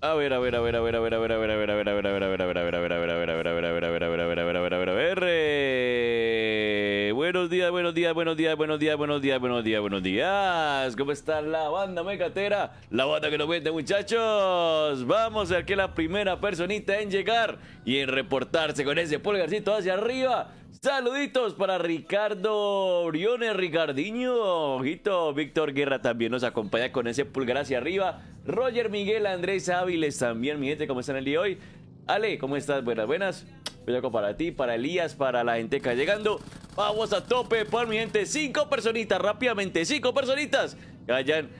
A ver, a ver, a ver, a ver, a ver, a ver, a ver, a ver, a ver, a ver, a ver, a ver, a ver, a ver, buenos días, buenos días, buenos días, buenos días, buenos días, buenos días. ¿Cómo está la banda mecatera? La banda que nos vende, muchachos. Vamos a ver que la primera personita en llegar y en reportarse con ese pulgarcito hacia arriba. Saluditos para Ricardo Briones, Ricardiño, ojito, Víctor Guerra también nos acompaña con ese pulgar hacia arriba. Roger Miguel, Andrés Áviles también, mi gente, ¿cómo están el día hoy? Ale, ¿cómo estás? Buenas, buenas. Voy para ti, para Elías, para la gente que va llegando. Vamos a tope por mi gente. Cinco personitas, rápidamente, cinco personitas. Vayan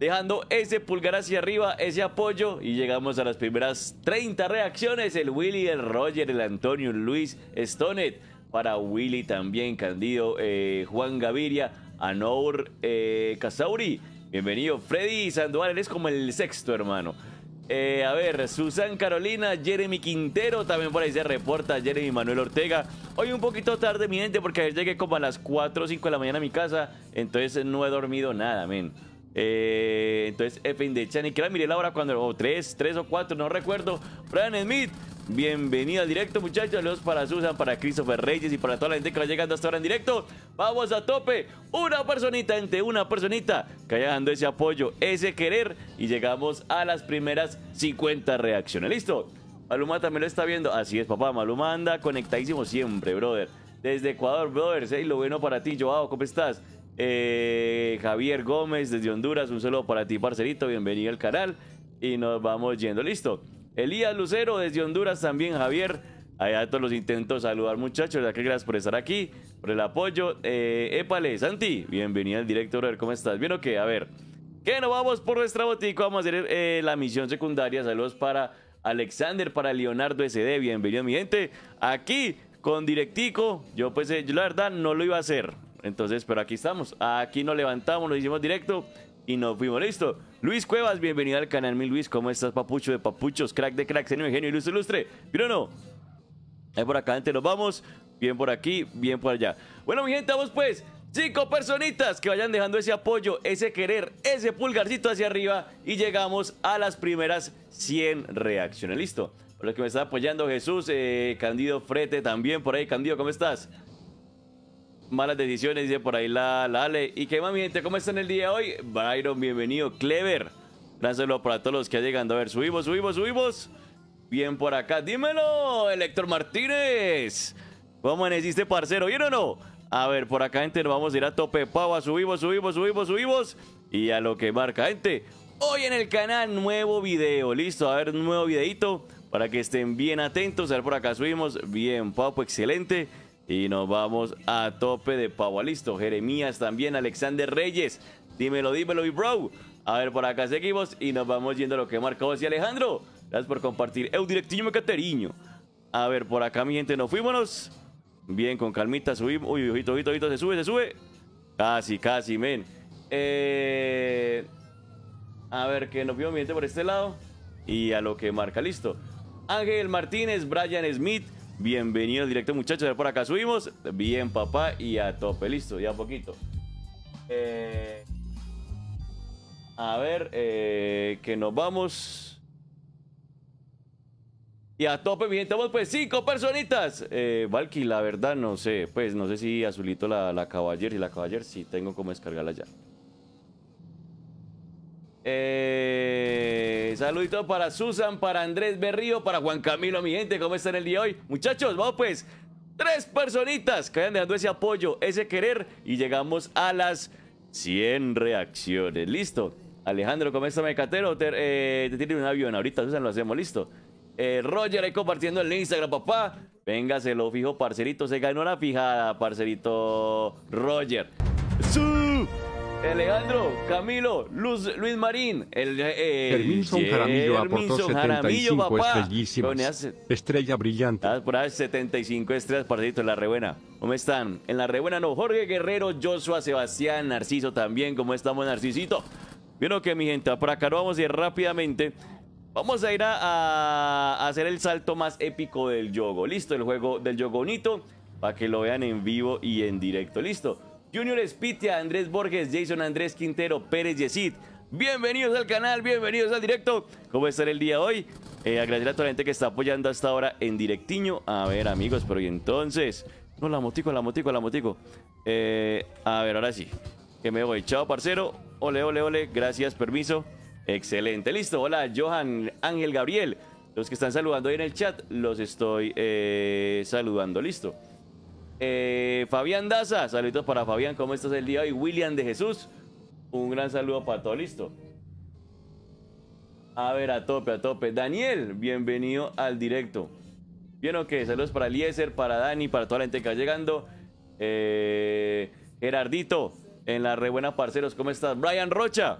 dejando ese pulgar hacia arriba, ese apoyo. Y llegamos a las primeras 30 reacciones. El Willy, el Roger, el Antonio, Luis, Stonet. Para Willy también, Candido, eh, Juan Gaviria, Anour eh, Casauri. Bienvenido, Freddy Sandoval, eres como el sexto, hermano. Eh, a ver, Susan Carolina, Jeremy Quintero, también por ahí se reporta Jeremy Manuel Ortega. Hoy un poquito tarde, mi gente, porque llegué como a las 4 o 5 de la mañana a mi casa, entonces no he dormido nada, men. Eh, entonces, F de Chan, y que la miré la hora cuando, o 3, 3 o 4, no recuerdo. Brian Smith, Bienvenido al directo, muchachos. Saludos para Susan, para Christopher Reyes y para toda la gente que va llegando hasta ahora en directo. Vamos a tope. Una personita entre una personita que vaya dando ese apoyo, ese querer. Y llegamos a las primeras 50 reacciones. ¿Listo? Maluma también lo está viendo. Así es, papá. Maluma anda conectadísimo siempre, brother. Desde Ecuador, brother. Y lo bueno para ti, Joao. ¿Cómo estás? Eh, Javier Gómez desde Honduras. Un saludo para ti, parcerito. Bienvenido al canal. Y nos vamos yendo. ¿Listo? Elías Lucero desde Honduras también, Javier. Allá todos los intentos saludar muchachos, que gracias por estar aquí, por el apoyo. Eh, épale, Santi, bienvenido al director, ¿cómo estás? ¿Bien o qué? A ver, ¿qué no vamos por nuestra botica? Vamos a hacer eh, la misión secundaria. Saludos para Alexander, para Leonardo SD, bienvenido mi gente. Aquí con directico, yo pues eh, yo la verdad no lo iba a hacer. Entonces, pero aquí estamos. Aquí nos levantamos, nos hicimos directo y nos fuimos. Listo. Luis Cuevas, bienvenido al canal, mi Luis. ¿Cómo estás, papucho de papuchos? Crack de crack, genio, genio, ilustre, ilustre. ¿Vieron no? Ahí por acá, gente, nos vamos. Bien por aquí, bien por allá. Bueno, mi gente, vamos pues. Cinco personitas que vayan dejando ese apoyo, ese querer, ese pulgarcito hacia arriba y llegamos a las primeras 100 reacciones. ¿Listo? Por que me está apoyando Jesús, eh, Candido Frete también por ahí. Candido, ¿cómo estás? Malas decisiones, dice por ahí la, la Ale. ¿Y qué más, mi gente? ¿Cómo están el día de hoy? Byron, bienvenido. Clever. Gracias para todos los que han llegado. A ver, subimos, subimos, subimos. Bien por acá. Dímelo, Héctor Martínez. ¿Cómo amaneciste, parcero? ¿Bien o no? A ver, por acá, gente, nos vamos a ir a tope pava. Subimos, subimos, subimos, subimos. Y a lo que marca, gente. Hoy en el canal, nuevo video. Listo, a ver, nuevo videito. Para que estén bien atentos. A ver, por acá subimos. Bien, Papo, excelente. Y nos vamos a tope de pavo. Listo, Jeremías también, Alexander Reyes. Dímelo, dímelo, y bro. A ver, por acá seguimos y nos vamos yendo a lo que marcó así Alejandro. Gracias por compartir. Eu directinho, Cateriño. A ver, por acá, mi gente, nos fuimos. Bien, con calmita subimos. Uy, ojito, ojito, ojito, se sube, se sube. Casi, casi, men. Eh... A ver, que nos vio mi gente por este lado. Y a lo que marca, listo. Ángel Martínez, Brian Smith, Bienvenido directo, muchachos. Por acá subimos. Bien, papá. Y a tope. Listo, ya poquito. Eh, a ver, eh, que nos vamos. Y a tope, gente, estamos pues cinco personitas. Eh, Valky, la verdad, no sé. Pues no sé si azulito la, la y la caballer, sí tengo como descargarla ya. Eh, saludito para Susan, para Andrés Berrío, para Juan Camilo, mi gente, ¿cómo están el día hoy? Muchachos, vamos pues, tres personitas que vayan dejando ese apoyo, ese querer y llegamos a las 100 reacciones. ¿Listo? Alejandro, ¿cómo está, Mecatero? Te, eh, te tiene un avión ahorita, Susan, lo hacemos, ¿listo? Eh, Roger ahí compartiendo el Instagram, papá. Venga, se lo fijo, parcerito. Se ganó la fijada, parcerito Roger. ¡Su! Alejandro, Camilo, Luz, Luis Marín, el, eh, Herminson Jaramillo aportó 75 papá. estrellísimas. Estrella brillante. Ah, por ahí 75 estrellas, parcito, en la rebuena. ¿Cómo están? En la rebuena no, Jorge Guerrero, Joshua, Sebastián, Narciso también. ¿Cómo estamos, Narcisito? Vieron que mi gente, por acá lo vamos a ir rápidamente. Vamos a ir a, hacer el salto más épico del yogo. Listo, el juego del yogo bonito. Para que lo vean en vivo y en directo. Listo. Junior Spitia, Andrés Borges, Jason Andrés Quintero, Pérez Yesid. Bienvenidos al canal, bienvenidos al directo. ¿Cómo está el día hoy? Eh, agradecer a toda la gente que está apoyando hasta ahora en directiño. A ver, amigos, pero y entonces. No, la motico, la motico, la motico. Eh, a ver, ahora sí. Que me voy. Chao, parcero. Ole, ole, ole. Gracias, permiso. Excelente, listo. Hola, Johan Ángel Gabriel. Los que están saludando ahí en el chat, los estoy eh, saludando. Listo. Eh, Fabián Daza, saluditos para Fabián. ¿Cómo estás el día hoy? William de Jesús. Un gran saludo para todo. Listo. A ver, a tope, a tope. Daniel, bienvenido al directo. Bien, ok. Saludos para Eliezer, para Dani, para toda la gente que va llegando. Eh, Gerardito, en la re buena parceros, ¿cómo estás? Brian Rocha.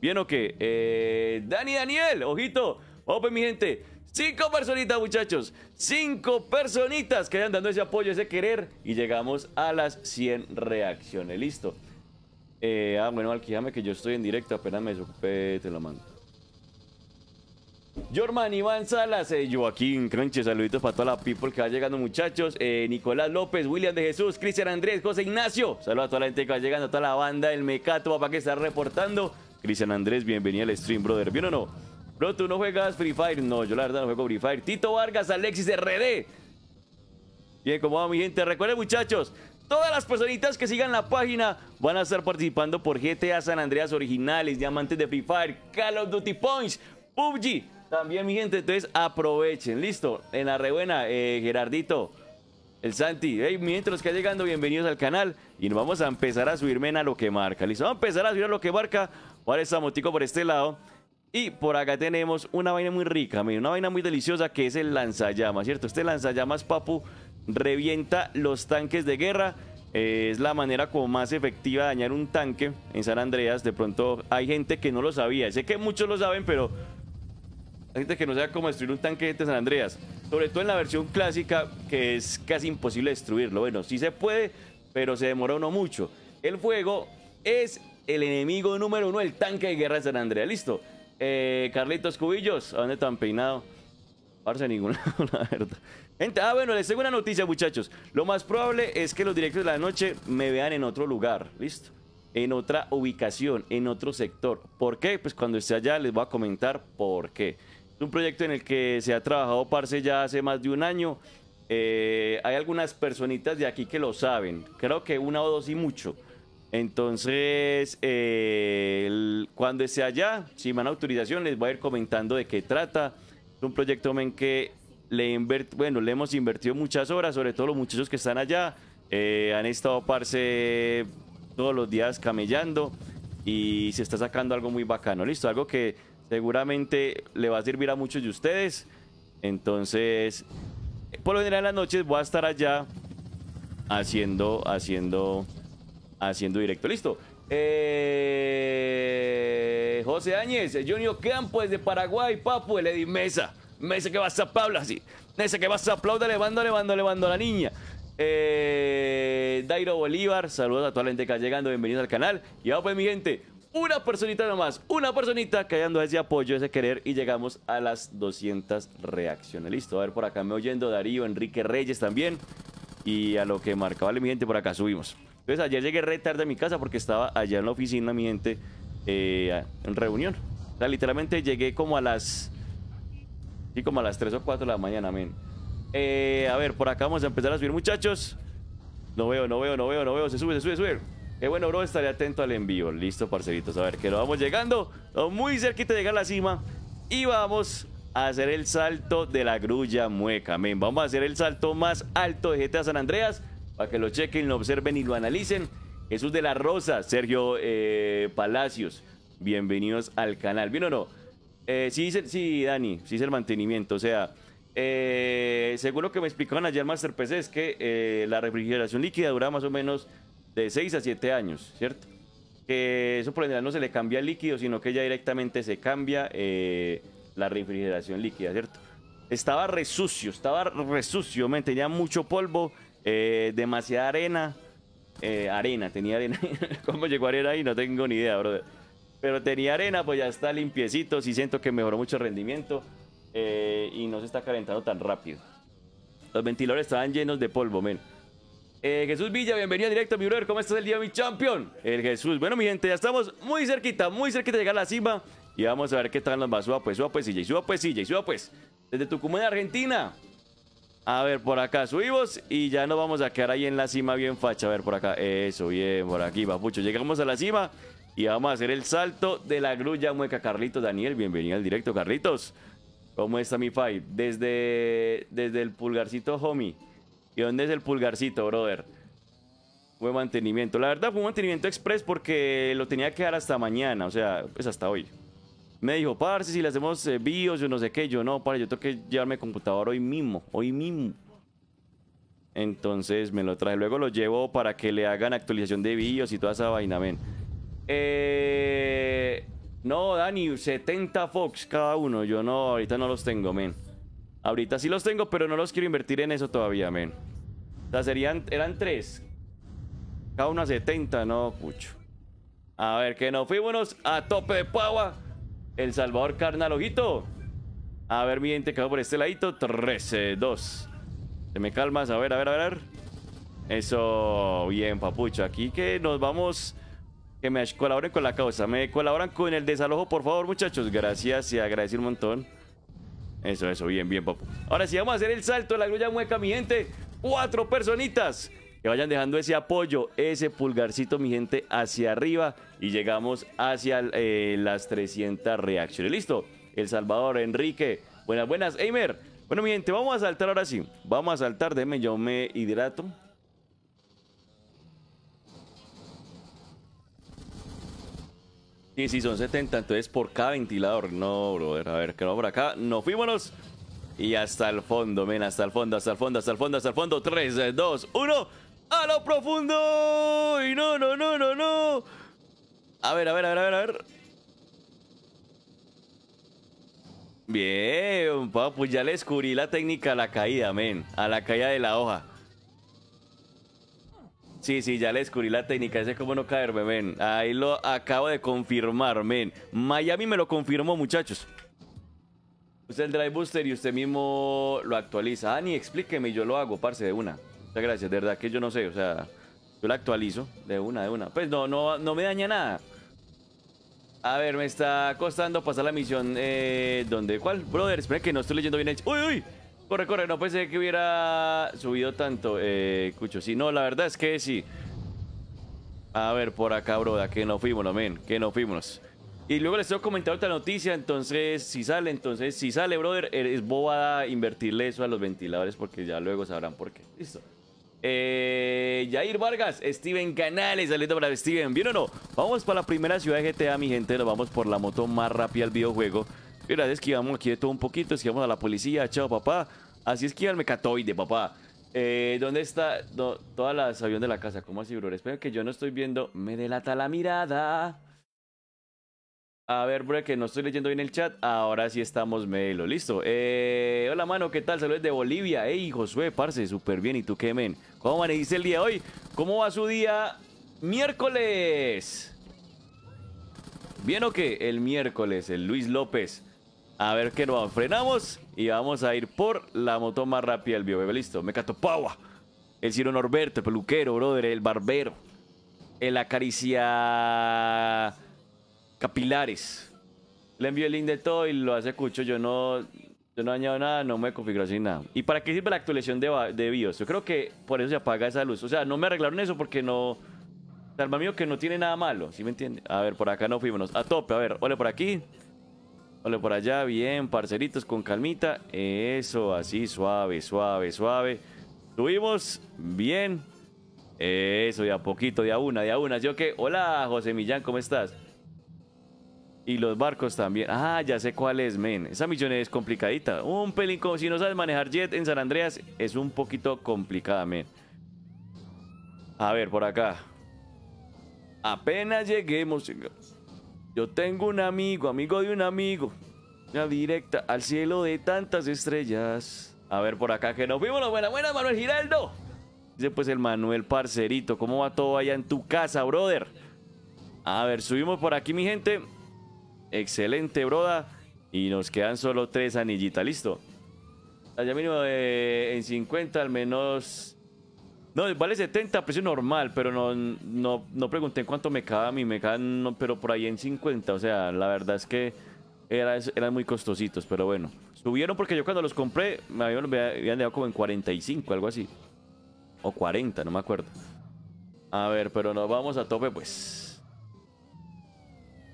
¿Bien o qué? Eh, Dani Daniel, ojito. Open, mi gente. Cinco personitas, muchachos. Cinco personitas que hayan dando ese apoyo, ese querer. Y llegamos a las 100 reacciones. Listo. Eh, ah, bueno, alquíjame que yo estoy en directo. Apenas me desocupé, te lo mando. Jorman Iván Salas, eh, Joaquín Cranche, saluditos para toda la people que va llegando, muchachos. Eh, Nicolás López, William de Jesús, Cristian Andrés, José Ignacio. Saludos a toda la gente que va llegando, a toda la banda, el Mecato, papá que está reportando. Cristian Andrés, bienvenido al stream, brother. ¿Bien o no? Bro, ¿tú no juegas Free Fire? No, yo la verdad no juego Free Fire. Tito Vargas, Alexis RD. Bien, ¿cómo va mi gente? Recuerden, muchachos, todas las personitas que sigan la página van a estar participando por GTA San Andreas originales, diamantes de Free Fire, Call of Duty Points, PUBG. También, mi gente, entonces aprovechen. Listo, en la rebuena, eh, Gerardito, el Santi. Hey, mi gente, los que llegando, bienvenidos al canal. Y nos vamos a empezar a subirme a lo que marca. Listo, vamos a empezar a subir a lo que marca. Ahora está motico por este lado. Y por acá tenemos una vaina muy rica, una vaina muy deliciosa que es el lanzallamas, ¿cierto? Este lanzallamas, papu, revienta los tanques de guerra. Eh, es la manera como más efectiva de dañar un tanque en San Andreas. De pronto hay gente que no lo sabía. Sé que muchos lo saben, pero hay gente que no sabe cómo destruir un tanque de San Andreas. Sobre todo en la versión clásica, que es casi imposible destruirlo. Bueno, sí se puede, pero se demora uno mucho. El fuego es el enemigo número uno, el tanque de guerra de San Andrea. Listo. Eh, Carlitos Cubillos, ¿a dónde están peinado? Parce ninguna, la verdad. ah, bueno, les tengo una noticia, muchachos. Lo más probable es que los directos de la noche me vean en otro lugar. Listo. En otra ubicación, en otro sector. ¿Por qué? Pues cuando esté allá les voy a comentar por qué. Es un proyecto en el que se ha trabajado, parce, ya hace más de un año. Eh, hay algunas personitas de aquí que lo saben. Creo que una o dos y mucho. Entonces, eh, cuando esté allá, si me dan autorización, les voy a ir comentando de qué trata. Es un proyecto en que le, bueno, le hemos invertido muchas horas, sobre todo los muchachos que están allá. Eh, han estado, parce, todos los días camellando y se está sacando algo muy bacano. Listo, algo que seguramente le va a servir a muchos de ustedes. Entonces, por lo general en las noches voy a estar allá haciendo, haciendo haciendo directo. Listo. Eh, José Áñez, Junior Campos de Paraguay, Papu, el Mesa. Mesa que vas a aplaudir así. Mesa que vas a aplaudir, levando, levando, levando a la niña. Eh, Dairo Bolívar, saludos a toda la gente que está llegando, bienvenidos al canal. Y vamos pues mi gente, una personita nomás, una personita que dando ese apoyo, ese querer y llegamos a las 200 reacciones. Listo, a ver por acá me oyendo Darío, Enrique Reyes también. Y a lo que marcaba mi gente, por acá subimos. Entonces ayer llegué re tarde a mi casa porque estaba allá en la oficina, mi gente, eh, en reunión. O sea, literalmente llegué como a las... Sí, como a las 3 o 4 de la mañana, men. Eh, a ver, por acá vamos a empezar a subir, muchachos. No veo, no veo, no veo, no veo. Se sube, se sube, sube. Qué bueno, bro, estaré atento al envío. Listo, parceritos. A ver, que lo vamos llegando. muy cerquita de llegar la cima. Y vamos a hacer el salto de la grulla mueca, men. Vamos a hacer el salto más alto de GTA San Andreas para que lo chequen, lo observen y lo analicen. Jesús de la Rosa, Sergio eh, Palacios, bienvenidos al canal. ¿Bien o no? Eh, sí, sí, Dani, sí es el mantenimiento. O sea, eh, según lo que me explicaron ayer Master PC, es que eh, la refrigeración líquida dura más o menos de 6 a 7 años, ¿cierto? Que eso por lo general no se le cambia líquido, sino que ya directamente se cambia la refrigeración líquida, ¿cierto? Estaba resucio, estaba resucio, me tenía mucho polvo eh, demasiada arena. Eh, arena, tenía arena. ¿Cómo llegó arena ahí? No tengo ni idea, brother. Pero tenía arena, pues ya está limpiecito. Sí siento que mejoró mucho el rendimiento. Eh, y no se está calentando tan rápido. Los ventiladores estaban llenos de polvo, men. Eh, Jesús Villa, bienvenido directo, mi brother. ¿Cómo estás el día, mi champion? El Jesús. Bueno, mi gente, ya estamos muy cerquita, muy cerquita de llegar a la cima. Y vamos a ver qué tal nos va. Suba pues, suba pues, CJ, suba pues, CJ, suba pues. Desde Tucumán, Argentina. A ver, por acá subimos y ya nos vamos a quedar ahí en la cima bien facha. A ver, por acá. Eso, bien, por aquí, papucho. Llegamos a la cima y vamos a hacer el salto de la grulla mueca. Carlitos, Daniel, bienvenido al directo, Carlitos. ¿Cómo está mi fight? Desde, desde el pulgarcito, homie. ¿Y dónde es el pulgarcito, brother? Buen mantenimiento. La verdad fue un mantenimiento express porque lo tenía que dar hasta mañana, o sea, pues hasta hoy. Me dijo, parce, si le hacemos eh, bios, yo no sé qué. Yo no, para, yo tengo que llevarme computador hoy mismo, hoy mismo. Entonces me lo traje. Luego lo llevo para que le hagan actualización de bios y toda esa vaina, men. Eh... No, Dani, 70 Fox cada uno. Yo no, ahorita no los tengo, men. Ahorita sí los tengo, pero no los quiero invertir en eso todavía, men. O sea, serían, eran tres. Cada uno a 70, no, pucho. A ver, que nos fuimos a tope de pava. El Salvador Carnal, ojito. A ver, mi gente, quedó por este ladito. 13, 2. Se me calmas, a ver, a ver, a ver. Eso, bien, papucho. Aquí que nos vamos que me colaboren con la causa. Me colaboran con el desalojo, por favor, muchachos. Gracias y agradecer un montón. Eso, eso, bien, bien, papu. Ahora sí, vamos a hacer el salto de la grulla mueca, mi gente. Cuatro personitas. Que vayan dejando ese apoyo, ese pulgarcito, mi gente, hacia arriba. Y llegamos hacia eh, las 300 reacciones. ¿Listo? El Salvador, Enrique. Buenas, buenas. Eimer. Bueno, mi gente, vamos a saltar ahora sí. Vamos a saltar. Déjenme, yo me hidrato. Sí, sí, son 70, entonces por cada ventilador. No, brother. A ver, que no por acá. Nos fuimos. Y hasta el fondo, men, hasta el fondo, hasta el fondo, hasta el fondo, hasta el fondo. 3, 2, 1. ¡A lo profundo! Y no, no, no, no, no. A ver, a ver, a ver, a ver, a ver. Bien, papu, ya le descubrí la técnica a la caída, men. A la caída de la hoja. Sí, sí, ya le descubrí la técnica. Ese cómo no caerme, men. Ahí lo acabo de confirmar, men. Miami me lo confirmó, muchachos. Usted el Drive Booster y usted mismo lo actualiza. Ah, explíqueme, yo lo hago, parce, de una. Muchas gracias, de verdad que yo no sé, o sea, yo lo actualizo de una, de una. Pues no, no, no me daña nada. A ver, me está costando pasar la misión. Eh, ¿Dónde? ¿Cuál? Brother, espera que no estoy leyendo bien. ¡Uy, uy! Corre, corre, no pensé que hubiera subido tanto, eh, Cucho. Sí, no, la verdad es que sí. A ver, por acá, broda, que no fuimos, men, que no fuimos. Y luego les tengo comentado otra noticia, entonces, si sale, entonces, si sale, brother, es bobada invertirle eso a los ventiladores porque ya luego sabrán por qué. Listo. Eh, Jair Vargas, Steven Canales, saliendo para Steven. ¿Bien o no? Vamos para la primera ciudad de GTA, mi gente. Nos vamos por la moto más rápida del videojuego. Mira, esquivamos aquí de todo un poquito, esquivamos a la policía, chao papá. Así esquiva el mecatoide, papá. Eh, ¿Dónde está todas las aviones de la casa? ¿Cómo así, bro? Espero que yo no estoy viendo. Me delata la mirada. A ver, bro, que no estoy leyendo bien el chat. Ahora sí estamos melo. Listo. Eh, hola, mano. ¿Qué tal? Saludos de Bolivia. Ey, Josué, parce. Súper bien. ¿Y tú qué, men? ¿Cómo amaneciste el día de hoy? ¿Cómo va su día? Miércoles. ¿Bien o qué? El miércoles. El Luis López. A ver qué nos frenamos y vamos a ir por la moto más rápida del biobebe. Listo, Mecato Paua. El Ciro Norberto, el peluquero, brother, el barbero. El acaricia capilares. Le envío el link de todo y lo hace Cucho. Yo no, yo no añado nada, no me configuro así nada. ¿Y para qué sirve la actualización de, de BIOS? Yo creo que por eso se apaga esa luz. O sea, no me arreglaron eso porque no... Salva mío que no tiene nada malo, ¿sí me entiende? A ver, por acá no fuimos. A tope, a ver, ole por aquí. Ole por allá, bien, parceritos, con calmita. Eso, así, suave, suave, suave. Subimos, bien. Eso, de a poquito, de a una, de a una. Yo que, hola, José Millán, ¿cómo estás? Y los barcos también. Ah, ya sé cuál es, men. Esa misión es complicadita. Un pelín como si no sabes manejar jet en San Andreas, es un poquito complicada, men. A ver, por acá. Apenas lleguemos. Yo tengo un amigo, amigo de un amigo. Una directa al cielo de tantas estrellas. A ver por acá que nos vimos. Buena, buena, Manuel Giraldo. Dice pues el Manuel Parcerito. ¿Cómo va todo allá en tu casa, brother? A ver, subimos por aquí, mi gente. Excelente, broda. Y nos quedan solo tres anillitas, listo. Allá mínimo en 50 al menos... No, vale 70 precio normal, pero no, no, no pregunté cuánto me cabe a mí, me caen, pero por ahí en 50, o sea, la verdad es que eran muy costositos, pero bueno. Subieron porque yo cuando los compré me habían, me habían dejado como en 45, algo así. O 40, no me acuerdo. A ver, pero nos vamos a tope pues.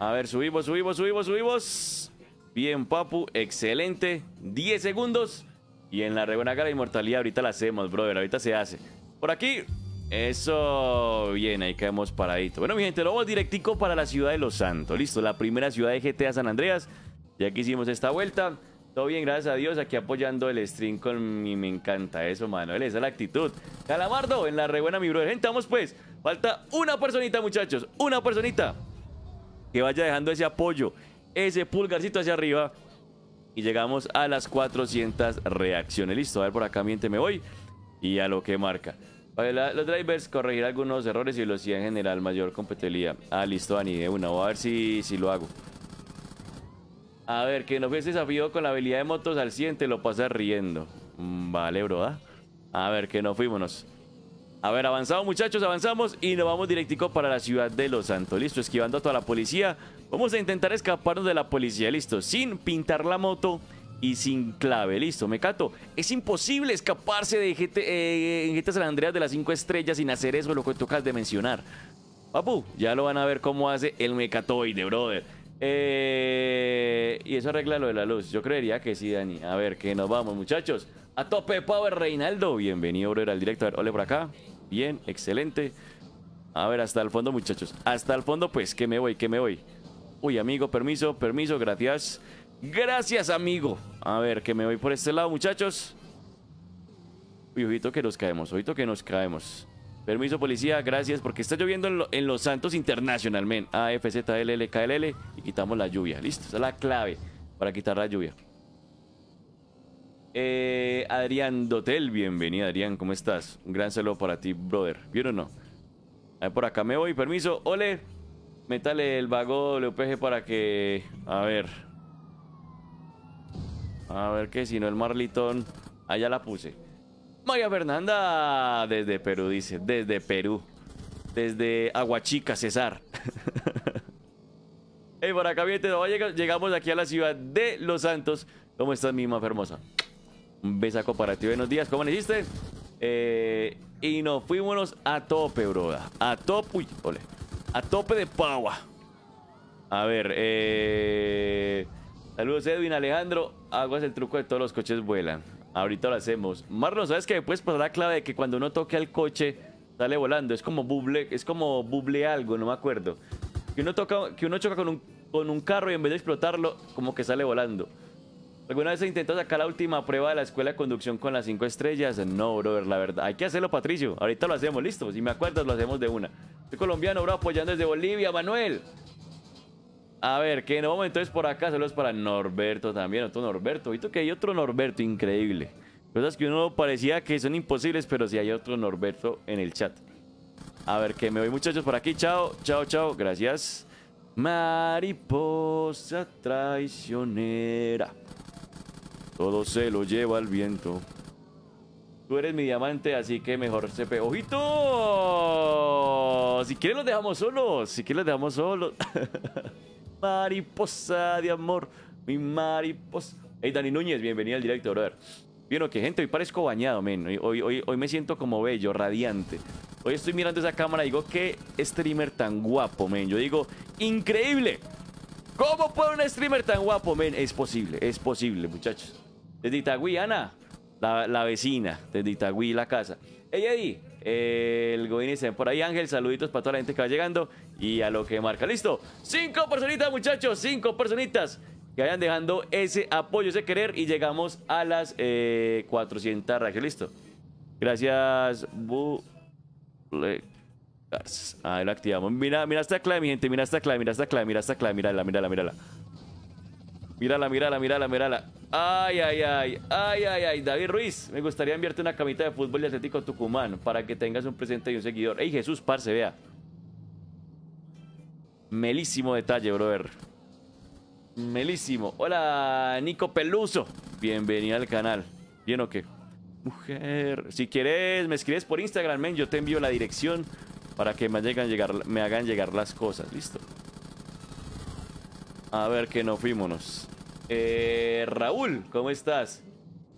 A ver, subimos, subimos, subimos, subimos. Bien, papu, excelente. 10 segundos. Y en la rebuena inmortalidad ahorita la hacemos, brother. Ahorita se hace. Por aquí. Eso. Bien, ahí caemos paradito. Bueno, mi gente, lo vamos directico para la ciudad de Los Santos. Listo, la primera ciudad de GTA San Andreas. Ya que hicimos esta vuelta. Todo bien, gracias a Dios. Aquí apoyando el stream con mi... Me encanta eso, Manuel. Esa es la actitud. Calamardo, en la rebuena, mi brother. Gente, vamos pues. Falta una personita, muchachos. Una personita. Que vaya dejando ese apoyo. Ese pulgarcito hacia arriba y llegamos a las 400 reacciones. Listo, a ver por acá miente me voy y a lo que marca. los drivers corregir algunos errores y velocidad en general, mayor compatibilidad. Ah, listo, Dani, de una. Voy a ver si, si lo hago. A ver, que no ese desafío con la habilidad de motos al 100, te lo pasas riendo. Mm, vale, bro, ¿ah? A ver, que no fuimos. A ver, avanzamos muchachos, avanzamos y nos vamos directico para la ciudad de Los Santos. Listo, esquivando a toda la policía. Vamos a intentar escaparnos de la policía, listo, sin pintar la moto y sin clave, listo, me cato. Es imposible escaparse de GT, eh, San Andreas de las 5 estrellas sin hacer eso, lo que tocas de mencionar. Papu, ya lo van a ver cómo hace el mecatoide, brother. Eh, y eso arregla lo de la luz. Yo creería que sí, Dani. A ver, que nos vamos, muchachos. A tope Power Reinaldo. Bienvenido, brother, al directo. A ver, ole por acá. Bien, excelente. A ver, hasta el fondo, muchachos. Hasta el fondo, pues, que me voy, que me voy. Uy, amigo, permiso, permiso, gracias. Gracias, amigo. A ver, que me voy por este lado, muchachos. Uy, ojito que nos caemos, ojito que nos caemos. Permiso, policía, gracias, porque está lloviendo en, Los Santos International, men. AFZLL, KLL y quitamos la lluvia. Listo, esa es la clave para quitar la lluvia. Eh, Adrián Dotel, bienvenido, Adrián, ¿cómo estás? Un gran saludo para ti, brother. ¿Vieron o no? A ver, por acá me voy, permiso. Ole. Métale el vago WPG para que... A ver. A ver qué, si no el Marlitón... Allá la puse. María Fernanda desde Perú, dice. Desde Perú. Desde Aguachica, César. hey, por acá, bien, llegamos aquí a la ciudad de Los Santos. ¿Cómo estás, mi más hermosa? Un besaco para ti. Buenos días, ¿cómo hiciste? Eh, y nos fuimos a tope, broda. A tope. Uy, ole. A tope de pava. A ver, eh... Saludos Edwin, Alejandro. Aguas el truco de todos los coches vuelan. Ahorita lo hacemos. Marlon, ¿sabes qué? Puedes pasar la clave de que cuando uno toque al coche sale volando. Es como buble, es como buble algo, no me acuerdo. Que uno, toca, que uno choca con un, con un carro y en vez de explotarlo, como que sale volando. ¿Alguna vez intentó sacar la última prueba de la escuela de conducción con las 5 estrellas? No, brother, la verdad. Hay que hacerlo, Patricio. Ahorita lo hacemos, listo. Si me acuerdas, lo hacemos de una. Soy colombiano, bro, apoyando desde Bolivia, Manuel. A ver, ¿qué no entonces por acá? Saludos para Norberto también, otro Norberto. Visto que hay otro Norberto, increíble. Cosas que uno parecía que son imposibles, pero sí hay otro Norberto en el chat. A ver, que me voy muchachos por aquí. Chao, chao, chao. Gracias. Mariposa traicionera. Todo se lo lleva al viento. Tú eres mi diamante, así que mejor se pe... ¡Ojito! Si quieres los dejamos solos. Si quieres los dejamos solos. mariposa de amor. Mi mariposa. Hey, Dani Núñez, bienvenido al directo, brother. Vieron que gente, hoy parezco bañado, men. Hoy, hoy, hoy me siento como bello, radiante. Hoy estoy mirando esa cámara y digo, qué streamer tan guapo, men. Yo digo, increíble. ¿Cómo puede un streamer tan guapo, men? Es posible, es posible, muchachos. Desde Itagüí, Ana la, vecina desde Itagüí, la casa. Hey Eddie, el Godín dice por ahí Ángel, saluditos para toda la gente que va llegando y a lo que marca. ¿Listo? Cinco personitas muchachos, cinco personitas que vayan dejando ese apoyo, ese querer y llegamos a las 400 eh, reacciones. ¿Listo? Gracias, Bu... Ahí lo activamos. Mira, mira esta clave, mi gente. Mira esta clave, mira esta clave, mira esta clave. Mírala, mírala, mírala. Mírala, mírala, mírala, mírala. Ay, ay, ay, ay, ay, ay. David Ruiz, me gustaría enviarte una camita de fútbol de Atlético Tucumán para que tengas un presente y un seguidor. Ey, Jesús, parce, vea. Melísimo detalle, brother. Melísimo. Hola, Nico Peluso. Bienvenido al canal. ¿Bien o qué? Mujer. Si quieres, me escribes por Instagram, men. Yo te envío la dirección para que me, llegar, me hagan llegar las cosas. Listo. A ver que no fuímonos. Eh, Raúl, ¿cómo estás?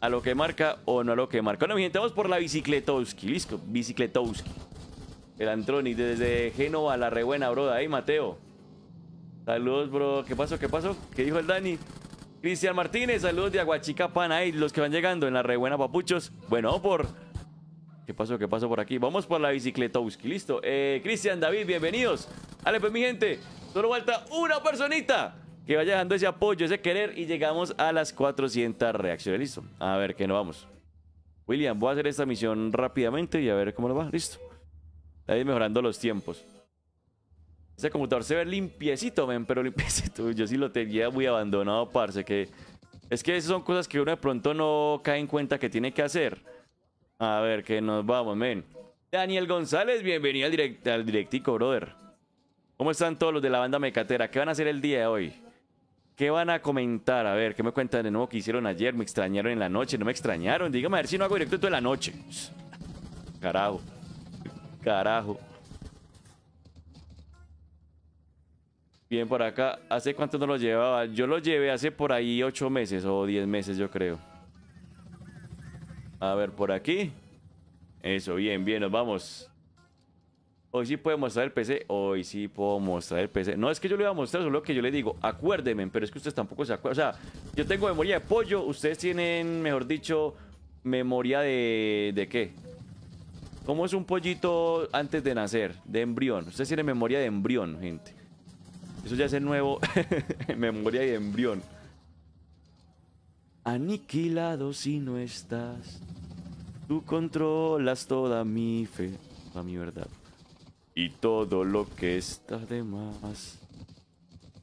¿A lo que marca o no a lo que marca? Bueno, mi gente, vamos por la bicicletowski. Listo, bicicletowski. El Antroni desde Génova, la rebuena, bro. Ahí, Mateo. Saludos, bro. ¿Qué pasó? ¿Qué pasó? ¿Qué dijo el Dani? Cristian Martínez, saludos de Aguachica Ahí, los que van llegando en la rebuena, papuchos. Bueno, por... ¿Qué pasó? ¿Qué pasó por aquí? Vamos por la bicicleta Listo. Eh, Cristian, David, bienvenidos. Dale, pues, mi gente. Solo falta una personita que vaya dejando ese apoyo, ese querer. Y llegamos a las 400 reacciones. Listo. A ver, ¿qué nos vamos? William, voy a hacer esta misión rápidamente y a ver cómo nos va. Listo. Ahí mejorando los tiempos. Ese computador se ve limpiecito, men, pero limpiecito. Yo sí lo tenía muy abandonado, parce. Que es que esas son cosas que uno de pronto no cae en cuenta que tiene que hacer. A ver, que nos vamos, men. Daniel González, bienvenido al, al directico, brother. ¿Cómo están todos los de la banda Mecatera? ¿Qué van a hacer el día de hoy? ¿Qué van a comentar? A ver, ¿qué me cuentan de nuevo que hicieron ayer? ¿Me extrañaron en la noche? ¿No me extrañaron? Dígame a ver si no hago directo toda la noche. Carajo. Carajo. Bien, por acá. ¿Hace cuánto no lo llevaba? Yo lo llevé hace por ahí 8 meses o 10 meses, yo creo. A ver, por aquí. Eso, bien, bien, nos vamos. Hoy sí puedo mostrar el PC. Hoy sí puedo mostrar el PC. No es que yo le iba a mostrar, solo que yo le digo, acuérdeme, pero es que ustedes tampoco se acuerdan. O sea, yo tengo memoria de pollo, ustedes tienen, mejor dicho, memoria de... ¿De qué? ¿Cómo es un pollito antes de nacer? De embrión. Ustedes tienen memoria de embrión, gente. Eso ya es el nuevo memoria de embrión. Aniquilado si no estás. Tú controlas toda mi fe, toda mi verdad. Y todo lo que está de más.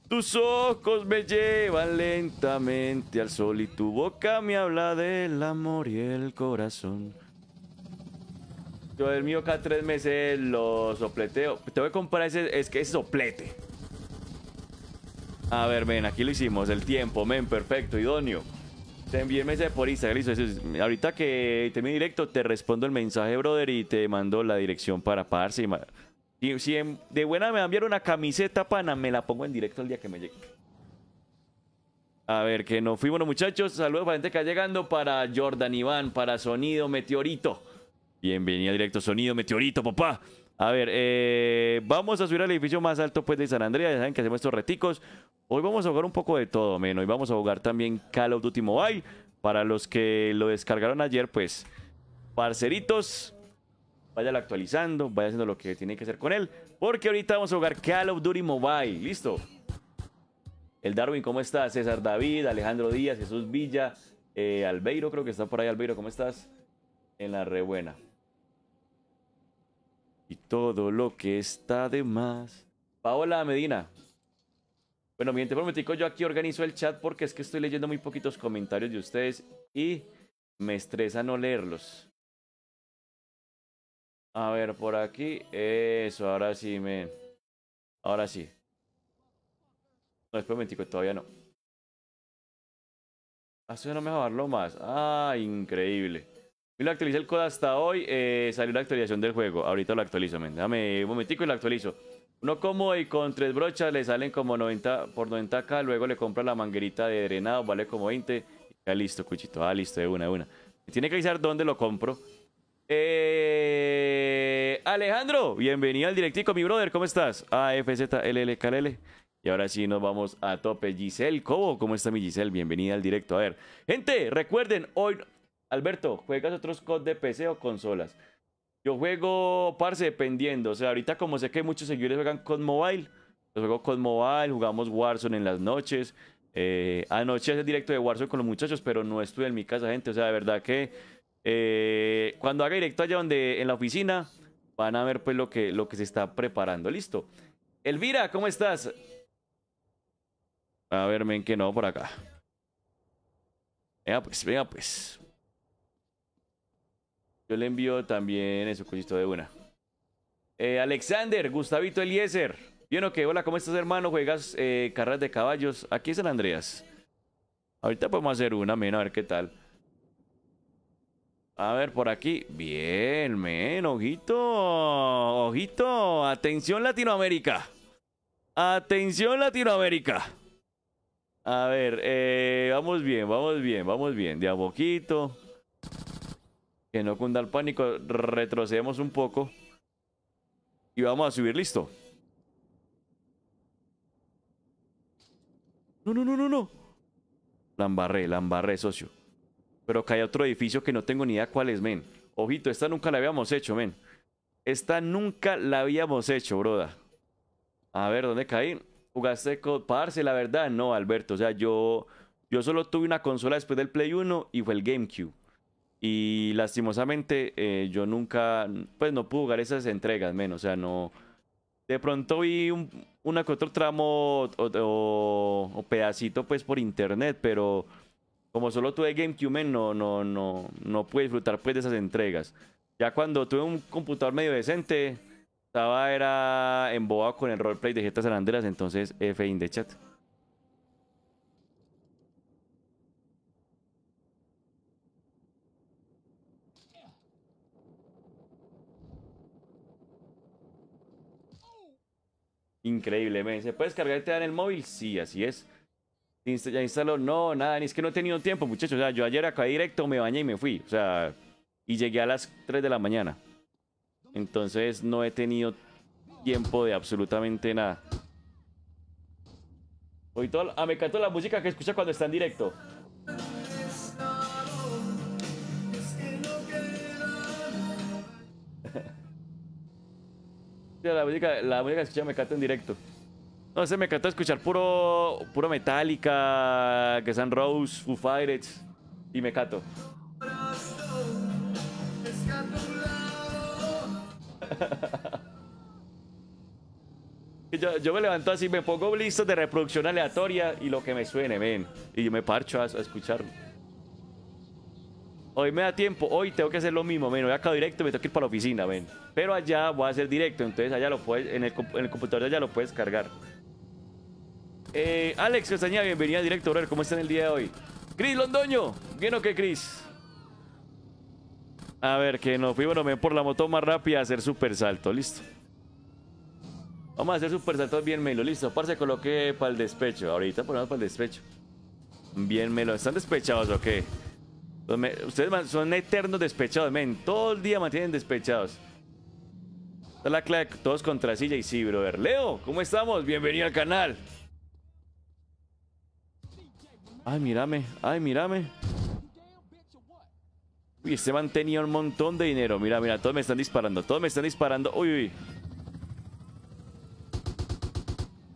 Tus ojos me llevan lentamente al sol y tu boca me habla del amor y el corazón. Yo el mío cada tres meses lo sopleteo. Te voy a comprar ese, es que es soplete. A ver, ven, aquí lo hicimos. El tiempo, men, perfecto, idóneo. Te envié el mensaje por Instagram, listo. ahorita que termine directo, te respondo el mensaje, brother, y te mando la dirección para pagarse. Y si de buena me va a enviar una camiseta, pana, me la pongo en directo el día que me llegue. A ver, que nos fuimos, muchachos. Saludos para la gente que va llegando. Para Jordan Iván, para Sonido Meteorito. Bienvenido directo, Sonido Meteorito, papá. A ver, eh, vamos a subir al edificio más alto pues de San Andreas. Ya saben que hacemos estos reticos. Hoy vamos a jugar un poco de todo, men. Hoy vamos a jugar también Call of Duty Mobile. Para los que lo descargaron ayer, pues, parceritos, váyalo actualizando, vaya haciendo lo que tiene que hacer con él. Porque ahorita vamos a jugar Call of Duty Mobile. ¿Listo? El Darwin, ¿cómo estás? César David, Alejandro Díaz, Jesús Villa, eh, Albeiro, creo que está por ahí. Albeiro, ¿cómo estás? En la rebuena y todo lo que está de más. Paola Medina. Bueno, mientras prometico, yo aquí organizo el chat porque es que estoy leyendo muy poquitos comentarios de ustedes y me estresa no leerlos. A ver, por aquí. Eso, ahora sí, me. Ahora sí. No, es prometico, todavía no. Así ah, no me va a darlo más. Ah, increíble. Y lo actualicé el código hasta hoy. Eh, salió la actualización del juego. Ahorita lo actualizo, men. Déjame un momentico y lo actualizo. Uno como y con tres brochas le salen como 90 por 90k. Luego le compra la manguerita de drenado, vale como 20. Ya listo, cuchito. Ah, listo, de una, de una. tiene que avisar dónde lo compro. Eh, Alejandro, bienvenido al directico, mi brother. ¿Cómo estás? AFZLLKL. Y ahora sí nos vamos a tope. Giselle ¿cómo? ¿cómo está mi Giselle? Bienvenida al directo. A ver, gente, recuerden, hoy Alberto, ¿juegas otros COD de PC o consolas? Yo juego, parce, dependiendo. O sea, ahorita como sé que muchos seguidores juegan COD Mobile, yo juego COD Mobile, jugamos Warzone en las noches. Eh, anoche hace directo de Warzone con los muchachos, pero no estuve en mi casa, gente. O sea, de verdad que eh, cuando haga directo allá donde en la oficina, van a ver pues lo que, lo que se está preparando. Listo. Elvira, ¿cómo estás? A ver, ven que no, por acá. Venga pues, venga pues. Yo le envío también eso, cosito de una. Eh, Alexander, Gustavito Eliezer. Bien, ok, hola, ¿cómo estás, hermano? ¿Juegas eh, carreras de caballos? Aquí es San Andreas. Ahorita podemos hacer una, men, a ver qué tal. A ver, por aquí. Bien, men, ojito. Ojito. Atención, Latinoamérica. Atención, Latinoamérica. A ver, eh, vamos bien, vamos bien, vamos bien. De a poquito. Que no cunda el pánico. Retrocedemos un poco. Y vamos a subir, listo. No, no, no, no, no. La embarré, la embarré, socio. Pero cae otro edificio que no tengo ni idea cuál es, men. Ojito, esta nunca la habíamos hecho, men. Esta nunca la habíamos hecho, broda. A ver, ¿dónde caí? ¿Jugaste con Parce? La verdad, no, Alberto. O sea, yo, yo solo tuve una consola después del Play 1 y fue el GameCube. Y lastimosamente eh, yo nunca, pues no pude jugar esas entregas, men. O sea, no... De pronto vi un, una que otro tramo o, pedacito pues por internet, pero como solo tuve GameCube, no, no, no, no pude disfrutar pues de esas entregas. Ya cuando tuve un computador medio decente, estaba era embobado con el roleplay de GTA San Andreas, entonces F in the chat. Increíble, men. ¿Se puede descargar en el móvil? Sí, así es. Ya instaló. No, nada, es que no he tenido tiempo, muchachos. O sea, yo ayer acá directo me bañé y me fui. O sea, y llegué a las 3 de la mañana. Entonces no he tenido tiempo de absolutamente nada. Hoy todo, ah, me encantó la música que escucha cuando está en directo. La música, la música que escucha me canta en directo. No sé, me encanta escuchar puro, puro Metallica, que sean Rose, Foo Fighters y me cato. yo, yo, me levanto así, me pongo listos de reproducción aleatoria y lo que me suene, ven. Y yo me parcho a, a escucharlo. Hoy me da tiempo, hoy tengo que hacer lo mismo, ven, voy acá directo, me tengo que ir para la oficina, ven. Pero allá voy a hacer directo, entonces allá lo puedes, en el, en el computador ya lo puedes cargar. Eh, Alex Castañeda, bienvenida a directo, bro. ¿Cómo está en el día de hoy? Cris Londoño, ¿bien o qué, Cris? A ver, que nos fuimos ven por la moto más rápida a hacer super salto, listo. Vamos a hacer super saltos bien melo, listo. Parce, coloqué para el despecho. Ahorita ponemos para el despecho. Bien melo. ¿Están despechados o qué? Ustedes son eternos despechados, men. Todo el día mantienen despechados. Está la clave, todos contra silla y sí, brother. Leo, ¿cómo estamos? Bienvenido al canal. Ay, mírame, ay, mírame. Uy, este man tenía un montón de dinero. Mira, mira, todos me están disparando, todos me están disparando. Uy, uy.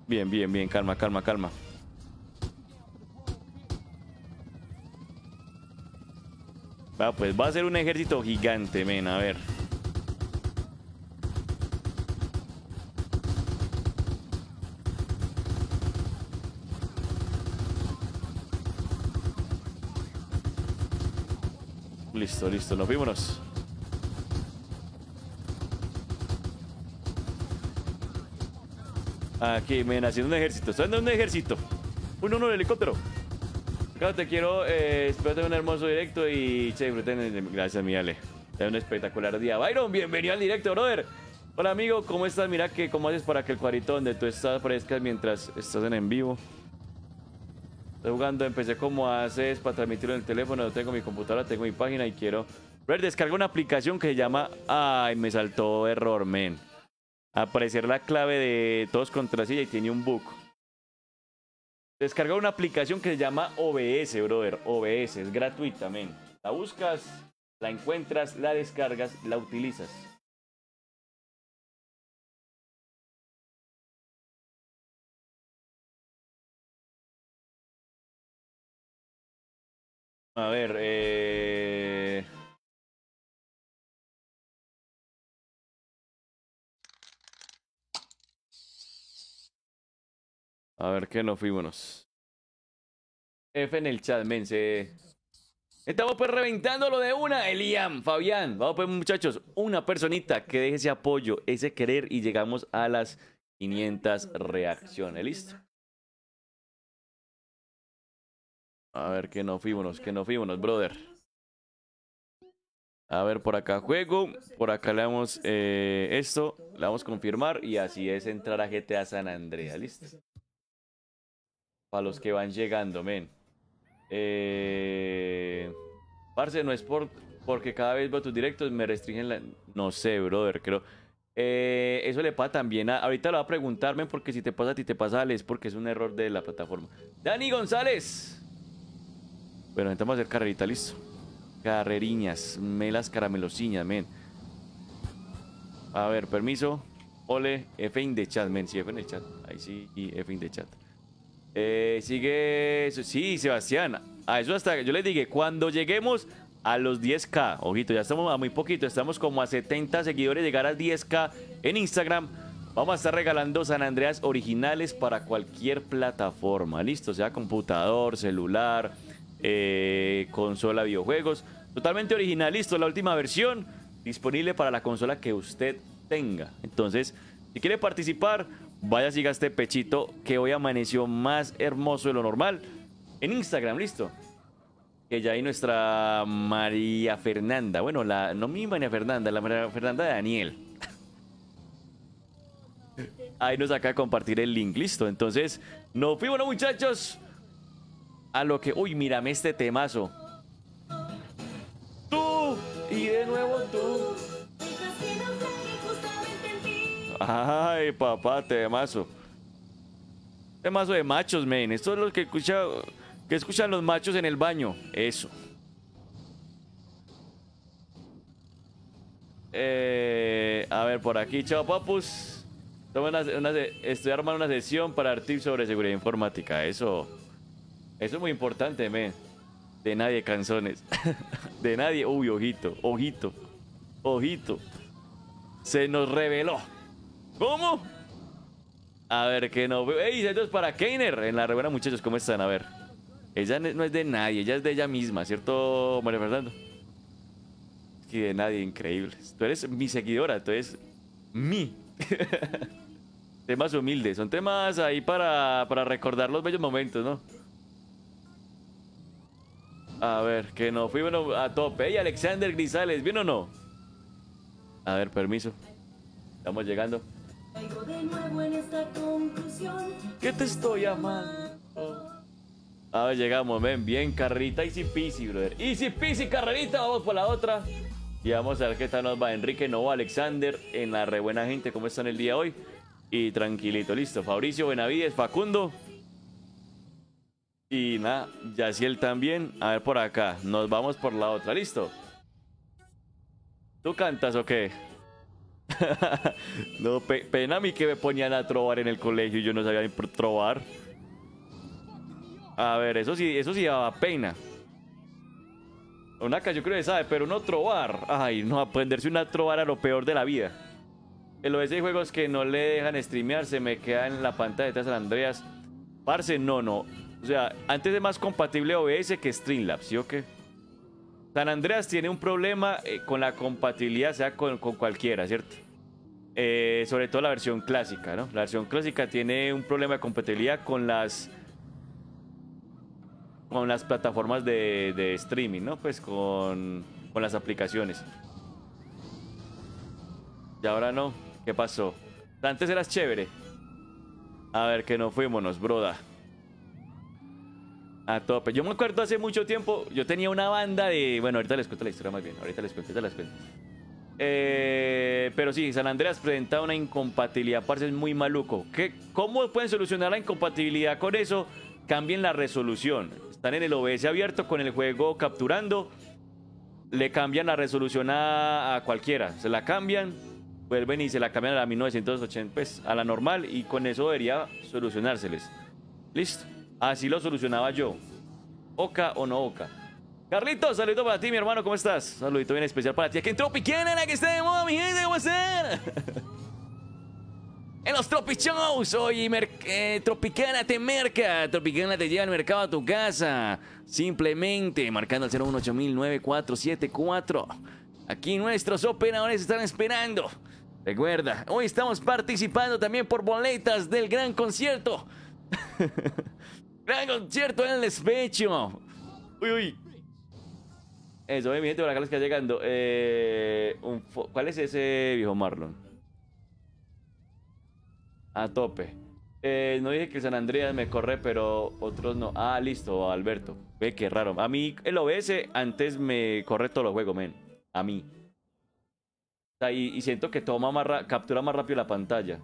Bien, bien, bien, calma, calma, calma. Va, pues va a ser un ejército gigante, men, a ver. Listo, listo, nos vímonos. Aquí, men, haciendo un ejército. Estoy un ejército. Un uno, helicóptero. Claro, te quiero. Eh, espero tener un hermoso directo y che, disfruten. Gracias, mi Ale. Es un espectacular día. Byron, bienvenido al directo, brother. Hola, amigo, ¿cómo estás? Mira que cómo haces para que el cuadrito donde tú estás aparezca mientras estás en en vivo. Estoy jugando, empecé como haces para transmitirlo en el teléfono. No tengo mi computadora, tengo mi página y quiero. Ver, descarga una aplicación que se llama. Ay, me saltó error, men. Aparecer la clave de todos contra silla y tiene un bug. Descarga una aplicación que se llama OBS, brother. OBS, es gratuita, men. La buscas, la encuentras, la descargas, la utilizas. A ver, eh... A ver, ¿qué nos fuimos? F en el chat, men, Estamos pues reventándolo de una, Eliam, Fabián. Vamos pues muchachos, una personita que deje ese apoyo, ese querer y llegamos a las 500 reacciones. ¿Listo? A ver, que no fuimos, que no fuimos, brother. A ver, por acá juego. Por acá le damos eh, esto. Le damos confirmar. Y así es entrar a GTA San Andrea. ¿Listo? Para los que van llegando, men. Eh... Parce, no es por, porque cada vez veo tus directos me restringen la... No sé, brother, creo... Eh, eso le pasa también a... Ahorita lo va a preguntarme porque si te pasa a ti te pasa a es porque es un error de la plataforma. Dani González. Bueno, intentamos hacer carrerita, listo. Carreriñas, melas caramelosiñas, men. A ver, permiso. Ole, F in de chat, men. Sí, F en el chat. Ahí sí, y F in de chat. Eh, sigue... Sí, Sebastián. A eso hasta... Yo le dije, cuando lleguemos a los 10k, ojito, ya estamos a muy poquito, estamos como a 70 seguidores, llegar a 10k en Instagram, vamos a estar regalando San Andreas originales para cualquier plataforma, listo, sea computador, celular, eh, consola, videojuegos, totalmente original, listo, la última versión disponible para la consola que usted tenga. Entonces, si quiere participar, vaya siga este pechito que hoy amaneció más hermoso de lo normal en Instagram, listo que ya hay nuestra María Fernanda. Bueno, la no mi María Fernanda, la María Fernanda de Daniel. Ahí nos acaba de compartir el link, listo. Entonces, nos fuimos, muchachos. A lo que. Uy, mírame este temazo. Tú y de nuevo tú. Ay, papá, temazo. Temazo de machos, men. Esto es lo que escucha ¿Qué escuchan los machos en el baño? Eso. Eh, a ver, por aquí, chao papus. estoy armando una sesión para dar tips sobre seguridad informática. Eso, eso es muy importante, men. De nadie canzones. De nadie. Uy, ojito, ojito, ojito. Se nos reveló. ¿Cómo? A ver, que no. Ey, esto es para Keiner. En la rebuena, muchachos, ¿cómo están? A ver. Ella no es de nadie, ella es de ella misma, ¿cierto, María Fernando? Es que de nadie, increíble. Tú eres mi seguidora, tú eres mi. temas humildes, son temas ahí para, para recordar los bellos momentos, ¿no? A ver, que no fui bueno a tope. ¿Y Alexander Grisales, ¿bien o no? A ver, permiso. Estamos llegando. ¿Qué te estoy llamando? A ver, llegamos, ven, bien, carrerita, easy peasy, brother. Easy peasy, carrerita, vamos por la otra. Y vamos a ver qué tal nos va Enrique Novo Alexander en la re buena gente, cómo están el día de hoy. Y tranquilito, listo. Fabricio Benavides, Facundo. Y nada, Yaciel también. A ver por acá, nos vamos por la otra, listo. ¿Tú cantas o qué? no, pena a mí que me ponían a trobar en el colegio y yo no sabía ni por trobar. A ver, eso sí, eso sí daba pena. Una yo creo que sabe, pero no trobar. Ay, no, aprenderse una trobar a lo peor de la vida. El OS de juegos que no le dejan streamear se me queda en la pantalla de San Andreas. Parce, no, no. O sea, antes es más compatible OBS que Streamlabs, ¿sí o qué? San Andreas tiene un problema eh, con la compatibilidad, sea con, cualquiera, ¿cierto? Eh, sobre todo la versión clásica, ¿no? La versión clásica tiene un problema de compatibilidad con las con las plataformas de, streaming, ¿no? Pues con, con las aplicaciones. Y ahora no. ¿Qué pasó? Antes eras chévere. A ver, que no fuímonos, broda. A tope. Yo me acuerdo hace mucho tiempo, yo tenía una banda de... Bueno, ahorita les cuento la historia más bien. Ahorita les cuento, ahorita les cuento. Eh, pero sí, San Andreas presenta una incompatibilidad, parece muy maluco. ¿Qué, ¿Cómo pueden solucionar la incompatibilidad con eso? Cambien la resolución. Están en el OBS abierto con el juego capturando. Le cambian la resolución a, cualquiera. Se la cambian, vuelven y se la cambian a la 1980, pues a la normal. Y con eso debería solucionárseles. Listo. Así lo solucionaba yo. Oca o no Oca. Carlitos, saludito para ti, mi hermano, ¿cómo estás? Saludito bien especial para ti. Aquí en Tropiquiana, la que está de moda, mi gente, ¿cómo están? En los Tropi Shows, hoy eh, Tropicana te marca, Tropicana te lleva al mercado a tu casa. Simplemente marcando el 01809474. Aquí nuestros operadores están esperando. Recuerda, hoy estamos participando también por boletas del gran concierto. gran concierto en el despecho. Uy, uy. Eso, obviamente, por acá que está llegando. Eh, ¿Cuál es ese viejo Marlon? A tope. Eh, no dije que San Andreas me corre, pero otros no. Ah, listo, Alberto. Ve qué raro. A mí el OBS antes me corre todos los juegos, men. A mí. y, siento que toma más captura más rápido la pantalla.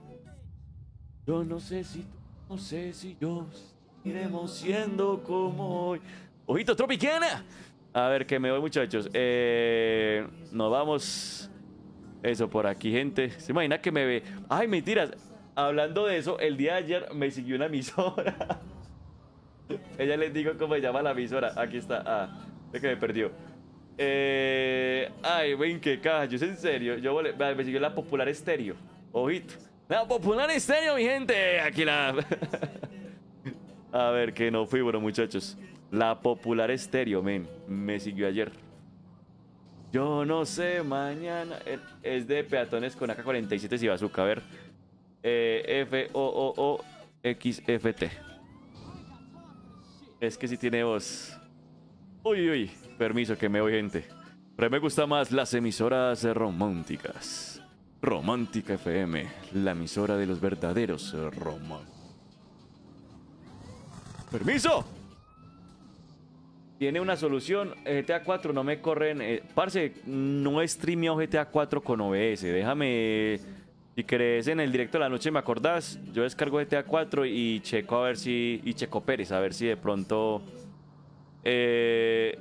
Yo no sé si no sé si yo iremos siendo como hoy. Ojito Tropicana. A ver, que me voy, muchachos. Eh, nos vamos. Eso por aquí, gente. ¿Se imagina que me ve? Ay, mentiras. Hablando de eso, el día de ayer me siguió una emisora. Ella les digo cómo se llama la emisora. Aquí está. Ah, es que me perdió. Eh, ay, ven que caja. es en serio. Yo me siguió la Popular Estéreo. Ojito. La Popular Estéreo, mi gente. Aquí la. A ver, que no fui, bueno, muchachos. La Popular Estéreo, men. Me siguió ayer. Yo no sé, mañana. Es de peatones con AK-47 y bazooka. A ver. Eh, F-O-O-O-X-F-T. Es que si tiene voz. Uy, uy. Permiso que me voy, gente. Pero me gusta más las emisoras románticas. Romántica FM, la emisora de los verdaderos románticos. ¡Permiso! Tiene una solución. GTA 4 no me corren. Eh, parce, no streameo GTA 4 con OBS. Déjame. Si crees en el directo de la noche, me acordás. Yo descargo GTA 4 y checo a ver si. Y checo Pérez, a ver si de pronto. Eh,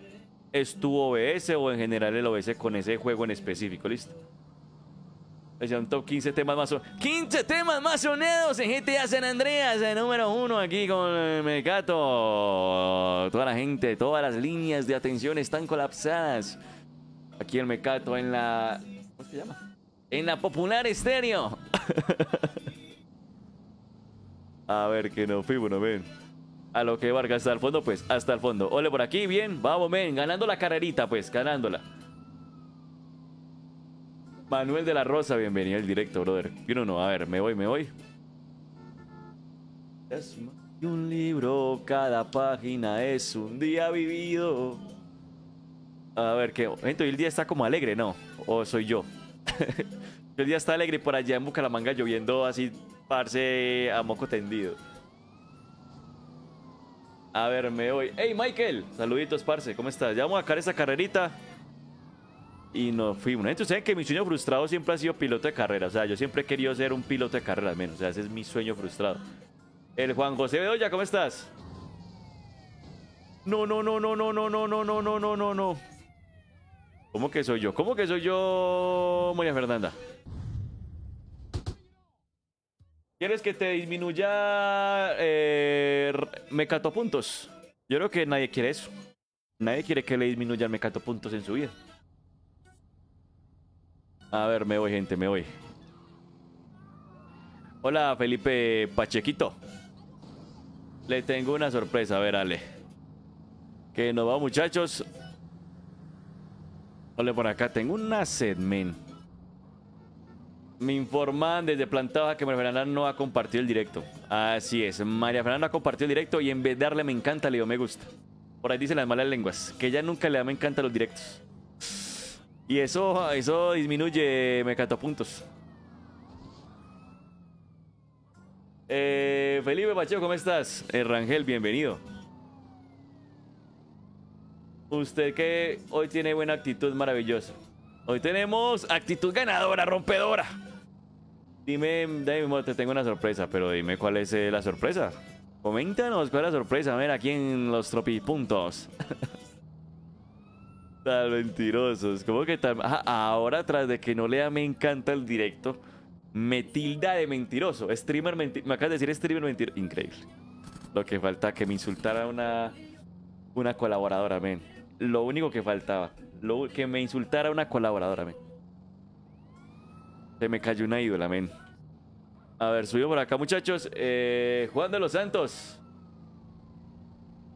es OBS o en general el OBS con ese juego en específico. ¿Listo? Es un top 15 temas más 15 temas más sonados en GTA San Andreas, el número uno aquí con el Mecato. Toda la gente, todas las líneas de atención están colapsadas. Aquí el Mecato en la. ¿Cómo se llama? En la popular estéreo. A ver que no fui, bueno, ven. A lo que Vargas hasta el fondo, pues, hasta el fondo. Ole por aquí, bien, vamos, ven, ganando la carrerita, pues, ganándola. Manuel de la Rosa, bienvenido al directo, brother. Y uno no, a ver, me voy, me voy. Es un libro, cada página es un día vivido. A ver, ¿qué? Gente, hoy el día está como alegre, ¿no? ¿O soy yo? el día está alegre por allá en Bucaramanga lloviendo así, parce, a moco tendido. A ver, me voy. ¡Hey, Michael! Saluditos, parce, ¿cómo estás? Ya vamos a sacar esa carrerita y nos fuimos. Entonces, saben que mi sueño frustrado siempre ha sido piloto de carrera. O sea, yo siempre he querido ser un piloto de carrera, al menos. O sea, ese es mi sueño frustrado. El Juan José Bedoya, ¿cómo estás? No, no, no, no, no, no, no, no, no, no, no, no. ¿Cómo que soy yo? ¿Cómo que soy yo, María Fernanda? ¿Quieres que te disminuya eh, mecatopuntos? Yo creo que nadie quiere eso. Nadie quiere que le disminuyan mecatopuntos en su vida. A ver, me voy, gente, me voy. Hola, Felipe Pachequito. Le tengo una sorpresa, a ver, Ale. Que nos va, muchachos. Ole, por acá tengo una sed, men. Me informan desde Planta Baja que María Fernanda no ha compartido el directo. Así es, María Fernanda ha compartido el directo y en vez de darle me encanta, le digo me gusta. Por ahí dicen las malas lenguas, que ella nunca le da me encanta los directos. Y eso, eso disminuye mecatopuntos. Eh, Felipe Pacheco, ¿cómo estás? Eh, Rangel, bienvenido. Usted que hoy tiene buena actitud, maravillosa. Hoy tenemos actitud ganadora, rompedora. Dime, David, te tengo una sorpresa, pero dime cuál es eh, la sorpresa. Coméntanos cuál es la sorpresa. A ver, aquí en los tropipuntos. Tal mentirosos. ¿Cómo que tal? ahora, tras de que no lea me encanta el directo, me tilda de mentiroso. Streamer mentiroso. Me acabas de decir streamer mentiroso. Increíble. Lo que falta, que me insultara una, una colaboradora, men. Lo único que faltaba. Lo, que me insultara una colaboradora, men. Se me cayó una ídola, men. A ver, subió por acá, muchachos. Eh, Juan de los Santos.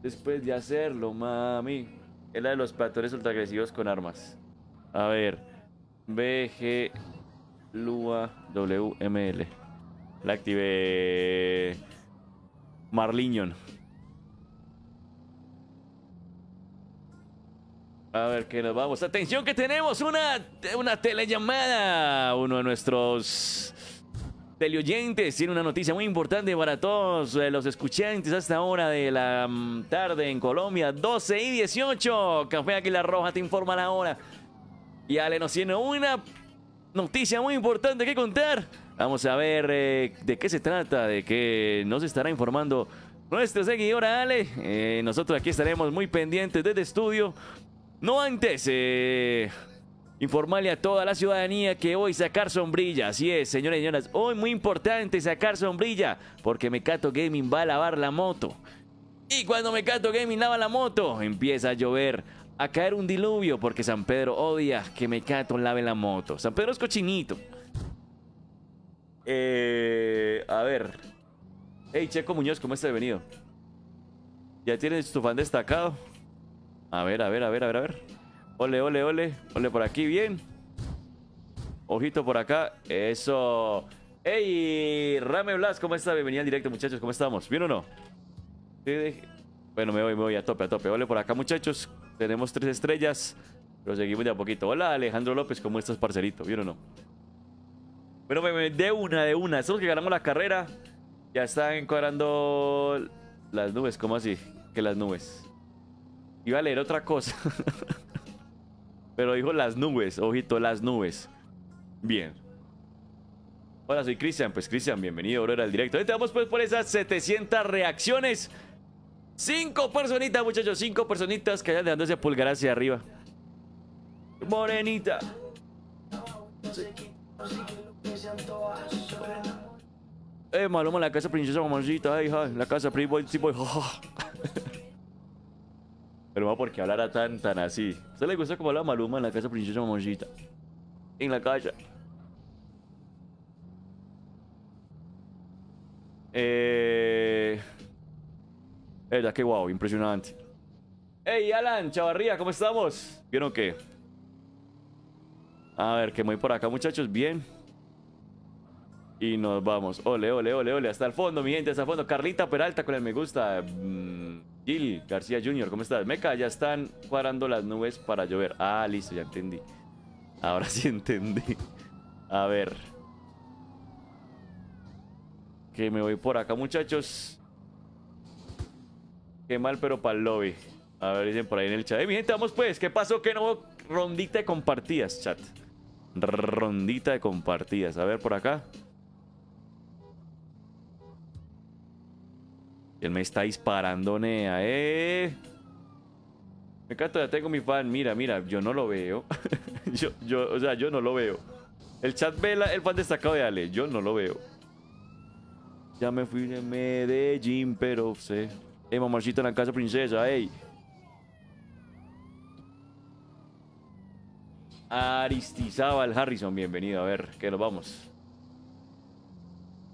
Después de hacerlo, mami. Es la de los patrones ultra agresivos con armas. A ver. BG. Lua WML. La activé Marlinion. A ver qué nos vamos. Atención que tenemos una, una telellamada. Uno de nuestros teleoyentes tiene una noticia muy importante para todos eh, los escuchantes a esta hora de la mm, tarde en Colombia. 12 y 18. Café Águila Roja te informa la hora. Y Ale nos tiene una noticia muy importante que contar. Vamos a ver eh, de qué se trata, de qué nos estará informando nuestro seguidor Ale. Eh, nosotros aquí estaremos muy pendientes desde estudio no antes, informarle a toda la ciudadanía que hoy sacar sombrilla. Así es, señores y señoras. Hoy muy importante sacar sombrilla porque Mecato Gaming va a lavar la moto. Y cuando Mecato Gaming lava la moto, empieza a llover, a caer un diluvio porque San Pedro odia que Mecato lave la moto. San Pedro es cochinito. Eh, a ver. Hey, Checo Muñoz, ¿cómo estás venido? ¿Ya tienes tu fan destacado? A ver, a ver, a ver, a ver, a ver. Ole, ole, ole. Ole por aquí, bien. Ojito por acá. Eso. ¡Ey! Rame Blas, ¿cómo está? Bienvenida al directo, muchachos. ¿Cómo estamos? ¿Bien o no? Bueno, me voy, me voy a tope, a tope. Ole por acá, muchachos. Tenemos tres estrellas. Pero seguimos de a poquito. Hola, Alejandro López. ¿Cómo estás, parcerito? ¿Bien o no? Bueno, de una, de una. Somos que ganamos la carrera. Ya están encuadrando las nubes. ¿Cómo así? Que las nubes. Iba a leer otra cosa. Pero dijo las nubes, ojito, las nubes. Bien. Hola, soy Cristian. Pues Cristian, bienvenido, bro, al directo. Ahorita vamos pues por esas 700 reacciones. Cinco personitas, muchachos. Cinco personitas que hayan dejando ese pulgar hacia arriba. Morenita. Eh, Maluma, la casa princesa mamacita. Ay, la casa Boy, Boy. Pero va porque hablara tan, tan así. ¿A usted le gusta como habla Maluma en la casa Princesa Mamonjita? En la calle. Eh... Verdad, qué guau, impresionante. Hey, Alan, Chavarría, ¿cómo estamos? ¿Vieron qué? A ver, que voy por acá, muchachos, bien. Y nos vamos. Ole, ole, ole, ole. Hasta el fondo, mi gente, hasta el fondo. Carlita Peralta con el me gusta. Mm, Gil García Jr., ¿cómo estás? Meca, ya están cuadrando las nubes para llover. Ah, listo, ya entendí. Ahora sí entendí. A ver. Que me voy por acá, muchachos. Qué mal, pero para el lobby. A ver, dicen por ahí en el chat. mi gente, vamos pues. ¿Qué pasó? Que no rondita de compartidas, chat. Rondita de compartidas. A ver, por acá. Él me está disparando, Nea, eh. Me encanta, ya tengo mi fan. Mira, mira, yo no lo veo. yo, yo, o sea, yo no lo veo. El chat ve el fan destacado de Ale. Yo no lo veo. Ya me fui de Medellín, pero sé. Eh, mamacita en la casa princesa, ey. Aristizábal Harrison, bienvenido. A ver, ¿qué nos vamos?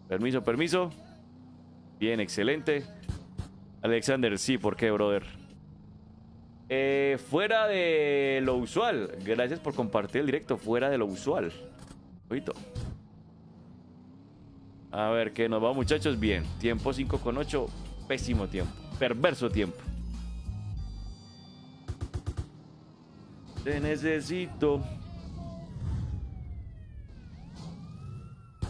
Permiso, permiso. Bien, excelente. Alexander, sí, ¿por qué, brother? Eh, fuera de lo usual. Gracias por compartir el directo. Fuera de lo usual. Ojito. A ver, ¿qué nos va, muchachos? Bien. Tiempo 5 con 8. Pésimo tiempo. Perverso tiempo. Te necesito.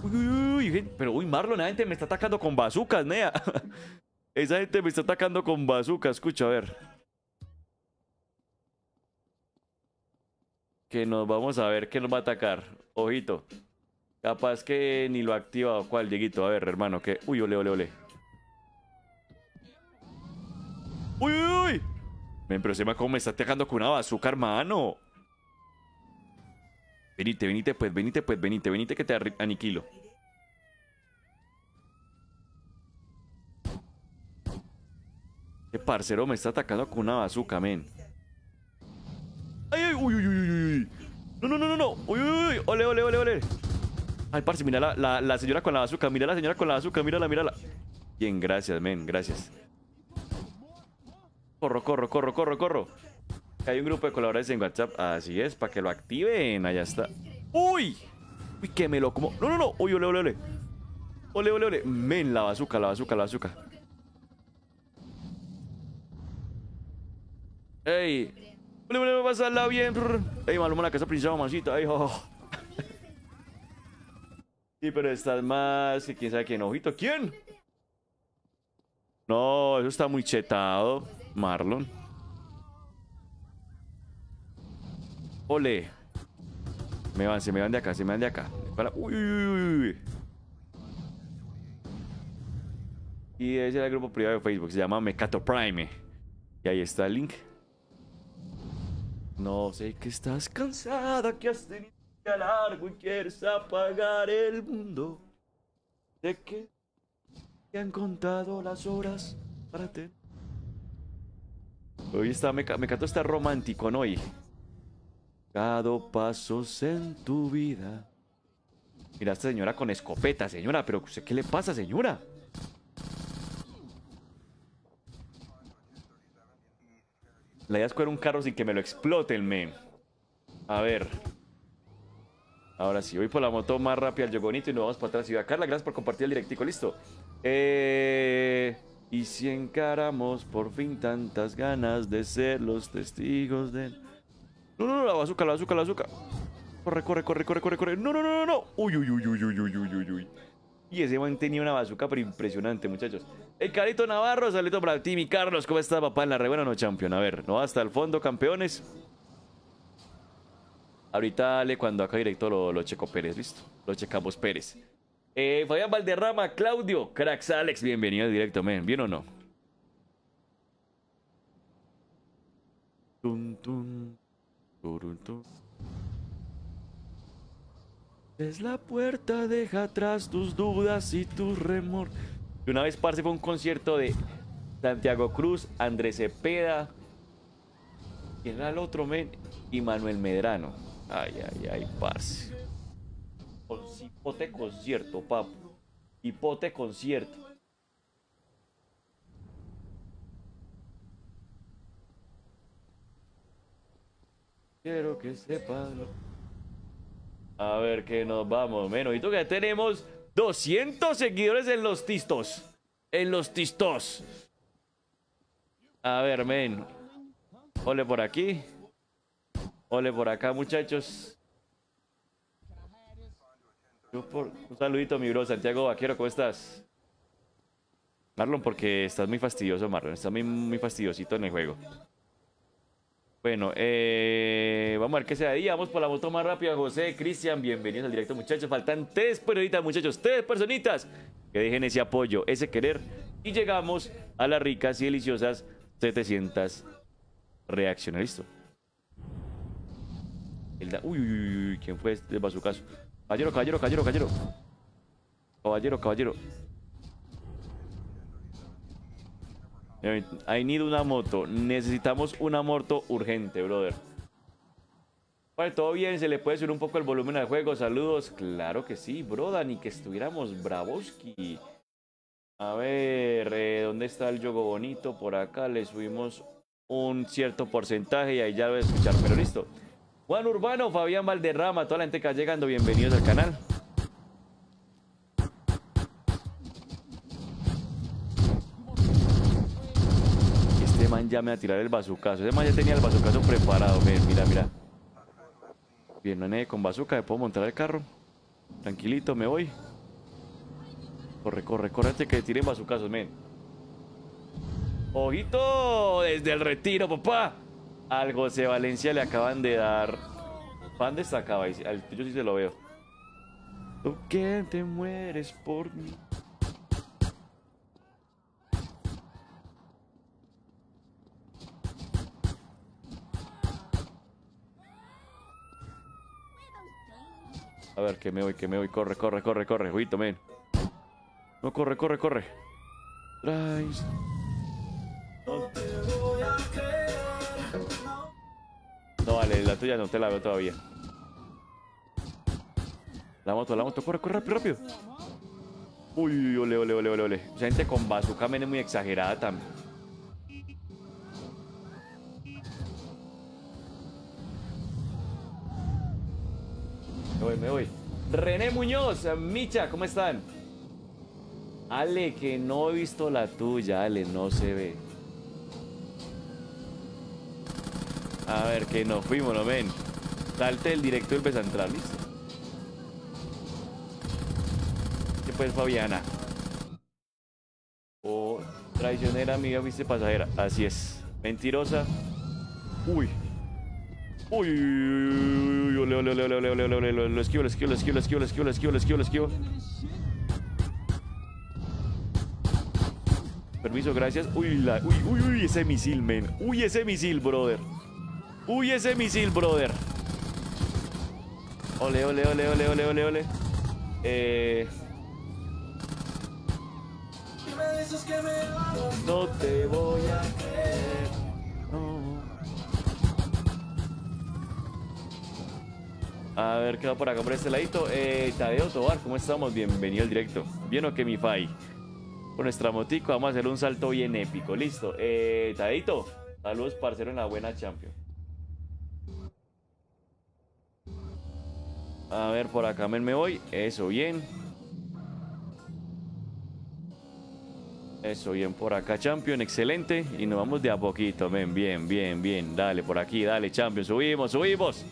Uy, uy, uy, pero uy, Marlon, la gente me está atacando con bazucas, nea. Esa gente me está atacando con bazooka. Escucha, a ver. Que nos vamos a ver qué nos va a atacar. Ojito. Capaz que ni lo ha activado. ¿Cuál, Dieguito? A ver, hermano, que... Uy, ole, ole, ole. ¡Uy, uy, uy! Ven, pero se me, como me está atacando con una bazooka, hermano. Venite, venite, pues, venite, pues, venite, venite que te aniquilo. Este parcero me está atacando con una bazooka, men. ¡Ay, ay! ¡Uy, uy, uy, uy! No, no, no, no, no. ¡Uy, uy, uy! ¡Ole, ole, ole, ole! Ay, parce, mira la, la, señora con la bazooka. Mira la señora con la bazooka. Mírala, mírala. Bien, gracias, men. Gracias. Corro, corro, corro, corro, corro. Hay un grupo de colaboradores en WhatsApp. Así es, para que lo activen. Allá está. ¡Uy! Uy, que me lo como. No, no, no. Uy, ole, ole, ole. Ole, ole, ole. Men, la bazooka, la bazooka, la bazooka. Ey. Ole, ole, ole, pasarla bien. Ey, maluma la casa princesa mamacita. Ey, oh. Sí, pero estás más que quién sabe quién. Ojito, ¿quién? No, eso está muy chetado, Marlon. Ole. Me van, se me van de acá, se me van de acá. Uy, uy, uy, Y ese era el grupo privado de Facebook, se llama Mecato Prime. Y ahí está el link. No sé que estás cansada, que has tenido día largo y quieres apagar el mundo. Sé que te han contado las horas para ti. Hoy está, Mecato está romántico, ¿no? Hoy. Cada pasos en tu vida. Mira esta señora con escopeta, señora, pero ¿qué le pasa, señora? La idea es coger un carro sin que me lo explote el men. A ver. Ahora sí, voy por la moto más rápida al yogonito y nos vamos para atrás. Ciudad Carla, gracias por compartir el directico, listo. Eh, y si encaramos por fin tantas ganas de ser los testigos de... No, no, la bazooka, la bazooka, la bazooka. Corre, corre, corre, corre, corre, corre. No, no, no, no, no. Uy, uy, uy, uy, uy, uy, uy, uy. Y ese man tenía una bazooka pero impresionante, muchachos. El Carito Navarro, saludos para ti, mi Carlos. ¿Cómo estás, papá? En la re buena no, champion. A ver, no hasta el fondo, campeones. Ahorita dale cuando acá directo lo, checo Pérez, listo. Lo checamos Pérez. Eh, Fabián Valderrama, Claudio, Cracks Alex, bienvenido directo, men. ¿Bien o no? Tum, tum. Es la puerta, deja atrás tus dudas y tus remor. Y una vez, parce, fue un concierto de Santiago Cruz, Andrés Cepeda. ¿Quién era el otro, men? Y Manuel Medrano. Ay, ay, ay, parce. Hipote concierto, papu. Hipote concierto. Quiero que sepan. A ver que nos vamos, menos. Y tú que tenemos 200 seguidores en los tistos. En los tistos. A ver, men. Ole por aquí. Ole por acá, muchachos. Un saludito, mi bro. Santiago Vaquero, ¿cómo estás? Marlon, porque estás muy fastidioso, Marlon. Estás muy, muy fastidiosito en el juego. Bueno, eh, vamos a ver qué sea ahí. Vamos por la moto más rápida. José, Cristian, bienvenidos al directo, muchachos. Faltan tres personitas, muchachos. Tres personitas que dejen ese apoyo, ese querer. Y llegamos a las ricas y deliciosas 700 reacciones. ¿Listo? Uy, uy, uy, ¿quién fue este caso? Caballero, caballero, caballero, caballero. Caballero, caballero. I need una moto. Necesitamos una moto urgente, brother. Vale, todo bien, se le puede subir un poco el volumen al juego. Saludos. Claro que sí, broda, ni que estuviéramos bravoski. A ver, eh, ¿dónde está el yogo bonito? Por acá le subimos un cierto porcentaje y ahí ya lo voy a escuchar. Pero listo. Juan Urbano, Fabián Valderrama, toda la gente que está llegando, bienvenidos al canal. Ya me va a tirar el bazucazo. Ese man ya tenía el bazucazo preparado. mira, mira. Bien, nene, con bazooka me puedo montar el carro. Tranquilito, me voy. Corre, corre, corre antes que tiren bazucazos, men. ¡Ojito! Desde el retiro, papá. Al José Valencia le acaban de dar. Pan destacaba. Al tuyo sí se lo veo. ¿Tú te mueres por mí? A ver, que me voy, que me voy. Corre, corre, corre, corre. Juito, men. No, corre, corre, corre. Traes. No, vale, la tuya no te la veo todavía. La moto, la moto, corre, corre, rápido, rápido. Uy, ole, ole, ole, ole, ole. gente con bazooka men es muy exagerada también. Me voy. René Muñoz, Micha, ¿cómo están? Ale, que no he visto la tuya, Ale, no se ve. A ver, que nos fuimos, ¿no ven? Salte el directo del Besantral, ¿listo? ¿Qué pues, Fabiana? Oh, traicionera, amiga, viste pasajera. Así es. Mentirosa. Uy. Uy, uy, uy, lo, esquivo, lo esquivo, lo esquivo, lo esquivo, lo esquivo, lo esquivo, lo esquivo, lo esquivo. Permiso, gracias. Uy, la, uy, uy, uy, ese misil, men. Uy, ese misil, brother. Uy, ese misil, brother. Ole, ole, ole, ole, ole, ole, ole. Eh... No te voy a creer. A ver, ¿qué va por acá por este ladito? Eh, Tadeo Tobar, ¿cómo estamos? Bienvenido al directo. Bien o que mi fai. Con nuestra motico vamos a hacer un salto bien épico. Listo. Eh, Tadeito, saludos, parcero, en la buena Champion. A ver, por acá me voy. Eso, bien. Eso, bien por acá, Champion, excelente. Y nos vamos de a poquito, ven, bien, bien, bien. Dale, por aquí, dale, Champion, subimos, subimos.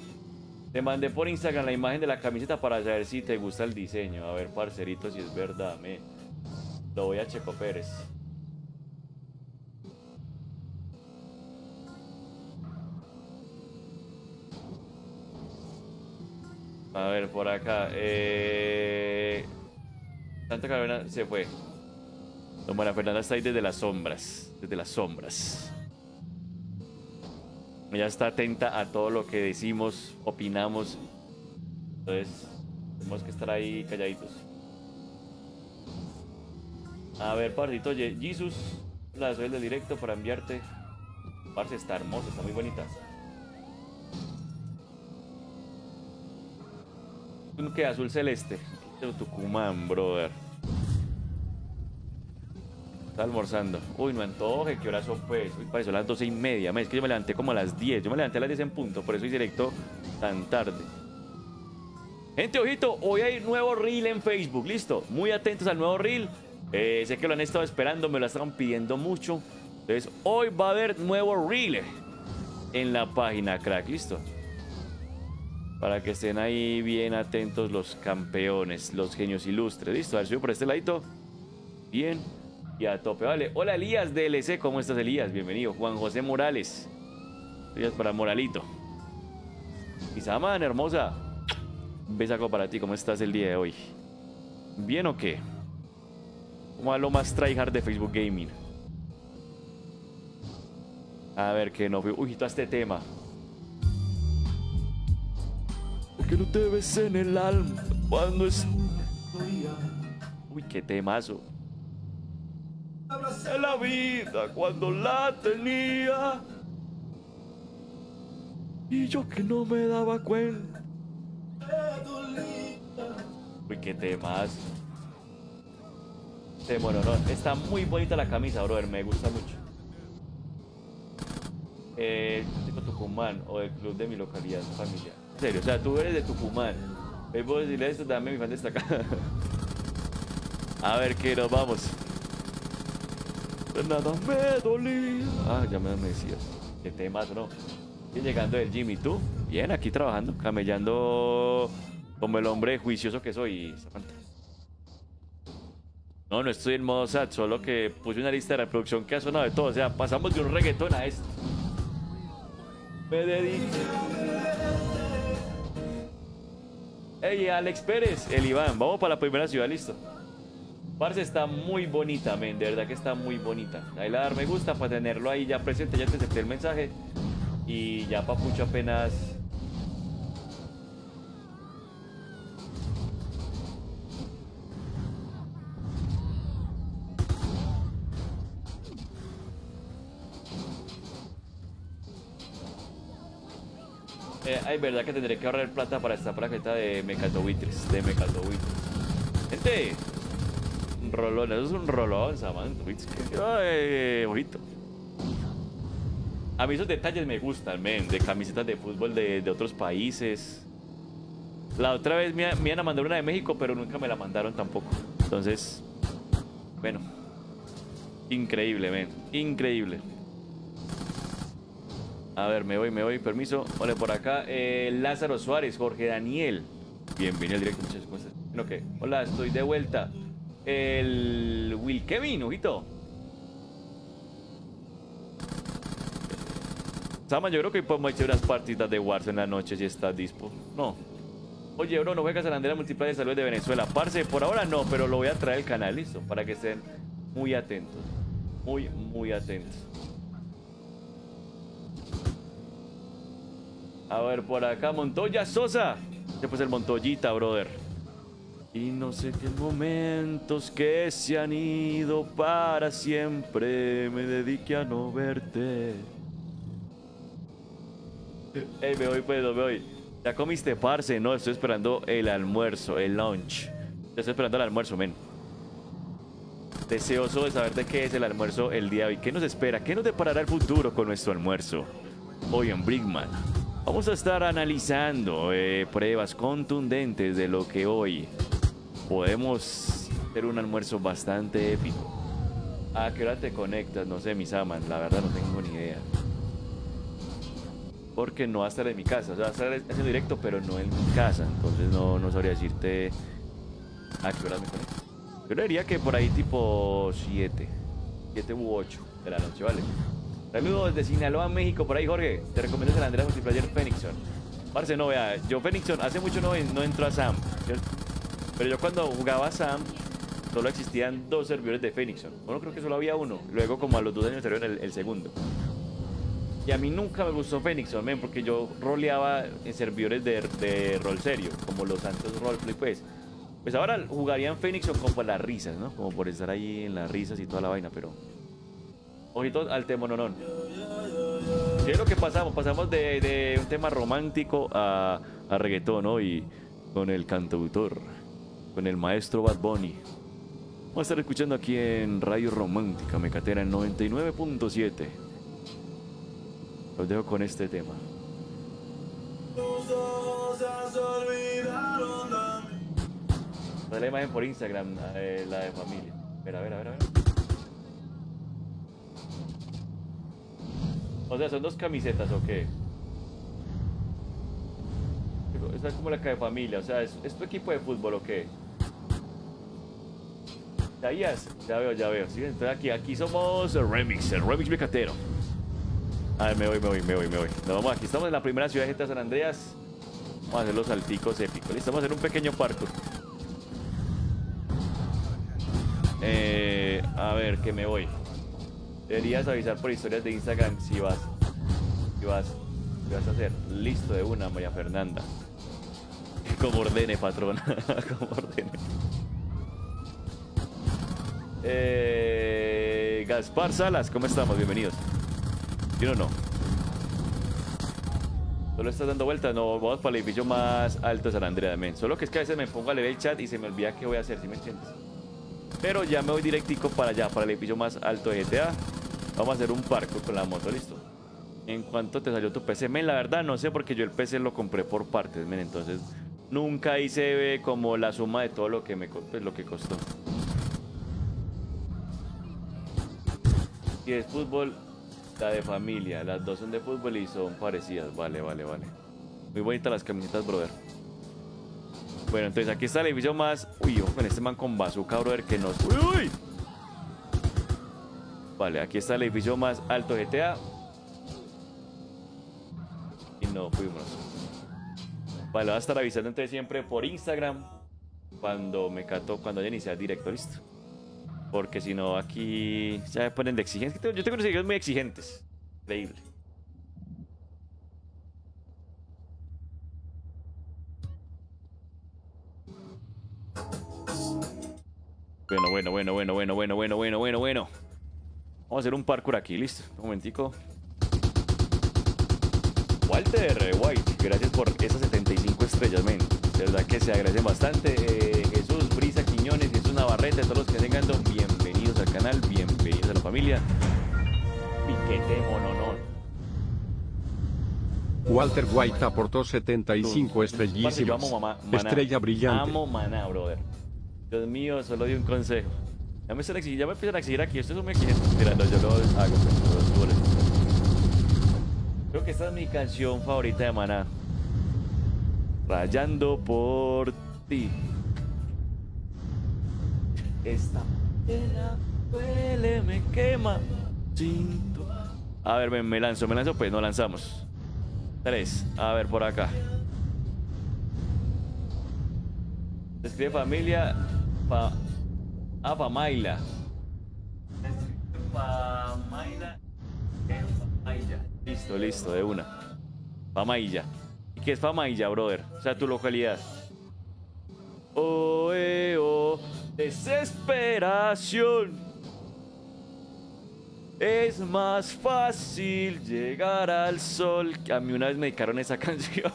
Te mandé por Instagram la imagen de la camiseta para saber si te gusta el diseño. A ver, parcerito, si es verdad, me. Lo voy a Checo Pérez. A ver, por acá. Eh... Santa Carolina se fue. Don María Fernanda está ahí desde las sombras. Desde las sombras. Ella está atenta a todo lo que decimos, opinamos. Entonces, tenemos que estar ahí calladitos. A ver, pardito, Jesus. La soy del directo para enviarte. Parce está hermosa, está muy bonita. ¿Qué? Azul celeste. Tucumán, brother. Está almorzando. Uy, no antoje, ¿qué horas son pues? Uy, para eso las doce y media. Es que yo me levanté como a las 10. Yo me levanté a las 10 en punto, por eso hice directo tan tarde. Gente, ojito, hoy hay nuevo reel en Facebook, listo. Muy atentos al nuevo reel. Eh, sé que lo han estado esperando, me lo estaban pidiendo mucho. Entonces, hoy va a haber nuevo reel en la página, crack, listo. Para que estén ahí bien atentos los campeones, los genios ilustres. Listo, a ver, por este ladito. Bien. Y a tope, vale. Hola Elías DLC, ¿cómo estás Elías? Bienvenido. Juan José Morales. Elías para Moralito. Isaman, hermosa. Besaco para ti, ¿cómo estás el día de hoy? ¿Bien o qué? ¿Cómo a lo más tryhard de Facebook Gaming? A ver, que no. Uy, todo este tema que no te ves en el alma cuando es... Uy, qué temazo. En la vida cuando la tenía. Y yo que no me daba cuenta. Uy, qué temazo. bueno, no, está muy bonita la camisa, brother. Me gusta mucho. Eh, Tucumán o el club de mi localidad familiar serio, o sea, tú eres de Tucumán. ¿Me puedo decirle esto? Dame mi fan destacada. A ver, que nos vamos. Nada me dolía. Ah, ya me, decías. Qué temas, ¿no? Y llegando del Jimmy, ¿tú? Bien, aquí trabajando, camellando como el hombre juicioso que soy, No, no estoy en modo sad, solo que puse una lista de reproducción que ha sonado de todo. O sea, pasamos de un reggaetón a esto. Me dedico. Ey, Alex Pérez, el Iván, vamos para la primera ciudad, listo. Parce está muy bonita, men, de verdad que está muy bonita. Ahí la dar me gusta para tenerlo ahí ya presente, ya te acepté el mensaje. Y ya Papucho apenas Eh, ay, verdad que tendré que ahorrar plata para esta plaqueta de Mecatobuitres. De Mecatobuitres. Gente, rolón, eso es un rolón, Samantha. Ay. A mí esos detalles me gustan, men, de camisetas de fútbol de, otros países. La otra vez me, me iban a mandar una de México, pero nunca me la mandaron tampoco. Entonces, bueno. Increíble. Increíble. A ver, me voy, me voy, permiso. Ole, por acá. Eh, Lázaro Suárez, Jorge Daniel. Bienvenido al directo. Bueno, ¿qué? Hola, estoy de vuelta. El Will Kevin. Sama, yo creo que podemos echar unas partidas de Wars en la noche si está dispo. No. Oye, bro, no juegas a la Andrea Multiplayer de Salud de Venezuela. Parce, por ahora no, pero lo voy a traer al canal, listo, para que estén muy atentos. Muy, muy atentos. A ver, por acá, Montoya Sosa. Después el Montoyita, brother. Y no sé qué momentos que se han ido para siempre me dediqué a no verte. Ey, me voy, pues, me voy. Ya comiste, parce. No, estoy esperando el almuerzo, el lunch. Estoy esperando el almuerzo, men. Deseoso de saber de qué es el almuerzo el día de hoy. ¿Qué nos espera? ¿Qué nos deparará el futuro con nuestro almuerzo? Hoy en Brickman. Vamos a estar analizando eh, pruebas contundentes de lo que hoy podemos hacer un almuerzo bastante épico. ¿A qué hora te conectas? No sé, mis amas, la verdad no tengo ni idea. Porque no va a estar en mi casa, o sea, va a estar haciendo directo, pero no en mi casa. Entonces no, no sabría decirte a qué hora me conecto. Yo diría que por ahí tipo 7, 7 u 8 de la noche, ¿vale? Saludos desde Sinaloa, México, por ahí Jorge. Te recomiendo el Andrea Multiplayer Phoenixon. Parce, no vea, yo Phoenixon hace mucho no, no entro a Sam. Pero yo cuando jugaba Sam, solo existían dos servidores de Phoenixon. Bueno, creo que solo había uno. Luego, como a los dos años salió el, segundo. Y a mí nunca me gustó Phoenixon, men, porque yo roleaba en servidores de, rol serio, como los Santos Roleplay, pues. Pues ahora jugarían Phoenixon como por las risas, ¿no? Como por estar ahí en las risas y toda la vaina, pero Ojitos al tema no ¿Qué es lo que pasamos? Pasamos de, un tema romántico a, a reggaetón, ¿no? Y con el cantautor, con el maestro Bad Bunny. Vamos a estar escuchando aquí en Radio Romántica Mecatera en 99.7. Los dejo con este tema. Dale imagen por Instagram, la de familia. A ver, a ver, a ver. O sea, son dos camisetas o qué? Esta es como la de familia, o sea, ¿es, tu equipo de fútbol o qué? ¿Sabías? Ya veo, ya veo. ¿sí? Entonces aquí, aquí somos el remix, el remix mecatero. A ver, me voy, me voy, me voy, me voy. Nos vamos aquí, estamos en la primera ciudad de San Andreas. Vamos a hacer los salticos épicos. Listo, vamos a hacer un pequeño parkour. Eh, a ver, que me voy. Deberías avisar por historias de Instagram si vas. Si vas. Si vas a hacer. Listo de una, María Fernanda. Como ordene, patrona. Como ordene. Eh, Gaspar Salas, ¿cómo estamos? Bienvenidos. ¿Sí no? Solo estás dando vueltas, no, vamos para el edificio más alto de San Andrea, men. Solo que es que a veces me pongo a leer el chat y se me olvida qué voy a hacer, ¿sí me entiendes? Pero ya me voy directico para allá, para el edificio más alto de GTA. Vamos a hacer un parco con la moto, listo. ¿En cuánto te salió tu PC? Men, la verdad no sé porque yo el PC lo compré por partes, men. Entonces nunca hice como la suma de todo lo que me pues, lo que costó. Es fútbol, la de familia. Las dos son de fútbol y son parecidas. Vale, vale, vale. Muy bonitas las camisetas, brother. Bueno, entonces aquí está el edificio más... Uy, con este man con bazooka, brother, que nos... ¡Uy, uy! Vale, aquí está el edificio más alto GTA. Y no fuimos. Vale, va a estar avisando entonces siempre por Instagram cuando me cato, cuando ya inicia el directo, listo. Porque si no, aquí me ponen de exigencia. Yo tengo unos seguidores muy exigentes. Increíble. Bueno, bueno, bueno, bueno, bueno, bueno, bueno, bueno, bueno, bueno. Vamos a hacer un parkour aquí, listo. Un momentico. Walter White, gracias por esas 75 estrellas, men. De verdad que se agradecen bastante. Eh, Jesús Quiñones, Jesús Navarrete, todos los que estén llegando, bienvenidos al canal, bienvenidos a la familia. Piquete mononón. Walter White aportó 75 estrellísimas. Estrella brillante. Amo maná, brother. Dios mío, solo di un consejo. Ya me, ya me empiezan a exigir aquí. Ustedes son muy exigentes. Mira, no, yo lo hago. Pues, Creo que esta es mi canción favorita de Maná. Rayando por ti. Esta pena duele, me quema. A ver, me, me lanzo, me lanzo, pues no lanzamos. Tres. A ver, por acá. Escribe familia. Pa, ah, Pamaila. Pamaila. Listo, listo, de una. Pamailla. ¿Y qué es Pamailla, brother? O sea, tu localidad. Oh, eh, oh, desesperación. Es más fácil llegar al sol. A mí una vez me dedicaron esa canción.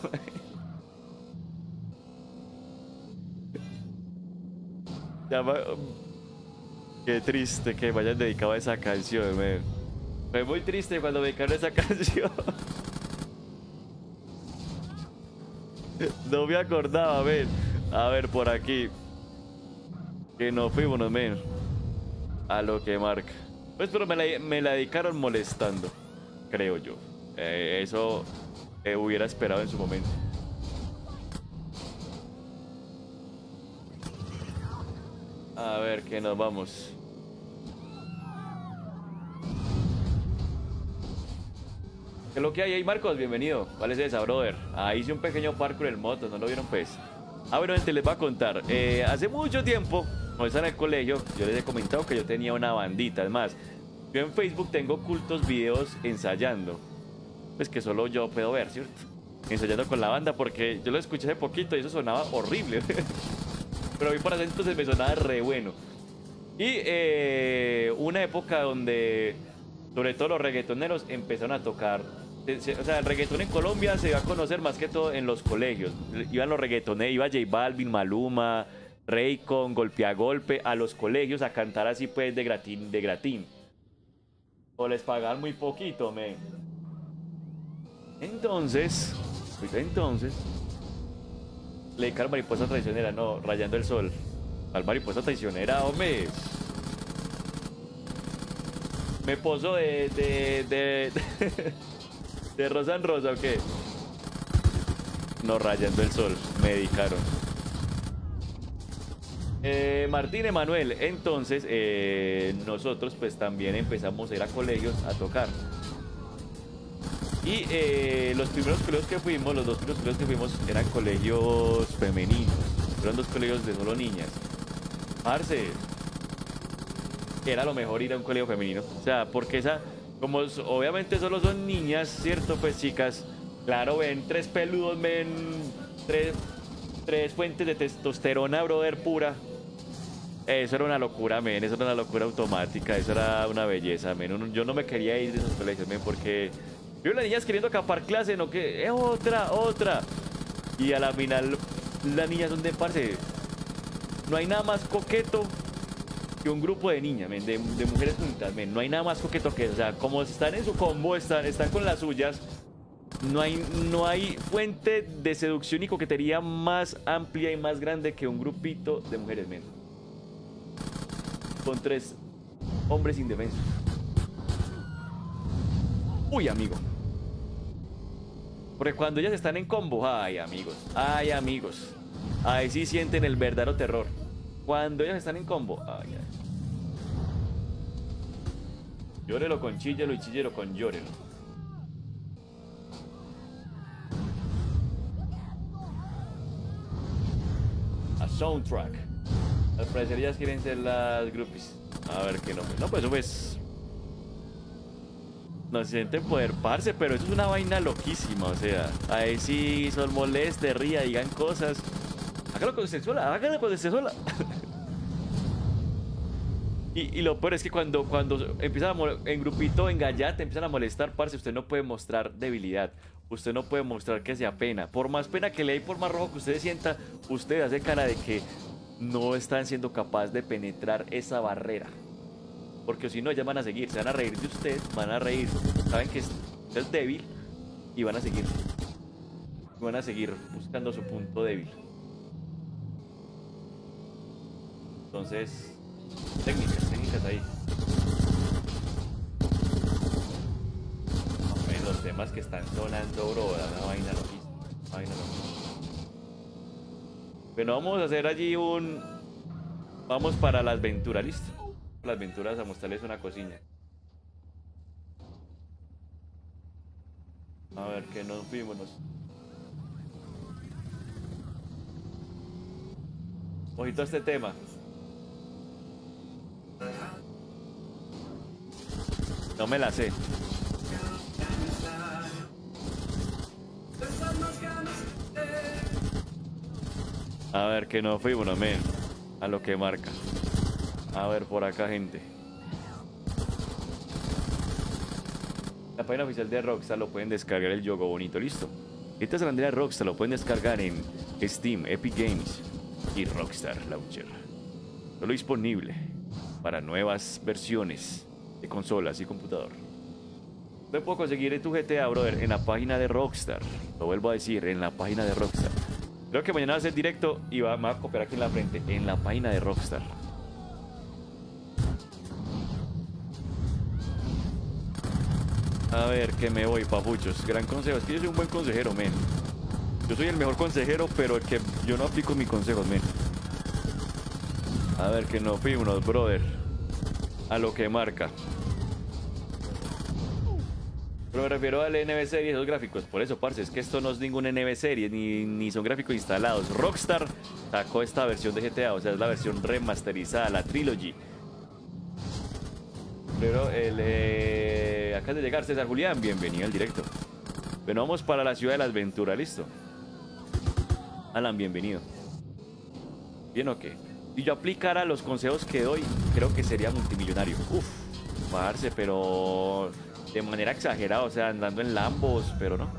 Qué triste que me hayan dedicado a esa canción. Fue muy triste cuando me dedicaron esa canción. No me acordaba, a ver. A ver, por aquí. Que no fuimos, men. A lo que marca. Pues pero me la, dedicaron molestando, creo yo. Eh, eso eh, hubiera esperado en su momento. A ver, que nos vamos. ¿Qué es lo que hay ahí, Marcos? Bienvenido. ¿Cuál es esa, brother? Ah, hice un pequeño parkour en moto, ¿no lo vieron, pues? Ah, bueno, gente, les voy a contar. Eh, hace mucho tiempo cuando estaba en el colegio, yo les he comentado que yo tenía una bandita. Es más, yo en Facebook tengo ocultos videos ensayando. Pues que solo yo puedo ver, ¿cierto? Ensayando con la banda porque yo lo escuché hace poquito y eso sonaba horrible. Pero a mí por ese entonces me sonaba re bueno. Y eh, una época donde, sobre todo los reggaetoneros, empezaron a tocar. O sea, el reggaetón en Colombia se iba a conocer más que todo en los colegios. Iban los reggaetoneros, iba J Balvin, Maluma, con golpe a golpe, a los colegios a cantar así pues de gratín, de gratín. O les pagan muy poquito, me. Entonces, pues entonces, le dedicar mariposa traicionera, no, rayando el sol. Al mariposa traicionera, hombre. Me poso de, de, de, de rosa en rosa, ¿o qué? No, rayando el sol, me dedicaron. Eh, Martín Emanuel, entonces eh, nosotros pues también empezamos a ir a colegios a tocar. Y eh, los primeros colegios que fuimos, los dos primeros colegios que fuimos eran colegios femeninos. Eran dos colegios de solo niñas. Parce, era lo mejor ir a un colegio femenino. O sea, porque esa, como obviamente solo son niñas, ¿cierto? Pues chicas, claro, ven tres peludos, ven tres, tres fuentes de testosterona, brother, pura. Eso era una locura, men. Eso era una locura automática. Eso era una belleza, men. Yo no me quería ir de esos colegios, men, porque yo las niñas queriendo acapar clase, no que, eh, otra, otra. Y a la final, las niñas son de parce. No hay nada más coqueto que un grupo de niñas, men, de, mujeres juntas, men. No hay nada más coqueto que, o sea, como están en su combo, están, están con las suyas. No hay, no hay fuente de seducción y coquetería más amplia y más grande que un grupito de mujeres, men con tres hombres indefensos. Uy, amigo. Porque cuando ellas están en combo, ay, amigos, ay, amigos. Ahí sí sienten el verdadero terror. Cuando ellas están en combo, ay, ay. Llórelo con chillelo y chillelo con llórelo. A soundtrack. Las parecerías quieren ser las groupies. A ver qué no. No, pues pues. No se sienten poder parce, pero eso es una vaina loquísima. O sea, ahí sí son molestes, ría, digan cosas. Hágalo con sola, hágalo con sola. y, y, lo peor es que cuando, cuando empiezan a en grupito, en gallate, empiezan a molestar, parce, usted no puede mostrar debilidad. Usted no puede mostrar que sea pena. Por más pena que le hay, por más rojo que usted sienta, usted hace cara de que no están siendo capaces de penetrar esa barrera. Porque si no, ellas van a seguir, se van a reír de usted, van a reír, saben que es, débil y van a seguir. van a seguir buscando su punto débil. Entonces, técnicas, técnicas ahí. los temas que están sonando, bro, una vaina loquísima. Vaina Bueno, vamos a hacer allí un... Vamos para las aventuras, ¿listo? Las aventuras a mostrarles una cocina. A ver, que nos fuimos. Ojito a este tema. No me la sé. A ver, que no fuimos, men. A lo que marca. A ver, por acá, gente. La página oficial de Rockstar lo pueden descargar el juego bonito, listo. Esta es la Rockstar, lo pueden descargar en Steam, Epic Games y Rockstar Launcher. Solo disponible para nuevas versiones de consolas y computador. No puedo conseguir tu GTA, brother, en la página de Rockstar. Lo vuelvo a decir, en la página de Rockstar. Creo que mañana va a ser directo y va, a copiar aquí en la frente, en la página de Rockstar. A ver, que me voy, papuchos. Gran consejo. Es que yo soy un buen consejero, men. Yo soy el mejor consejero, pero el que yo no aplico mis consejos, men. A ver, que no fuimos, brother. A lo que marca. Pero me refiero al NB Series, esos gráficos. Por eso, parce, es que esto no es ningún NB Series, ni, ni son gráficos instalados. Rockstar sacó esta versión de GTA, o sea, es la versión remasterizada, la Trilogy. Pero el, eh, acá de llegar César Julián, bienvenido al directo. Bueno, vamos para la ciudad de la aventura, ¿listo? Alan, bienvenido. ¿Bien o qué? Si yo aplicara los consejos que doy, creo que sería multimillonario. Uf, parce, pero de manera exagerada, o sea, andando en Lambos, pero no.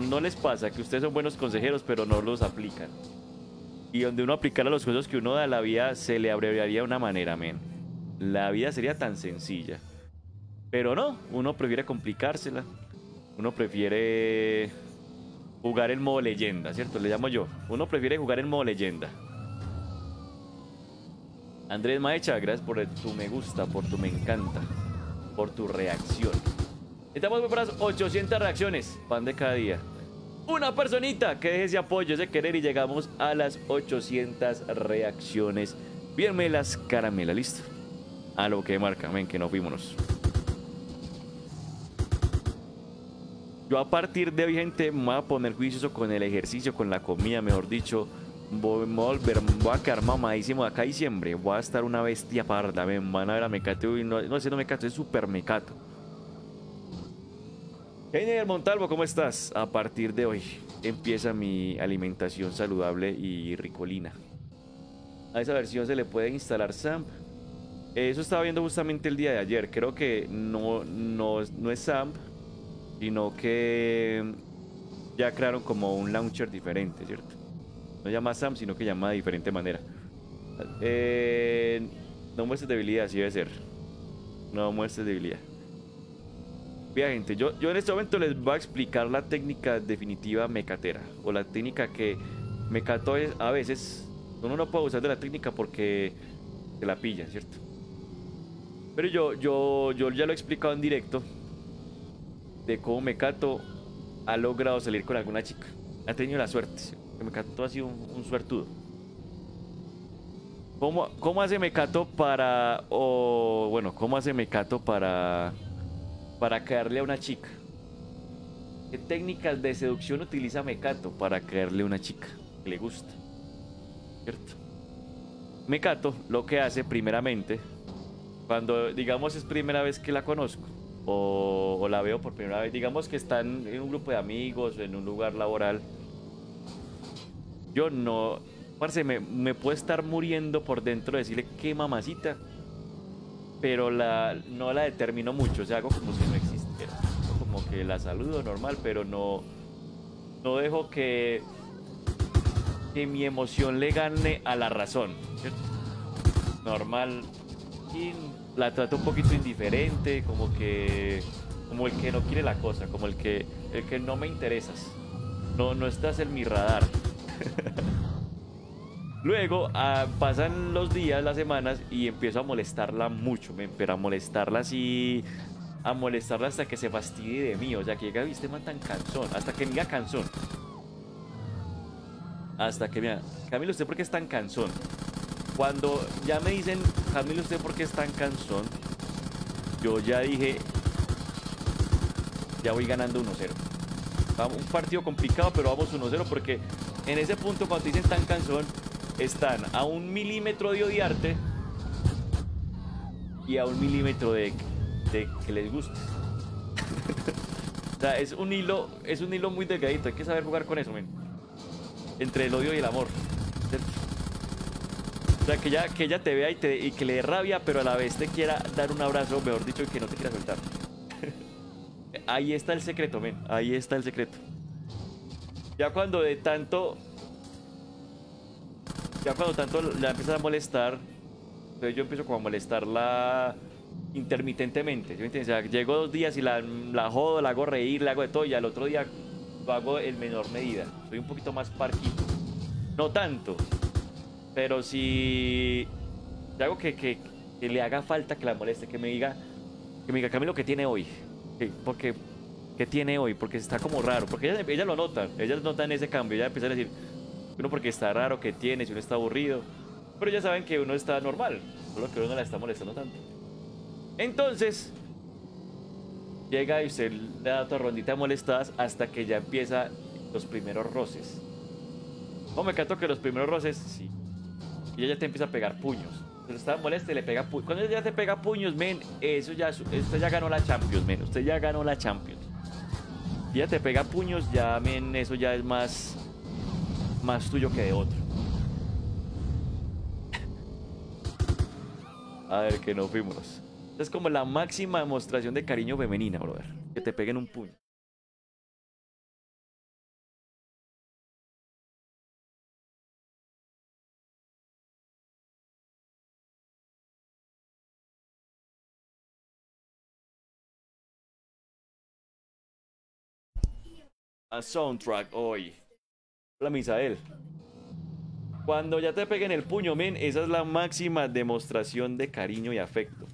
No, les pasa que ustedes son buenos consejeros, pero no los aplican. Y donde uno aplicara los consejos que uno da la vida, se le abreviaría de una manera, men. La vida sería tan sencilla. Pero no, uno prefiere complicársela. Uno prefiere jugar en modo leyenda, ¿cierto? Le llamo yo. Uno prefiere jugar en modo leyenda. Andrés Maecha, gracias por tu me gusta, por tu me encanta, por tu reacción. Estamos preparados 800 reacciones, pan de cada día. Una personita que deje ese apoyo, ese querer y llegamos a las 800 reacciones. Bien las caramela, listo. A lo que marca, ven que no fuimos. Yo a partir de hoy, gente, me voy a poner juicioso con el ejercicio, con la comida, mejor dicho Voy a voy a quedar mamadísimo acá a diciembre. Voy a estar una bestia parda. Me van a ver a Mecato. Y no, no sé, no Mecato, es super Mecato. Heiner Montalvo, ¿cómo estás? A partir de hoy empieza mi alimentación saludable y ricolina. A esa versión se le puede instalar SAMP. Eso estaba viendo justamente el día de ayer. Creo que no, no, no es SAMP, sino que ya crearon como un launcher diferente, ¿cierto? No llama Sam, sino que llama de diferente manera. Eh, no muestres debilidad, sí debe ser. No muestres debilidad. Bien, gente, yo, yo en este momento les voy a explicar la técnica definitiva mecatera. O la técnica que mecato a veces uno no puede usar de la técnica porque se la pilla, ¿cierto? Pero yo, yo, yo ya lo he explicado en directo de cómo Mecato ha logrado salir con alguna chica. Ha tenido la suerte que Mecato ha sido un, suertudo. ¿Cómo, ¿Cómo, hace Mecato para. O bueno, ¿cómo hace Mecato para. para caerle a una chica? ¿Qué técnicas de seducción utiliza Mecato para caerle a una chica que le gusta? ¿Cierto? Mecato lo que hace primeramente, cuando digamos es primera vez que la conozco, o, o, la veo por primera vez, digamos que están en un grupo de amigos, en un lugar laboral, yo no, parce, me, me puedo estar muriendo por dentro de decirle qué mamacita, pero la, no la determino mucho, o sea, hago como si no existiera. Como que la saludo normal, pero no, no dejo que, que mi emoción le gane a la razón. Normal. Y la trato un poquito indiferente, como que como el que no quiere la cosa, como el que, el que no me interesas. No, no estás en mi radar. Luego ah, pasan los días, las semanas y empiezo a molestarla mucho, pero a molestarla así, a molestarla hasta que se fastidie de mí, o sea, que llega, viste, man tan cansón, hasta que me diga cansón. Hasta que me diga, Camilo, ¿usted por qué es tan cansón? Cuando ya me dicen, Camilo, ¿usted por qué es tan cansón? Yo ya dije, ya voy ganando 1-0. Un partido complicado, pero vamos 1-0 porque en ese punto cuando dicen tan cansón, están a un milímetro de odiarte y a un milímetro de, que les guste. o sea, es un hilo, es un hilo muy delgadito, hay que saber jugar con eso, Entre el odio y el amor. O sea, que ella, que ella te vea y, te, y que le dé rabia, pero a la vez te quiera dar un abrazo, mejor dicho, que no te quiera soltar. Ahí está el secreto, men. Ahí está el secreto. Ya cuando de tanto ya cuando tanto la empieza a molestar, entonces yo empiezo como a molestarla intermitentemente. ¿sí O sea, llego dos días y la, la jodo, la hago reír, la hago de todo y al otro día lo hago en menor medida. Soy un poquito más parquito. No tanto, pero si hago que, que, le haga falta que la moleste, que me diga, que me diga, lo que tiene hoy? Porque, ¿qué tiene hoy? Porque está como raro, porque ella, ella lo nota, ellas notan ese cambio, ella empieza a decir, uno porque está raro, que tiene, uno está aburrido. Pero ya saben que uno está normal, solo que uno la está molestando tanto. Entonces, llega y usted le da otra rondita de molestadas hasta que ya empieza los primeros roces. No me canto que los primeros roces, sí. Y ella te empieza a pegar puños. Usted está molesta le pega puños. Cuando ella te pega puños, men, eso ya, usted ya ganó la Champions, men. Usted ya ganó la Champions. Y ella te pega puños, ya, men, eso ya es más más tuyo que de otro. A ver, que no fuimos. Es como la máxima demostración de cariño femenina, brother. Que te peguen un puño. A soundtrack hoy. Hola, Misael. Cuando ya te peguen el puño, men, esa es la máxima demostración de cariño y afecto.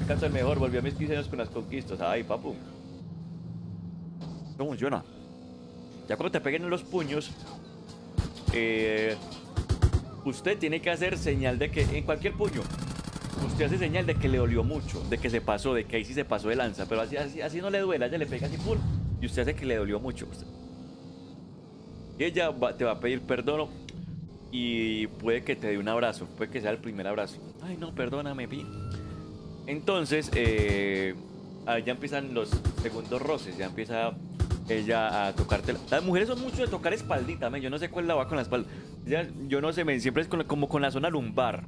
Me canto el mejor, volví a mis 15 años con las conquistas. Ay, papu. ¿Cómo funciona? Ya cuando te peguen los puños, eh, usted tiene que hacer señal de que en cualquier puño, usted hace señal de que le dolió mucho, de que se pasó, de que ahí sí se pasó de lanza, pero así, así, no le duela, ella le pega así, full, y usted hace que le dolió mucho. Y ella te va a pedir perdón y puede que te dé un abrazo, puede que sea el primer abrazo. Ay, no, perdóname, vi. Entonces, eh, ya empiezan los segundos roces, ya empieza ella a tocarte. Las mujeres son mucho de tocar espaldita, yo no sé cuál la va con la espalda. yo no sé, siempre es como con la zona lumbar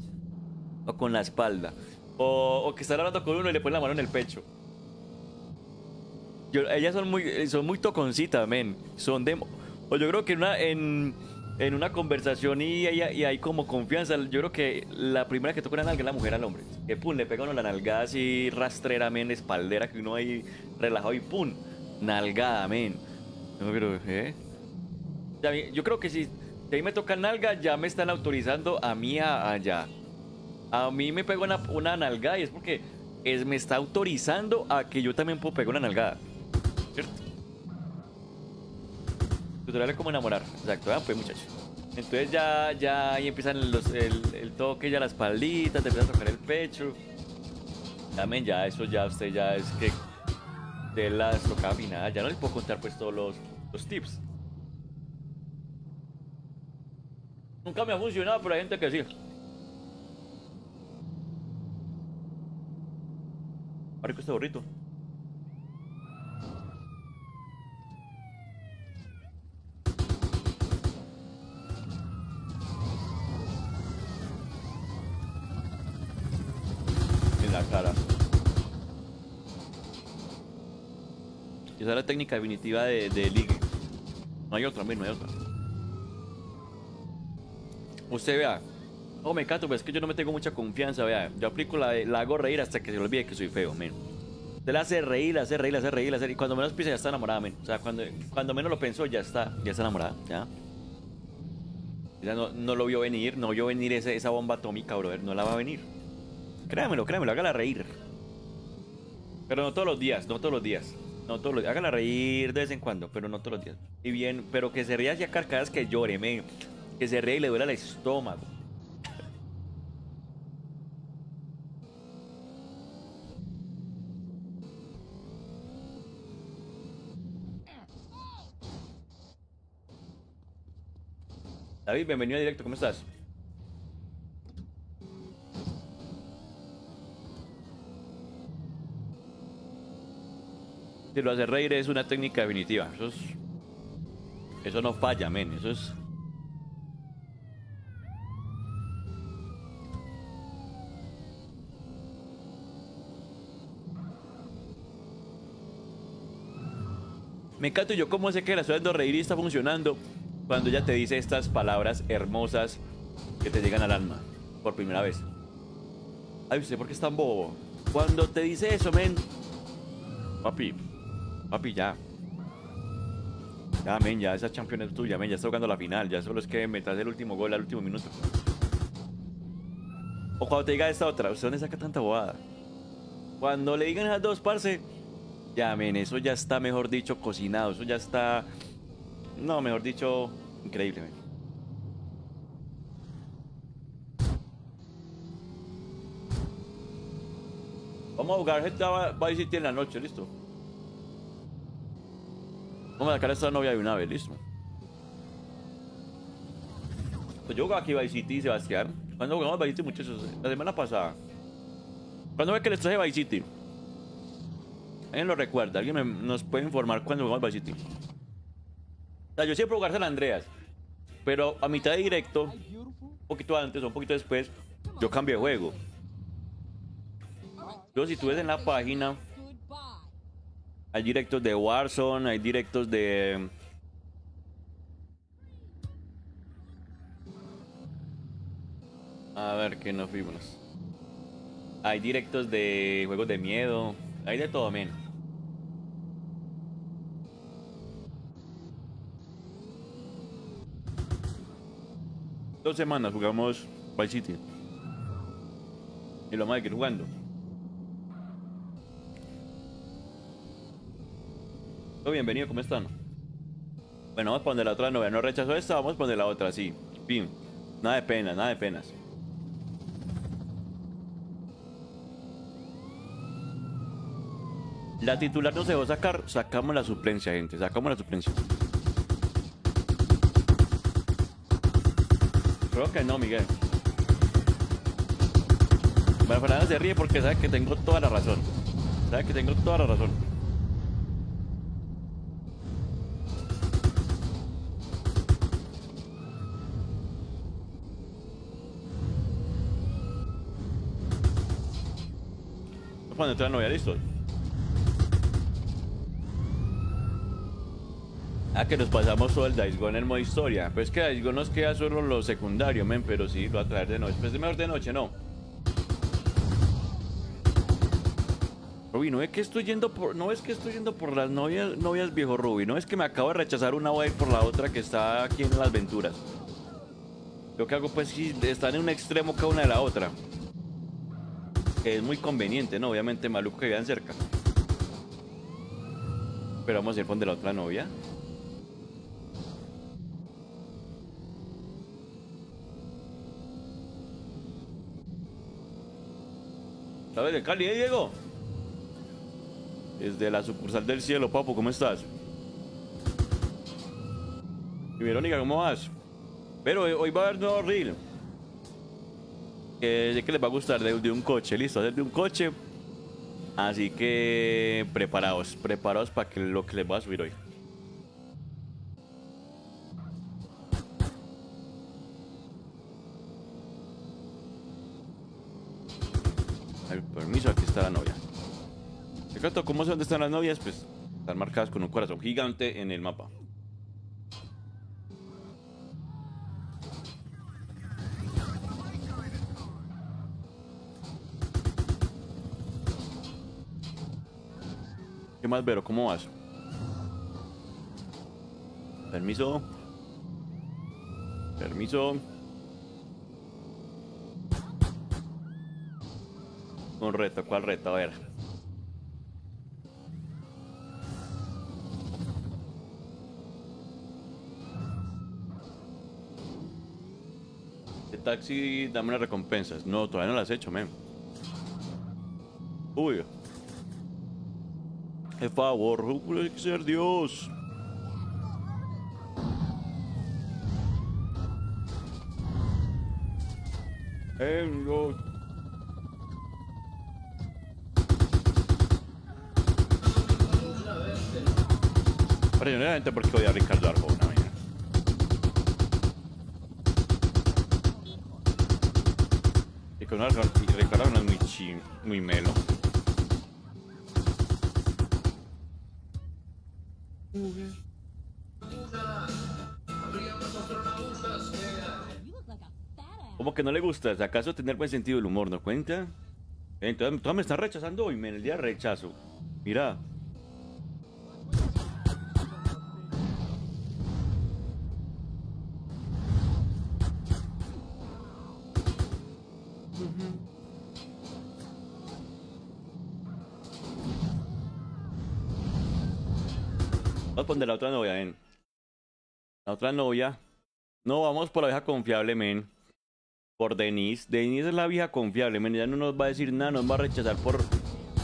o con la espalda. O, que están hablando con uno y le ponen la mano en el pecho. ellas son muy, son muy toconcitas, men. Son de... O yo creo que una, en, en una conversación y, y, hay como confianza, yo creo que la primera que toca una nalga es la mujer al hombre. Que pum, le pega uno la nalgada así rastrera, men, espaldera, que uno ahí relajado y pum, nalgada, men. Yo ¿eh? Yo creo que si, si ahí me toca nalga, ya me están autorizando a mí allá a mí me pega una, una nalgada y es porque es, me está autorizando a que yo también puedo pegar una nalgada. ¿Cierto? Tutorial es como enamorar. Exacto, ah, pues muchachos. Entonces ya, ya ahí empiezan los, el, el, toque, ya la espaldita, te empieza a tocar el pecho. También ya eso ya usted ya es que de las tocadas nada, ya no les puedo contar pues todos los, los tips. Nunca me ha funcionado, pero hay gente que sí. Marico, este gorrito. En la cara. Esa es la técnica definitiva de, de ligue. No hay otra, no hay otra. Usted vea, Oh, me cato, pues es que yo no me tengo mucha confianza, vea. Yo aplico la, la hago reír hasta que se olvide que soy feo, men. Usted la hace reír, la hace reír, la hace reír, la hace reír. Y cuando menos piensa ya está enamorada, men. O sea, cuando, cuando menos lo pensó ya está, ya está enamorada, ya. Ella no, no lo vio venir, no vio venir ese, esa bomba atómica, brother. No la va a venir. Créamelo, créamelo, hágala reír. Pero no todos los días, no todos los días. No todos. Hágala reír de vez en cuando, pero no todos los días. Y bien, pero que se ría hacia carcadas que llore, men. Que se ría y le duele el estómago. David, bienvenido a directo, ¿cómo estás? Si lo hace reír es una técnica definitiva. Eso es, Eso no falla, men. Eso es. Me encanta yo cómo sé que la ciudad de reír está funcionando cuando ella te dice estas palabras hermosas que te llegan al alma por primera vez. Ay, ¿usted por qué es tan bobo? Cuando te dice eso, men. Papi, papi, ya. Ya, men, ya esa champion es tuya, men, ya está jugando la final. Ya solo es que metas el último gol al último minuto. O cuando te diga esta otra, ¿usted dónde saca tanta bobada? Cuando le digan esas dos, parce, ya, men, eso ya está, mejor dicho, cocinado. Eso ya está no, mejor dicho, increíble. Vamos a jugar GTA Vice City en la noche, listo. Vamos a sacar a esta novia de una vez, listo. Pues yo juego aquí Vice City, Sebastián. ¿Cuándo jugamos Vice City, muchachos? La semana pasada. ¿Cuándo ve que les traje Vice City? ¿Alguien lo recuerda? ¿Alguien nos puede informar cuándo jugamos Vice City? Yo siempre jugar San Andreas. Pero a mitad de directo, un poquito antes o un poquito después, yo cambié de juego. Si tú ves en la página, hay directos de Warzone, hay directos de... A ver, que nos fuimos. Hay directos de juegos de miedo. Hay de todo, men. Dos semanas jugamos Vice City. Y lo más que jugando. Todo bienvenido, ¿cómo están? Bueno, vamos a poner la otra novia. No rechazó esta, vamos a poner la otra, sí. Pim. Nada de penas, nada de penas. La titular no se va a sacar, sacamos la suplencia, gente. Sacamos la suplencia. Creo que no, Miguel. Bueno, Fernanda se ríe porque sabe que tengo toda la razón. Sabe que tengo toda la razón. Cuando entra la novia, listo. Ah, que nos pasamos todo el Gone en modo historia. Pues que Gone nos queda solo lo secundario, men, pero sí, lo va a traer de noche. Pues de mejor de noche, no. Ruby, no es que estoy yendo por, no es que estoy yendo por las novias, novias viejo Ruby, no es que me acabo de rechazar una voy por la otra que está aquí en las venturas. Lo que hago pues sí, están en un extremo cada una de la otra. Que es muy conveniente, ¿no? Obviamente maluco que vean cerca. Pero vamos a ir con de la otra novia. ¿Sabes de Cali, eh, Diego? Desde la sucursal del cielo, papo, ¿cómo estás? Y Verónica, ¿cómo vas? Pero hoy va a haber nuevo reel. Que, que les va a gustar de, un coche, listo, hacer de un coche. Así que preparados, preparados para que lo que les voy a subir hoy. Permiso aquí está la novia. Secreto, ¿cómo sé dónde están las novias? Pues están marcadas con un corazón gigante en el mapa. ¿Qué más, Vero? ¿Cómo vas? Permiso. Permiso. Un reto, ¿cuál reto? A ver. El taxi, dame unas recompensas. No, todavía no las he hecho, men. Uy. Por favor, hay que ser Dios. Pero yo porque odia a Ricardo Arjona, mira. Y con Ricardo Arjona es muy, chi, muy melo. Como que no le gusta, ¿acaso tener buen sentido del humor, no cuenta? Entonces, tú me estás rechazando hoy, en el día rechazo. Mira. A poner la otra novia, ven. La otra novia. No, vamos por la vieja confiable, men. Por Denise. Denise es la vieja confiable, men. Ella no nos va a decir nada, nos va a rechazar por,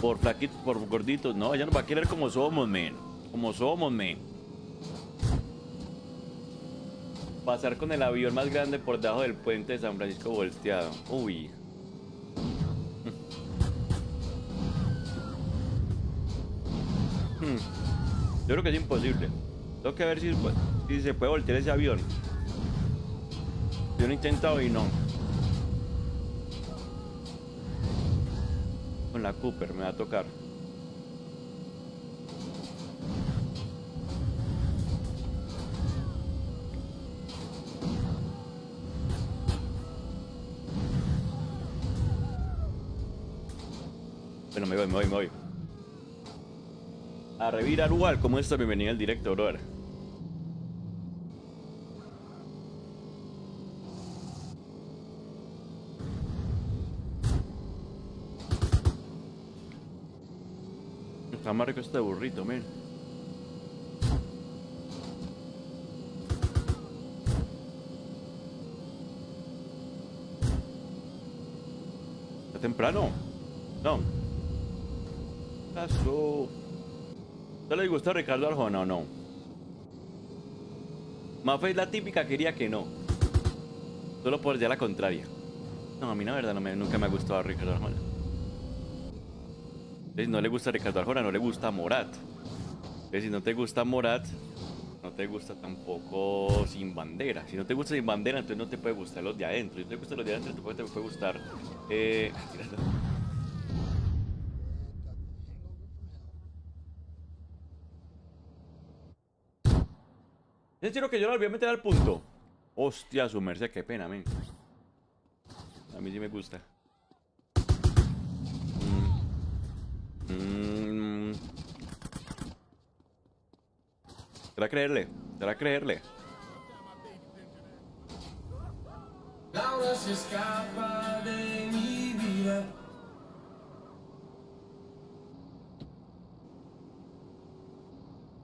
por flaquitos, por gorditos. No, ella nos va a querer como somos, men. Como somos, men. Pasar con el avión más grande por debajo del puente de San Francisco volteado. Uy. Yo creo que es imposible. Tengo que ver si, si se puede voltear ese avión. Yo lo he intentado y no. Con la Cooper me va a tocar. Bueno, me voy, me voy, me voy. A Revir Arual, ¿cómo está? Bienvenido al directo, brother. Está más este burrito, men. ¿Está temprano? No. Pasó. ¿No le gusta Ricardo Arjona o no? Mafe es la típica quería que no. Solo por ya la contraria. No, a mí la verdad nunca me ha gustado Ricardo Arjona. Si no le gusta Ricardo Arjona, no le gusta Morat. si no te gusta Morat, no te gusta tampoco Sin Bandera. Si no te gusta Sin Bandera, entonces no te puede gustar los de adentro. Si no te gustan los de adentro, puede, te puede gustar... Eh... Es decir, que yo lo voy a meter al punto. Hostia, su merced, qué pena, men. A mí sí me gusta. Mm. Mm. ¿Será creerle? ¿Será creerle? Laura se escapa de mi vida.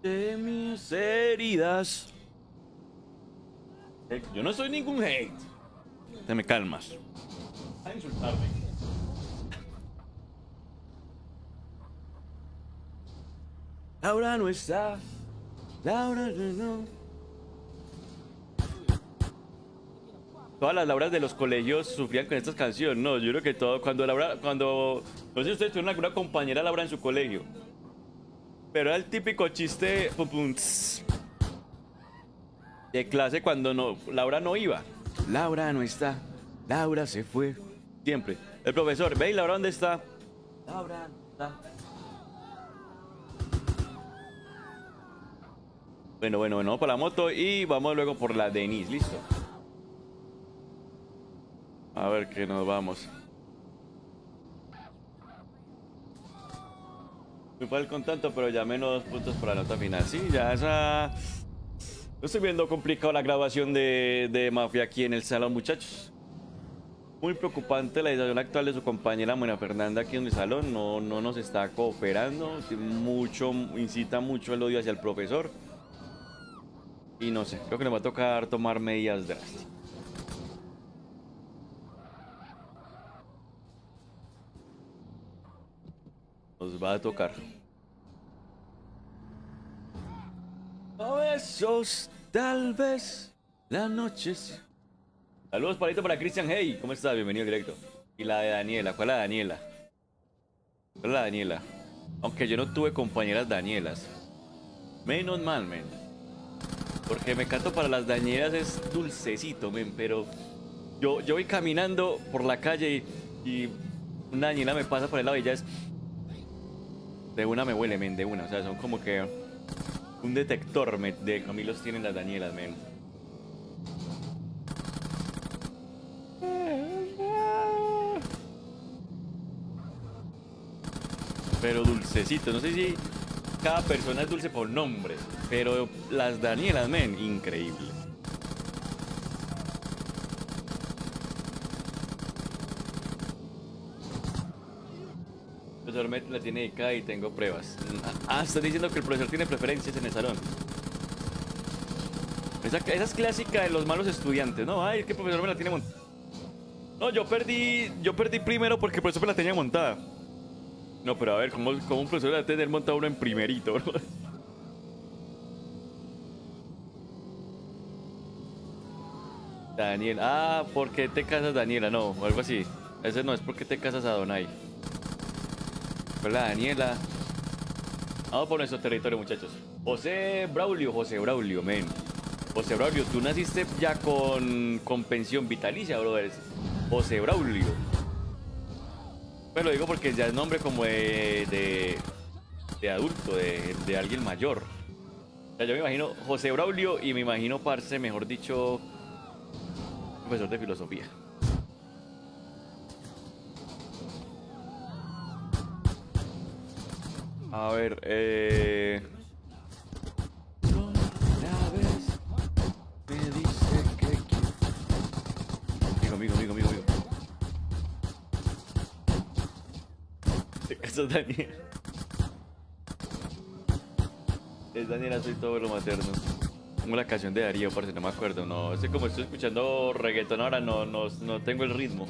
De mis heridas. Yo no soy ningún hate. Te me calmas. A insultarme. Laura no está. Laura no. Todas las Lauras de los colegios sufrían con estas canciones. No, yo creo que todo. Cuando Laura. Cuando. No sé si ustedes tuvieron alguna compañera Laura en su colegio. Pero era el típico chiste. Pum, pum, de clase cuando no, Laura no iba. Laura no está. Laura se fue. Siempre. El profesor, ve, Laura dónde está? Laura no está. Bueno, bueno, bueno, por la moto y vamos luego por la Denise, listo. A ver qué nos vamos. Igual con tanto, pero ya menos puntos para la nota final. Sí, ya esa... Estoy viendo complicado la grabación de, de Mafia aquí en el salón, muchachos. Muy preocupante la situación actual de su compañera Buena Fernanda aquí en el salón. No, no nos está cooperando. Mucho, incita mucho el odio hacia el profesor. Y no sé, creo que nos va a tocar tomar medidas drásticas. Nos va a tocar. A besos, tal vez la noche. Saludos palito para Christian Hey, ¿cómo estás? Bienvenido directo. Y la de Daniela, ¿cuál es la Daniela? ¿Cuál es la Daniela? Aunque yo no tuve compañeras Danielas. Menos mal, men. Porque me canto para las Danielas es dulcecito, men, pero yo, yo voy caminando por la calle y, y una Daniela me pasa por el lado y ya es de una me huele, men, de una. O sea, son como que un detector de Camilos tienen las Danielas, men. Pero dulcecito, no sé si cada persona es dulce por nombre, pero las Danielas, men, increíble. La tiene acá y tengo pruebas. Ah, estás diciendo que el profesor tiene preferencias en el salón. Esa, es clásica de los malos estudiantes, ¿no? Ay, es que el profesor me la tiene montada. No, yo perdí, yo perdí primero porque el profesor me la tenía montada. No, pero a ver, ¿cómo, un profesor va a tener montado uno en primerito? Daniel, ah, ¿por qué te casas Daniela? No, o algo así. Ese no es porque te casas a Donai. Daniela. Vamos por nuestro territorio, muchachos. José Braulio, José Braulio, men. José Braulio, tú naciste ya con, con pensión vitalicia, brother. José Braulio. Pero lo digo porque ya es nombre como de, de, adulto, de, de, alguien mayor. O sea, yo me imagino José Braulio y me imagino, parce, mejor dicho, profesor de filosofía. A ver, eh... Amigo, amigo, amigo, amigo. Eso es Daniel. Es Daniel, soy todo lo materno. Como la canción de Darío, parece, no me acuerdo. No, sé como estoy escuchando reggaeton ahora, no, no, no tengo el ritmo.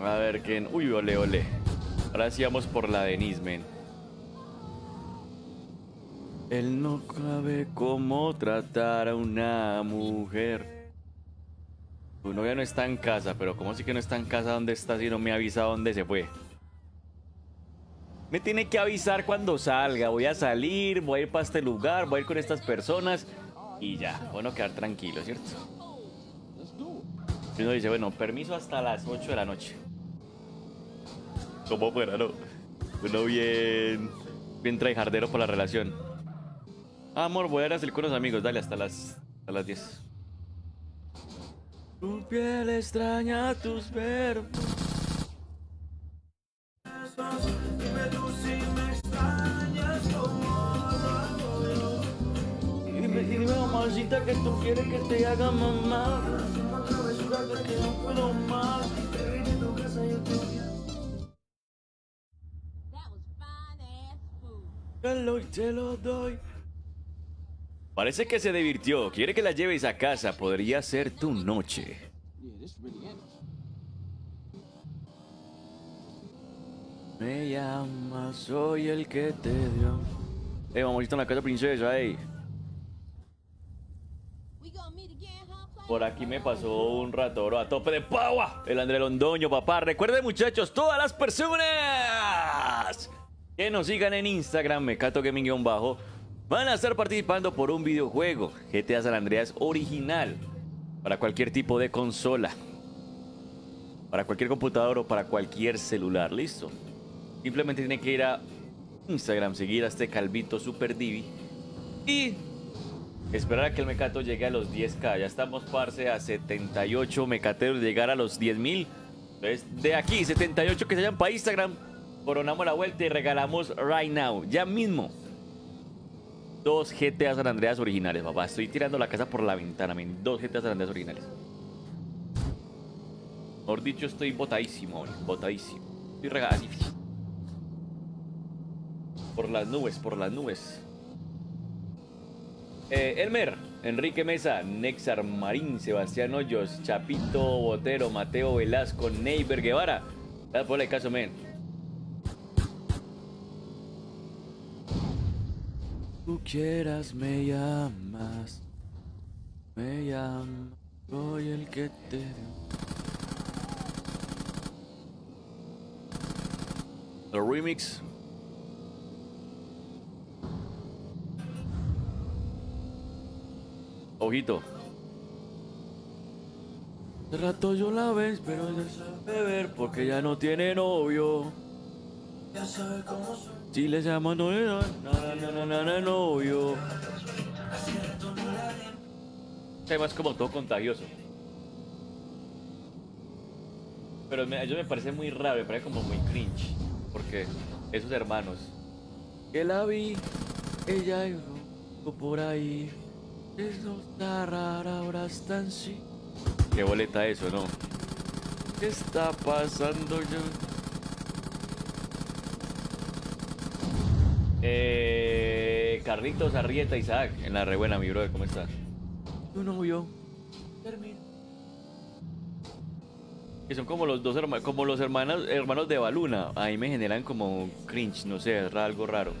A ver quién. Uy, ole, ole. Ahora sí vamos por la Denise, men. Él no sabe cómo tratar a una mujer. Tu novia no está en casa, pero ¿cómo sí que no está en casa? ¿Dónde está si no me avisa dónde se fue? Me tiene que avisar cuando salga. Voy a salir, voy a ir para este lugar, voy a ir con estas personas y ya. Bueno, quedar tranquilo, ¿cierto? Y uno dice, bueno, permiso hasta las 8 de la noche como fuera, ¿no? Uno bien, bien traijardero por la relación. Ah, amor, voy a ir a salir con los amigos, dale, hasta las, hasta las 10. Tu piel extraña tus verbos. Dime, dime, mamacita, que tú quieres que te haga mamá. Que no puedo más. te lo doy. Parece que se divirtió. Quiere que la lleves a casa. Podría ser tu noche. Me llama, soy el que te dio. Eh, vamos a ir a la casa princesa, ey. Por aquí me pasó un rato, bro, a tope de pava. El André Londoño, papá. Recuerden, muchachos, todas las personas que nos sigan en Instagram, Mecato Gaming-bajo, van a estar participando por un videojuego GTA San Andreas original para cualquier tipo de consola, para cualquier computador o para cualquier celular, listo. Simplemente tienen que ir a Instagram, seguir a este calvito super divi y esperar a que el mecato llegue a los 10k. Ya estamos, parce, a 78 mecateros, llegar a los 10.000 Entonces, de aquí, 78 que se vayan para Instagram, coronamos la vuelta y regalamos right now, ya mismo. Dos GTA San Andreas originales, papá. Estoy tirando la casa por la ventana, men. Dos GTA San Andreas originales. Mejor dicho, estoy botadísimo, botadísimo. Estoy regalado Por las nubes, por las nubes. Eh, Elmer, Enrique Mesa, Nexar Marín, Sebastián Hoyos, Chapito Botero, Mateo Velasco, Neiber Guevara. Dale por caso, men. Tú quieras me llamas, me llamas, soy el que te... The remix Ojito. De rato yo la ves, pero ya sabe ver porque ya no tiene novio. Si le llamo no no, no, no, no, novio. Es como todo contagioso. Pero me, ellos me parece muy raro, me parece como muy cringe. Porque esos hermanos. Que la vi, ella iba por ahí. Eso está rara, ahora están así. Qué boleta eso, ¿no? ¿Qué está pasando yo? Eh, Carlitos Arrieta Isaac, en la rebuena, mi brother, ¿cómo estás? Tu novio. Termina. Que son como los dos hermanos, como los hermanos, hermanos de Baluna. Ahí me generan como cringe, no sé, es algo raro.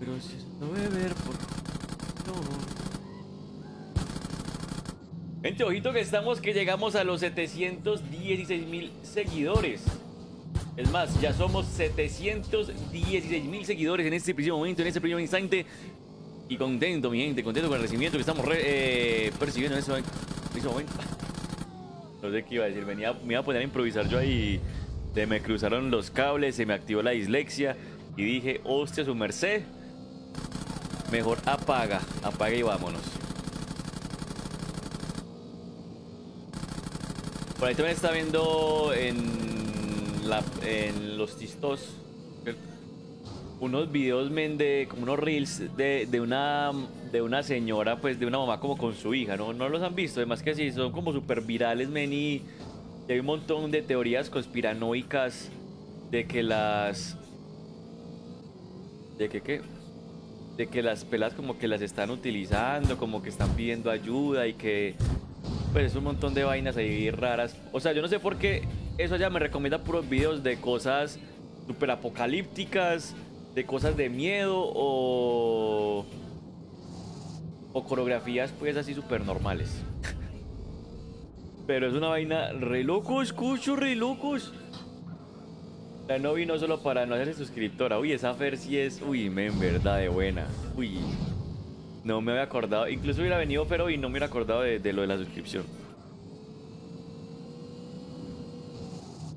Pero si no beber, por Gente, ojito que estamos, que llegamos a los 716 mil seguidores. Es más, ya somos 716 mil seguidores en este preciso momento, en este primer instante. Y contento, mi gente, contento con el recibimiento que estamos eh, percibiendo en este momento. No sé qué iba a decir, me iba a poner a improvisar yo ahí. Se me cruzaron los cables, se me activó la dislexia. Y dije, hostia, su merced. Mejor apaga, apaga y vámonos. Por ahí también está viendo en, en los tistos unos videos men de como unos reels de, de, una de una señora pues de una mamá como con su hija no no los han visto además que sí son como super virales men y hay un montón de teorías conspiranoicas de que las de que qué de que las pelas como que las están utilizando, como que están pidiendo ayuda y que pues es un montón de vainas ahí raras. O sea, yo no sé por qué eso ya me recomienda puros videos de cosas super apocalípticas, de cosas de miedo o o coreografías pues así super normales. Pero es una vaina re loco, escucho re locos. La no vino solo para no hacerse suscriptora. Uy, esa Fer sí es, uy, me en verdad de buena. Uy, no me había acordado. Incluso hubiera venido pero y no me hubiera acordado de, lo de la suscripción.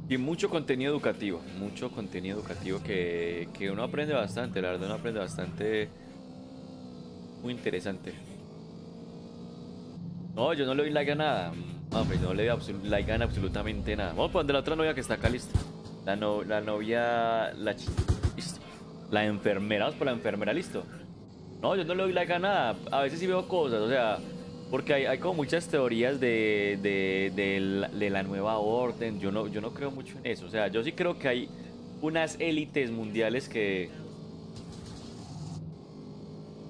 Y mucho contenido educativo, mucho contenido educativo que, que uno aprende bastante, la verdad uno aprende bastante, muy interesante. No, yo no le doy like a nada, no, pues le doy like a absolutamente nada. Vamos a poner la otra novia que está acá, listo. La, no, la novia. La, la enfermera. Vamos por la enfermera, listo. No, yo no le doy like a nada. A veces sí veo cosas, o sea. Porque hay, como muchas teorías de, de, de, la, nueva orden. Yo no, yo no creo mucho en eso. O sea, yo sí creo que hay unas élites mundiales que.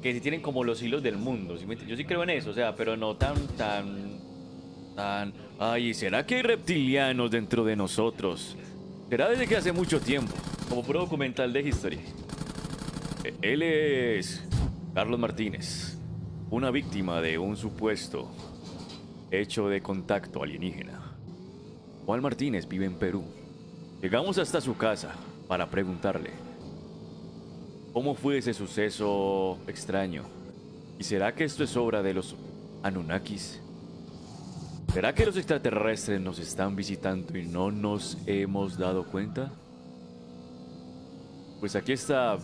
que sí tienen como los hilos del mundo. Yo sí creo en eso, o sea, pero no tan. tan. tan. Ay, ¿será que hay reptilianos dentro de nosotros? Será desde que hace mucho tiempo, como pro documental de History. E, él es Carlos Martínez, una víctima de un supuesto hecho de contacto alienígena. Juan Martínez vive en Perú. Llegamos hasta su casa para preguntarle cómo fue ese suceso extraño. ¿Y será que esto es obra de los Anunnakis? ¿Será que los extraterrestres nos están visitando y no nos hemos dado cuenta? Pues aquí está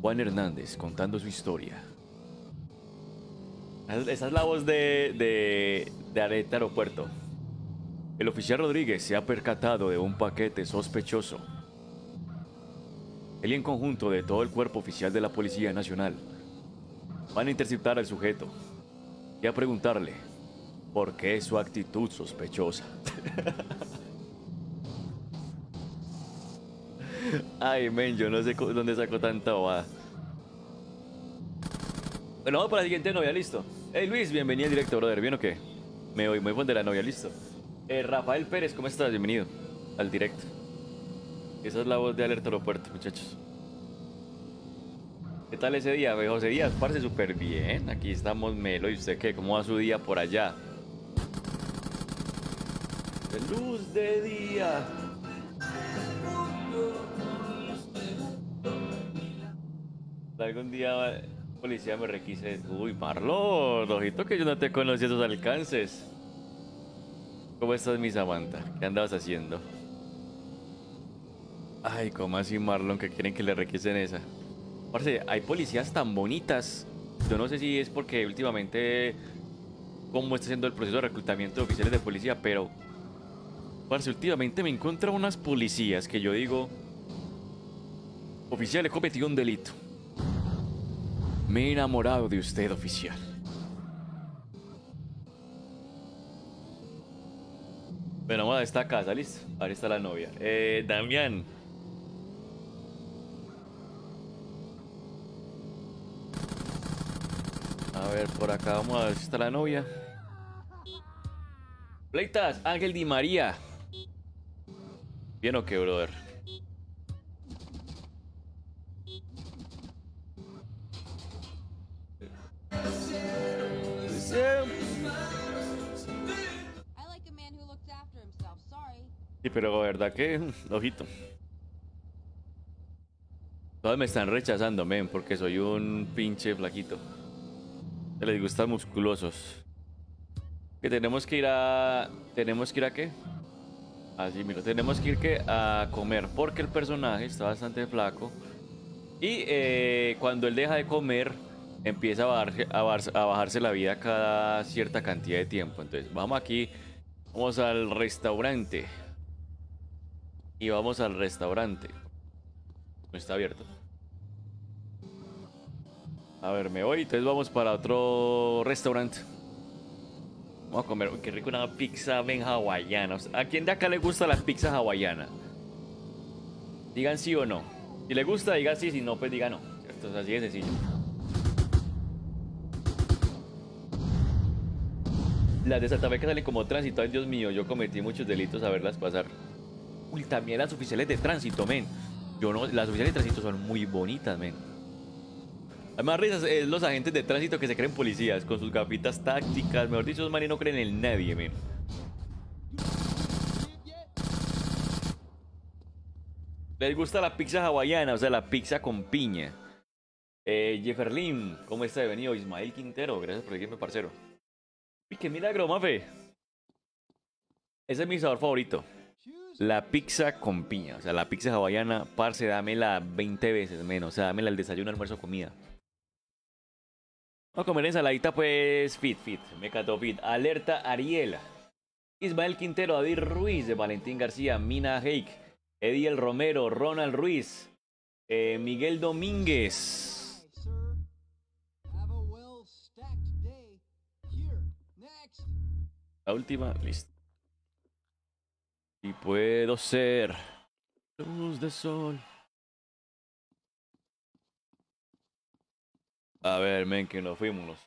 Juan Hernández contando su historia. Esa es la voz de, de, de Areta Aeropuerto. El oficial Rodríguez se ha percatado de un paquete sospechoso. Él y en conjunto de todo el cuerpo oficial de la Policía Nacional van a interceptar al sujeto y a preguntarle por qué su actitud sospechosa. Ay, men, yo no sé dónde sacó tanta bobada. Bueno, vamos para la siguiente novia, listo. Hey Luis, bienvenido al directo, brother. ¿Bien o qué? Me voy, muy buen de la novia, listo. Eh, Rafael Pérez, ¿cómo estás? Bienvenido al directo. Esa es la voz de Alerta Aeropuerto, muchachos. ¿Qué tal ese día? José Díaz, parece súper bien. Aquí estamos Melo. ¿Y usted qué? ¿Cómo va su día por allá? Luz de día. Algún día policía me requise. Uy, Marlon, ojito que yo no te conocí esos alcances. ¿Cómo estás, mi Samantha? ¿Qué andabas haciendo? Ay, ¿cómo así, Marlon? Que quieren que le requisen esa. Parce, hay policías tan bonitas. Yo no sé si es porque últimamente. Cómo está siendo el proceso de reclutamiento de oficiales de policía, pero. Parce, últimamente me encuentro unas policías que yo digo. Oficial, he cometido un delito. Me he enamorado de usted, oficial. Bueno, vamos a esta casa, ¿listo? Ahí está la novia. Eh, Damián. A ver, por acá vamos a ver si está la novia. Pleitas, Ángel Di María. ¿Bien o qué, brother? Sí, pero verdad que, ojito. Todos me están rechazando, men, porque soy un pinche flaquito. Se les gustan musculosos. Que tenemos que ir a... ¿Tenemos que ir a qué? Así, mira, tenemos que ir que a comer porque el personaje está bastante flaco. Y eh, cuando él deja de comer, empieza a, a, bajarse la vida cada cierta cantidad de tiempo. Entonces, vamos aquí, vamos al restaurante. Y vamos al restaurante. No está abierto. A ver, me voy. Entonces vamos para otro restaurante. Vamos a comer. qué rico una pizza bien hawaiana. ¿A quién de acá le gusta la pizza hawaiana? Digan sí o no. Si le gusta, digan sí. Si no, pues digan no. Esto es así de sencillo. Las de Santa Fe que salen como tránsito. Ay, Dios mío, yo cometí muchos delitos a verlas pasar. Uy, también las oficiales de tránsito, men. Yo no, las oficiales de tránsito son muy bonitas, men. Además, risas es los agentes de tránsito que se creen policías con sus gafitas tácticas. Mejor dicho, esos manes no creen en nadie, men. Les gusta la pizza hawaiana, o sea, la pizza con piña. Eh, Jefferlin, ¿cómo está? Bienvenido. Ismael Quintero, gracias por seguirme, parcero. Uy, qué milagro, mafe. Ese es mi sabor favorito. La pizza con piña, o sea, la pizza hawaiana, parce, dámela 20 veces menos, o sea, dámela el desayuno, almuerzo, comida. Vamos a comer ensaladita, pues, fit, fit, me cató fit. Alerta Ariela. Ismael Quintero, David Ruiz, de Valentín García, Mina Heik, Ediel Romero, Ronald Ruiz, eh, Miguel Domínguez. La última, listo. Y puedo ser luz de sol. A ver, men, que nos fuimos.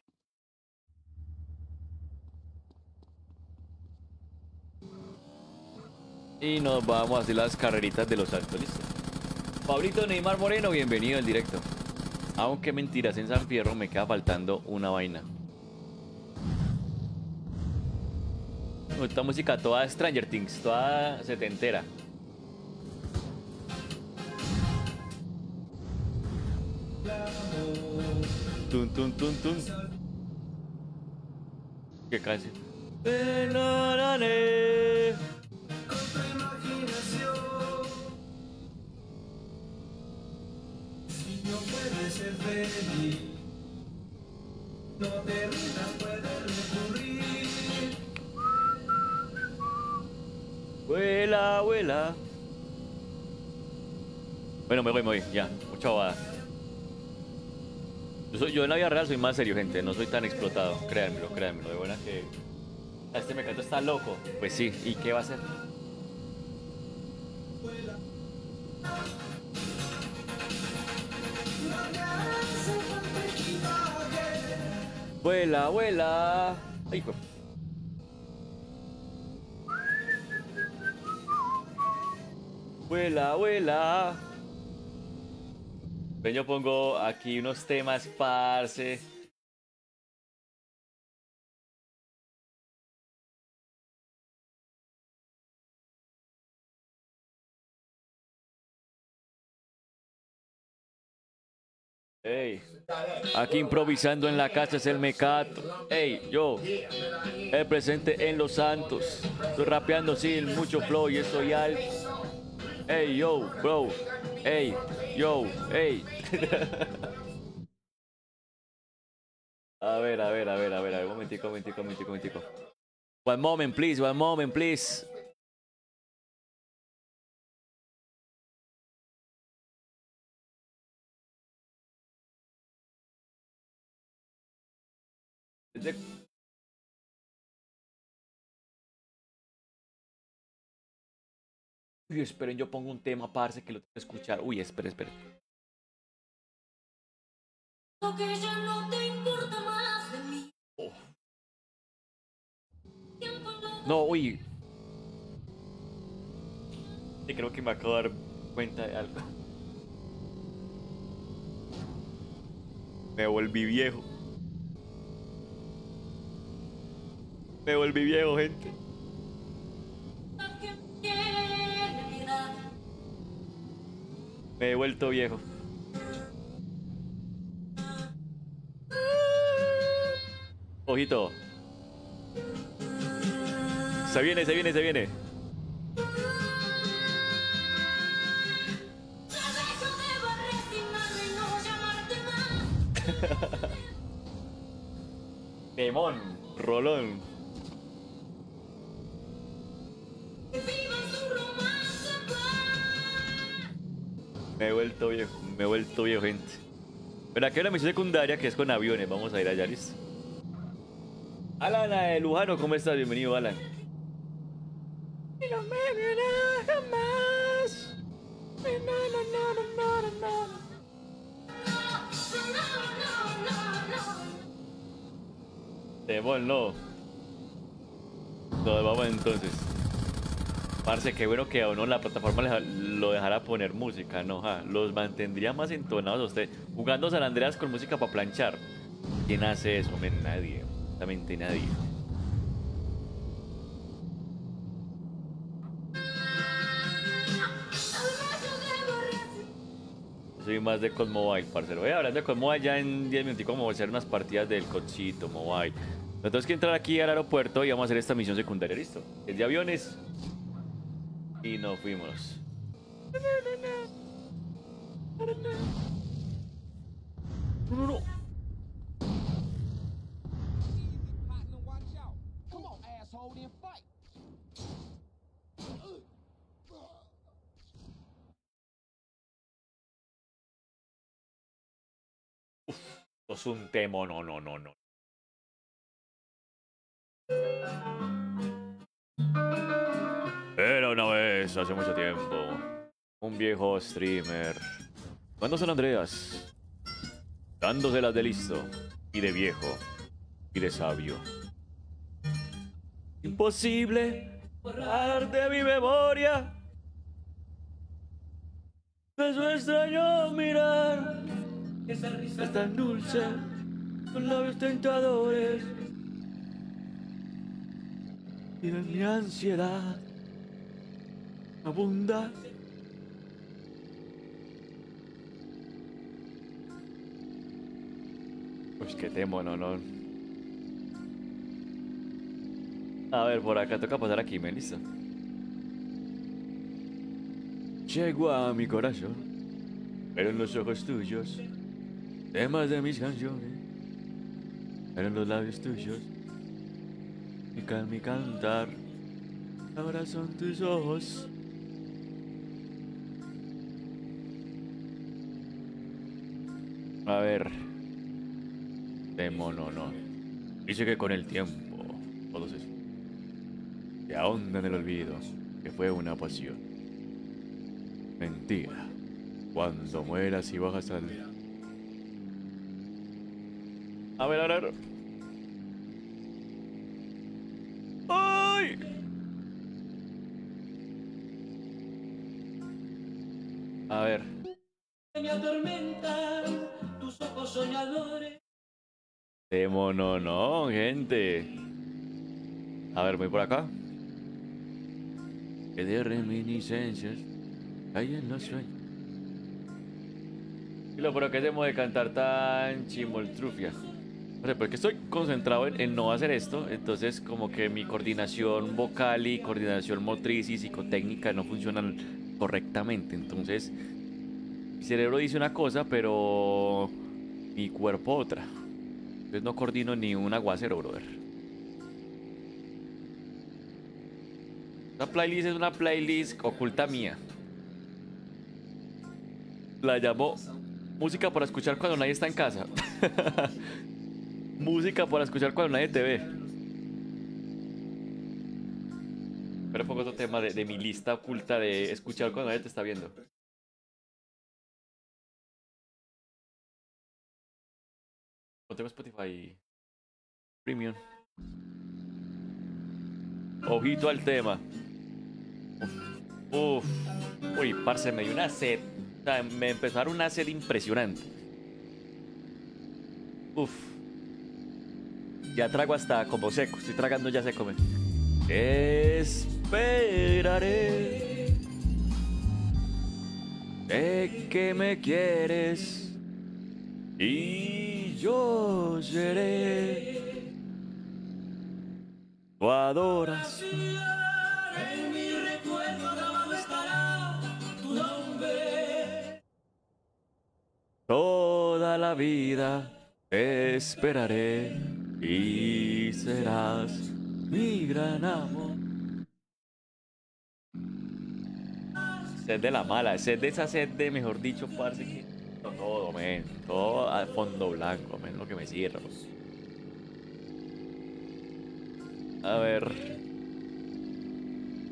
Y nos vamos a hacer las carreritas de los altos, listo. Pablito Neymar Moreno, bienvenido al directo. Aunque mentiras, en San Fierro me queda faltando una vaina. Esta música toda Stranger Things, toda setentera. Tun, tun, tun, tun. ¿Qué casi? No ser feliz, vuela. Bueno, me voy, me voy, ya. Mucha bobada. Yo, en la vida real soy más serio, gente. No soy tan explotado. Créanmelo, créanmelo. De buena que. Este mecato está loco. Pues sí, ¿y qué va a hacer? Vuela, vuela. Ay, Vuela, vuela. Ven, yo pongo aquí unos temas, parce. Ey, aquí improvisando en la casa es el mecato. Ey, yo, el presente en los santos. Estoy rapeando sin mucho flow y estoy alto. Ey, yo, bro. Hey, yo, hey. a ver, a ver, a ver, a ver, a ver. Un momentico, un momentico, un momentico, un momentico. One moment, please, one moment, please. Uy, esperen, yo pongo un tema, parce, que lo tengo que escuchar. Uy, esperen, esperen. Oh. No, uy. Y creo que me acabo de dar cuenta de algo. Me volví viejo. Me volví viejo, gente. Me he vuelto viejo. Ojito. Se viene, se viene, se viene. Rolón. Me he vuelto viejo, me he vuelto viejo, gente. Pero aquí hay una misión secundaria que es con aviones. Vamos a ir allá, listo. Alan de Lujano, ¿cómo estás? Bienvenido, Alan. no me jamás. Demol, no. No, vamos entonces. Parce, qué bueno que a uno la plataforma lo dejara poner música, ¿no? los mantendría más entonados a usted. Jugando San Andreas con música para planchar. ¿Quién hace eso? Men, nadie. Absolutamente nadie. Soy más de COD Mobile, parcero. Voy hablando de COD Mobile ya en 10 minutos vamos a hacer unas partidas del cochito Mobile. Entonces que entrar aquí al aeropuerto y vamos a hacer esta misión secundaria, ¿listo? Es de aviones. Y nos fuimos. No, no, es un temo, no, no, no, no. Hace mucho tiempo, un viejo streamer, cuando San Andreas, dándoselas de listo, y de viejo, y de sabio. Imposible borrar de mi memoria. De su extraño mirar, esa risa tan dulce, con labios tentadores, y mi ansiedad abunda. Pues qué temo, no, no. A ver, por acá toca pasar aquí, Melissa. Llego a mi corazón, pero en los ojos tuyos, temas de mis canciones, pero en los labios tuyos, mi, mi cantar, ahora son tus ojos ver. Demo, no. Dice que con el tiempo todo se, se ahonda en el olvido, que fue una pasión. Mentira. Cuando mueras y bajas al... A ver, a ver. Por acá. Que de reminiscencias hay en los sueños. Y lo pero que hacemos de cantar tan chimoltrufia. O sea, porque estoy concentrado en, no hacer esto, entonces como que mi coordinación vocal y coordinación motriz y psicotécnica no funcionan correctamente. Entonces, mi cerebro dice una cosa, pero mi cuerpo otra. Entonces no coordino ni un aguacero, brother. Esta playlist es una playlist oculta mía. La llamo Música para escuchar cuando nadie está en casa. Música para escuchar cuando nadie te ve. Pero pongo otro tema de, mi lista oculta de escuchar cuando nadie te está viendo. No Spotify Premium. Ojito al tema. Uf. Uy, parce, me dio una sed. O sea, me empezó a dar una sed impresionante. Uf. Ya trago hasta como seco. Estoy tragando ya seco. Esperaré. De que me quieres. Y yo seré. Tu adoración. Toda la vida te esperaré y serás mi gran amor. Sed de la mala, sed de esa sed de, mejor dicho, parce que todo, men, todo a fondo blanco, men, lo que me sirve. A ver.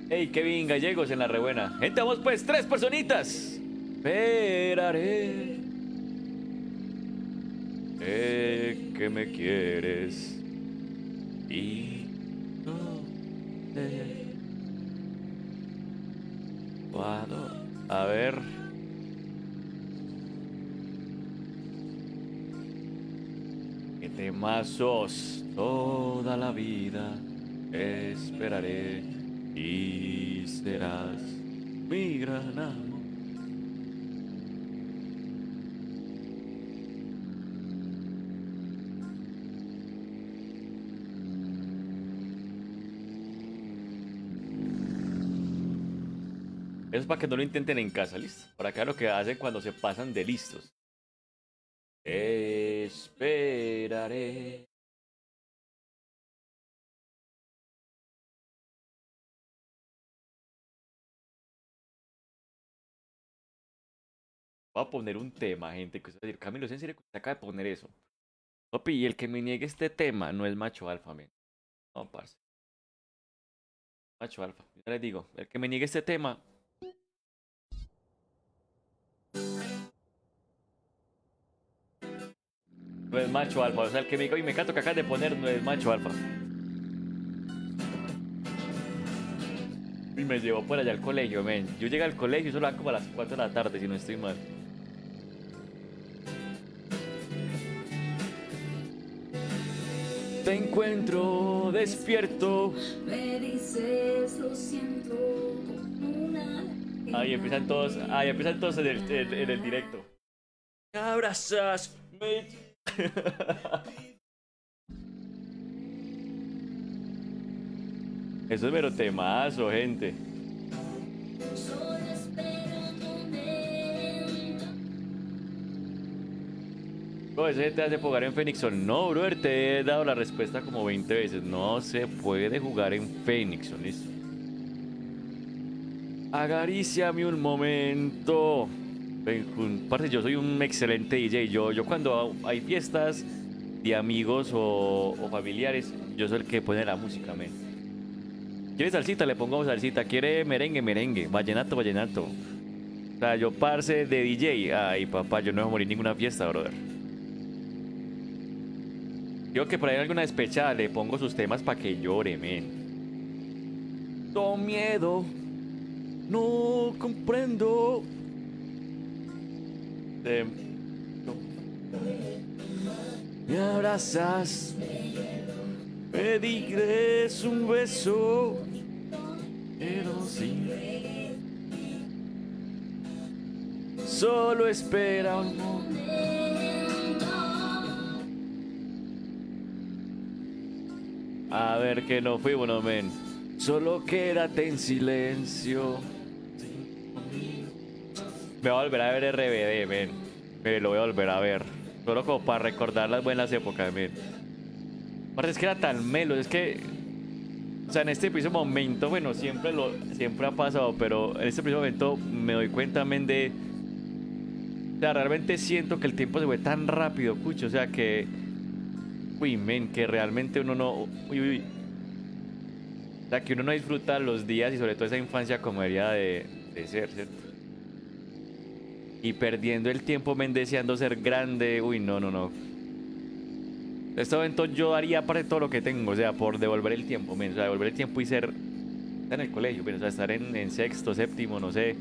Hey, Kevin Gallegos en la rebuena. Gente, vamos pues, tres personitas. Esperaré que me quieres. Y no te a ver. Que te sos toda la vida. Esperaré y serás mi gran amor Eso es para que no lo intenten en casa, ¿listo? Para acá lo que hacen cuando se pasan de listos. Esperaré. Voy a poner un tema, gente. Que decir, Camilo, ¿es en que usted acaba de poner eso? Papi, y el que me niegue este tema no es macho alfa, men. No, parce. Macho alfa. Ya les digo, el que me niegue este tema No es macho alfa. O sea, el que me dijo, y me canto que acá de poner no es macho alfa. Y me llevó por allá al colegio, men. Yo llegué al colegio y solo como a las 4 de la tarde, si no estoy mal. Te encuentro despierto. Me dices, lo siento. Ahí empiezan todos, ahí empiezan todos en el, en, el directo. Me abrazas, me Eso es mero temazo, gente. No, ese te hace jugar en Phoenix. No, brother, te he dado la respuesta como 20 veces. No se puede jugar en Phoenix, listo. Agaríciame un momento. Parce, yo soy un excelente DJ. Yo, yo cuando hay fiestas de amigos o, familiares, yo soy el que pone la música, men. ¿Quiere salsita? Le pongo salsita. ¿Quiere merengue? Merengue. Vallenato, vallenato. O sea, yo parce de DJ. Ay, papá, yo no voy a morir ninguna fiesta, brother. Digo que por ahí alguna despechada le pongo sus temas para que llore, men. Todo miedo. No comprendo. Me abrazas. Me digres un beso. Pero sí. Solo espera un A ver que no fui bueno, men. Solo quédate en silencio. Me voy a volver a ver RBD, men. Me lo voy a volver a ver. Solo como para recordar las buenas épocas, men. Aparte es que era tan melo, es que... O sea, en este preciso momento, bueno, siempre lo siempre ha pasado, pero en este preciso momento me doy cuenta, men, de... O sea, realmente siento que el tiempo se fue tan rápido, cucho. O sea, que Uy, men, que realmente uno no... Uy, uy. O sea, que uno no disfruta los días y sobre todo esa infancia como debería de, ser, ¿cierto? Y perdiendo el tiempo, men, deseando ser grande. Uy, no, no, no. En este momento yo haría parte de todo lo que tengo, o sea, por devolver el tiempo, men. O sea, devolver el tiempo y ser... En el colegio, men, o sea, estar en, en sexto, séptimo, no sé.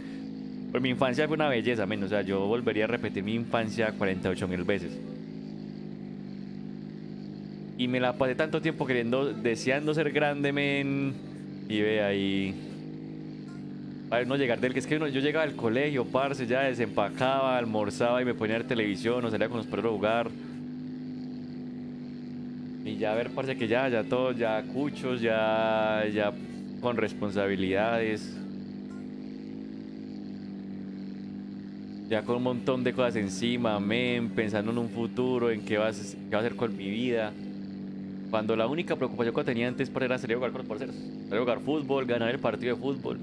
Pues mi infancia fue una belleza, men. O sea, yo volvería a repetir mi infancia 48 mil veces. Y me la pasé tanto tiempo queriendo, deseando ser grande, men. Y ve ahí. Para no llegar del que es que yo llegaba al colegio, parce, ya desempacaba, almorzaba y me ponía a televisión o salía con los perros a jugar. Y ya ver, parce, que ya, ya todos, ya cuchos, ya, ya con responsabilidades. Ya con un montón de cosas encima, men, pensando en un futuro, en qué va a, qué a hacer con mi vida. Cuando la única preocupación que tenía antes era salir a jugar con los parceros. Salir a jugar fútbol, ganar el partido de fútbol.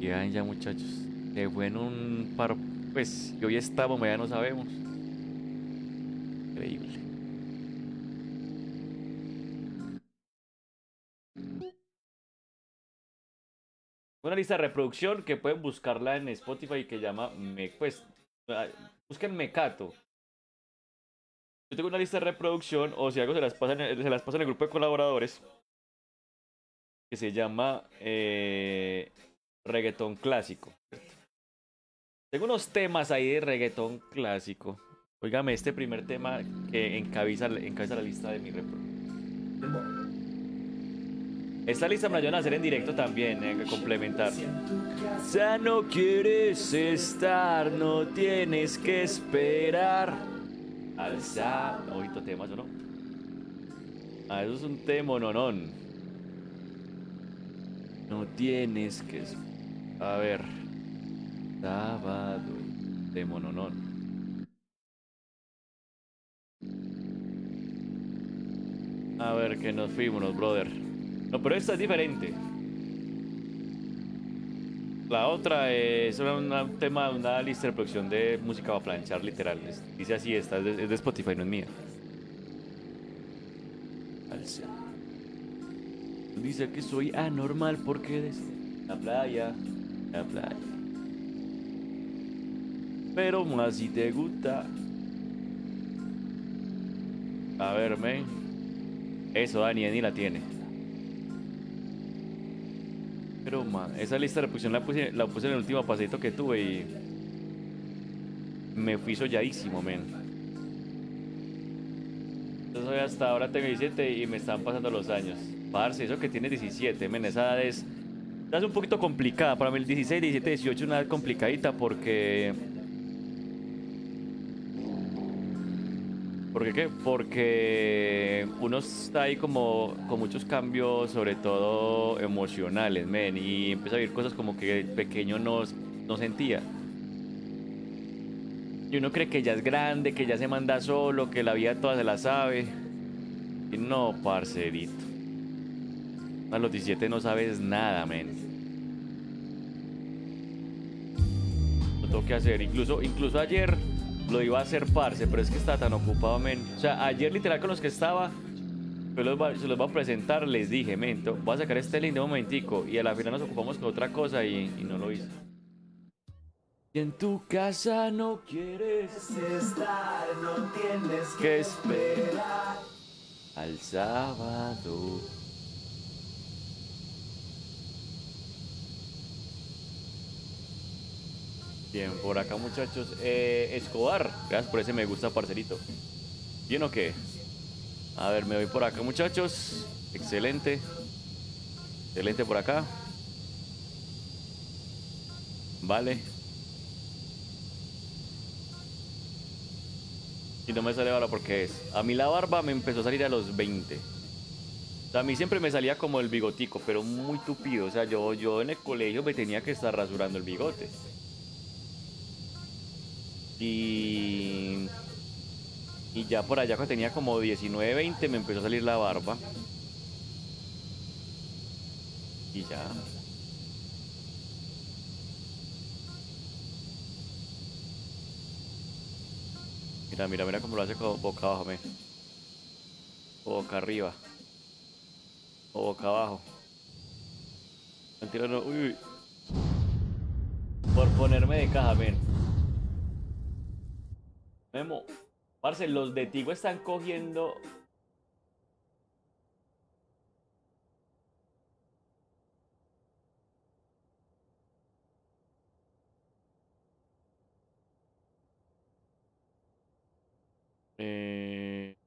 Y vean ya muchachos. Qué bueno un par... Pues que hoy estamos, ya no sabemos. Increíble. Una lista de reproducción que pueden buscarla en Spotify que llama Me, pues, ah, busquen Mecato yo tengo una lista de reproducción, o si algo se las pasa en se las pasa en el grupo de colaboradores, que se llama eh, reggaetón clásico. Tengo unos temas ahí de reggaetón clásico. Óigame, este primer tema que encabeza, la lista de mi reproducción. Esta lista me la a hacer en directo también, eh, complementar. Ya no quieres estar, no tienes que esperar. Alza. Ojito temas o no. Ah, eso es un tema nonón. No tienes que. A ver. Sábado. Tema nonón. A ver, que nos fuimos, brother. No, pero esta es diferente. La otra es un tema, una lista de producción de música para planchar, literal. dice así, esta es de, Spotify, no es mía. Dice que soy anormal porque desde la playa, la playa. Pero más si te gusta. A ver, men. Eso, Dani, ni la tiene. Pero, man, esa lista de reproducción la puse, la puse en el último paseito que tuve y me fui solladísimo, men. Entonces hasta ahora tengo 17 y me están pasando los años. Parce, eso que tiene 17, men, esa edad es, es un poquito complicada. Para mí el 16, 17, 18 es una edad complicadita porque ¿Por qué? Porque uno está ahí como con muchos cambios, sobre todo emocionales, men, y empieza a vivir cosas como que pequeño no, no sentía. Y uno cree que ya es grande, que ya se manda solo, que la vida toda se la sabe. Y no, parcerito. A los 17 no sabes nada, men. toque hacer. Incluso, incluso ayer lo iba a hacer parce, pero es que estaba tan ocupado, men. O sea, ayer literal con los que estaba, se los voy a presentar, les dije, mento, voy a sacar este un momentico. Y a la final nos ocupamos con otra cosa y, y no lo hice. Y en tu casa no quieres estar, no tienes que esperar al sábado. Bien, por acá muchachos. Eh, Escobar, gracias por ese me gusta, parcerito. ¿Bien o qué? A ver, me voy por acá muchachos. Excelente. Excelente por acá. Vale. Y no me sale ahora porque es. A mí la barba me empezó a salir a los 20. O sea, a mí siempre me salía como el bigotico, pero muy tupido. O sea, yo, yo en el colegio me tenía que estar rasurando el bigote. Y, y ya por allá cuando tenía como 19, 20 me empezó a salir la barba. Y ya. Mira, mira, mira cómo lo hace con boca abajo, me. boca arriba. O boca abajo. Mentira, no. Uy, uy. Por ponerme de caja, men. Memo, parce, los de Tigo están cogiendo eh...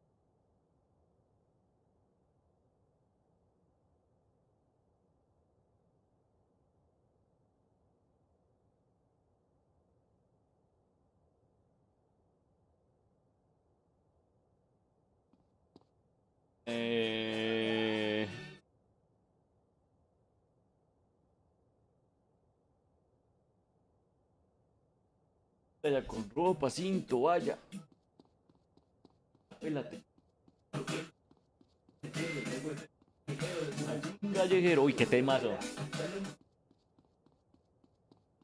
Eh... Vaya con ropa, sin toalla. Pélate. Callejero, uy, qué temazo.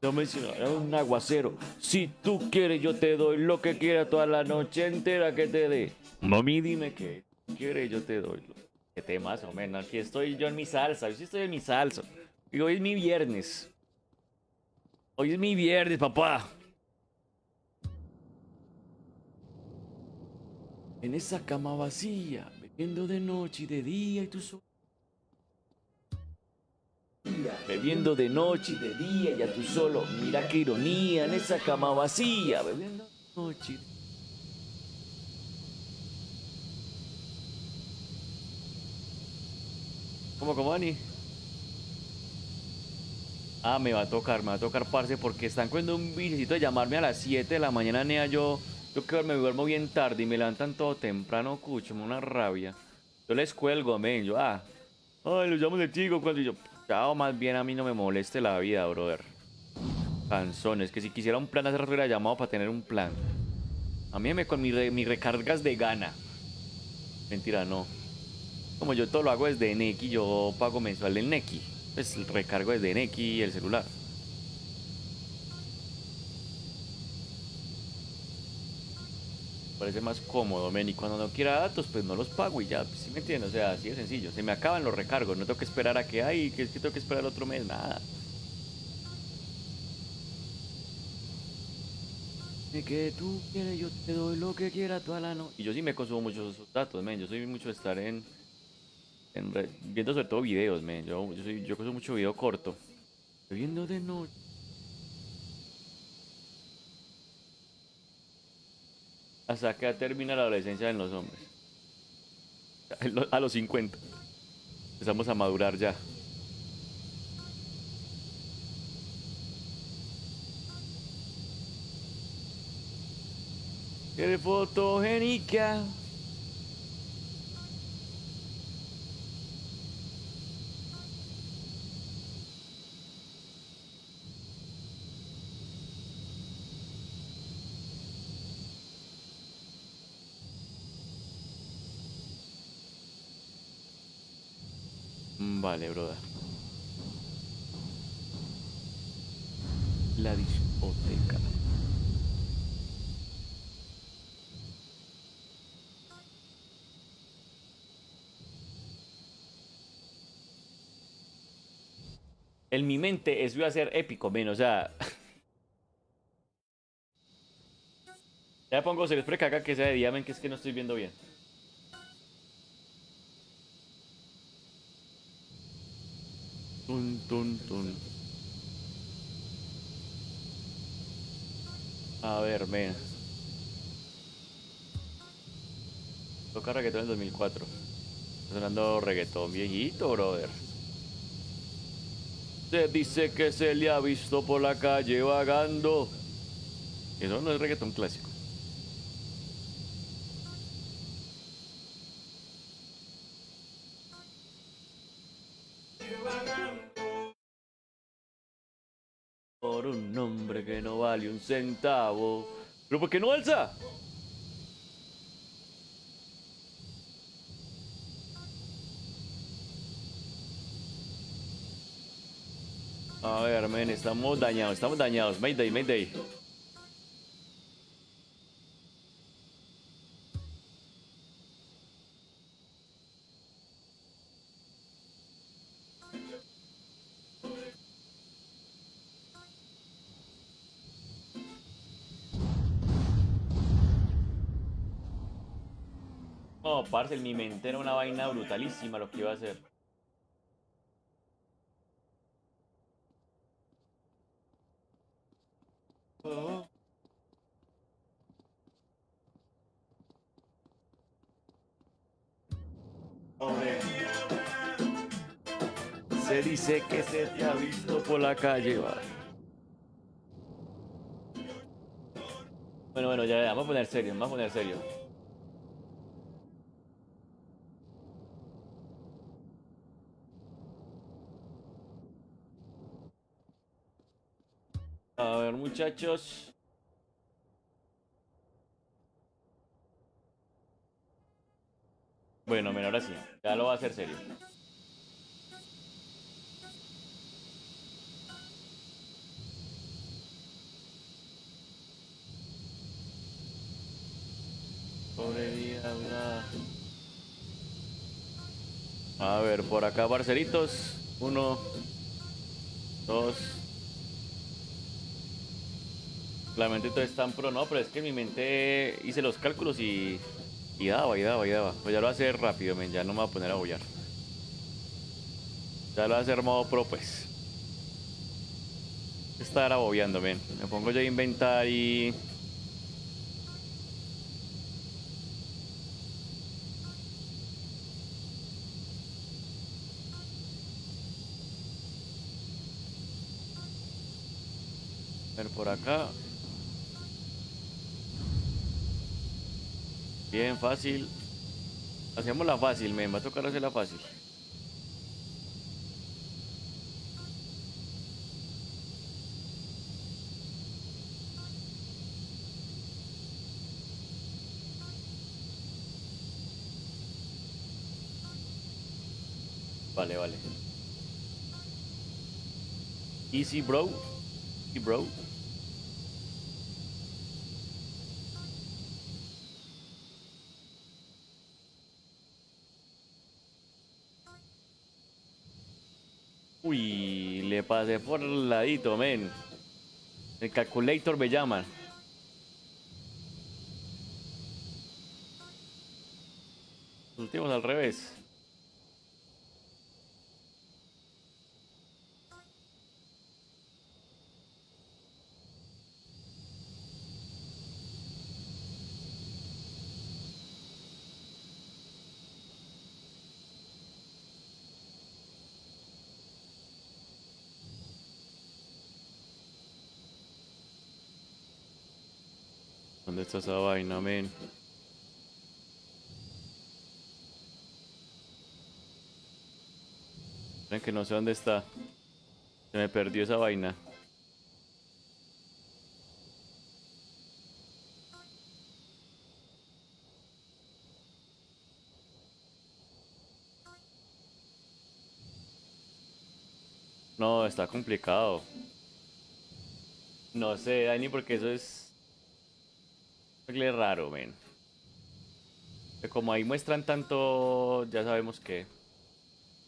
No mencionar un aguacero. Si tú quieres, yo te doy lo que quieras toda la noche entera que te dé. Mami, dime qué quieres, yo te doy. ¿Qué temas, o menos? Aquí estoy yo en mi salsa. Yo sí estoy en mi salsa. Y hoy es mi viernes. Hoy es mi viernes, papá. En esa cama vacía, bebiendo de noche y de día y tú solo. Bebiendo de noche y de día y a tú solo. Mira qué ironía en esa cama vacía, bebiendo de noche y ¿Cómo, cómo, Ani? Ah, me va a tocar, me va a tocar, parce, porque están cogiendo un visito de llamarme a las 7 de la mañana, nea, yo... Yo que me duermo bien tarde y me levantan todo temprano, cucho, me una rabia. Yo les cuelgo, men, yo, ah... Ay, lo llamo de chico cuando yo... Chao, más bien a mí no me moleste la vida, brother. Canzones, que si quisiera un plan hace rato hubiera llamado para tener un plan. A mí me con mis recargas de gana. Mentira, no. Como yo todo lo hago desde Neki, yo pago mensual en Neki. Pues el recargo desde Neki y el celular. Parece más cómodo, men. Y cuando no quiera datos, pues no los pago y ya. Pues, ¿Sí me entiendes? O sea, así de sencillo. Se me acaban los recargos. No tengo que esperar a que hay, que es que tengo que esperar otro mes. Nada. De que tú quieres, yo te doy lo que quiera toda la noche. Y yo sí me consumo muchos datos, men. Yo soy mucho de estar en viendo sobre todo videos, man. Yo, yo, soy, consumo mucho video corto. Estoy viendo de noche. Hasta que termina la adolescencia en los hombres. A los 50. Empezamos a madurar ya. Qué fotogénica. Vale, broda. La discoteca. En mi mente eso iba a ser épico, men, o ya pongo se que acá que sea de día, que es que no estoy viendo bien. Tun, tun, tun. A ver, men. Toca reggaetón en 2004. Está sonando reggaetón viejito, brother. Se dice que se le ha visto por la calle vagando. Eso no es reggaetón clásico. Un centavo. ¿Pero por qué no alza? A ver, men, estamos dañados, estamos dañados. Mayday, Mayday. Parce, en mi mente era una vaina brutalísima lo que iba a hacer. Se dice que se te ha visto por la calle, Bueno, bueno, ya, vamos a poner serio, vamos a poner serio. A ver, muchachos. Bueno, men, ahora sí. Ya lo va a hacer serio. Pobre diabla. A ver, por acá, parceritos. Uno, dos. La mente todo es tan pro, no, pero es que mi mente hice los cálculos y y daba, y daba, y daba. Pues ya lo voy a hacer rápido, men. Ya no me voy a poner a bollar. Ya lo voy a hacer modo pro, pues. Estar abobiando, men. Me pongo yo a inventar y... Ver por acá. Bien, fácil. Hacemos la fácil, me va a tocar hacer la fácil. Vale, vale. Easy, bro. Easy, bro. Uy, le pasé por el ladito, men. El calculator me llama. Últimos al revés. ¿Dónde está esa vaina? Ven que no sé dónde está. Se me perdió esa vaina. No, está complicado. No sé, Dani, porque eso es... Es raro, men. Como ahí muestran tanto, ya sabemos que...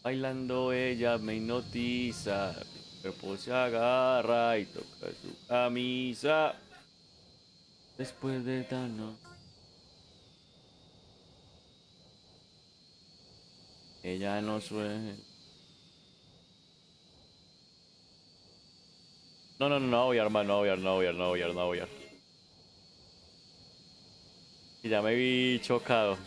Bailando ella me hipnotiza, mi cuerpo se agarra y toca su camisa. Después de tan Ella no suele... No, no, no, no voy a armar, no voy a no no no Ya me vi chocado.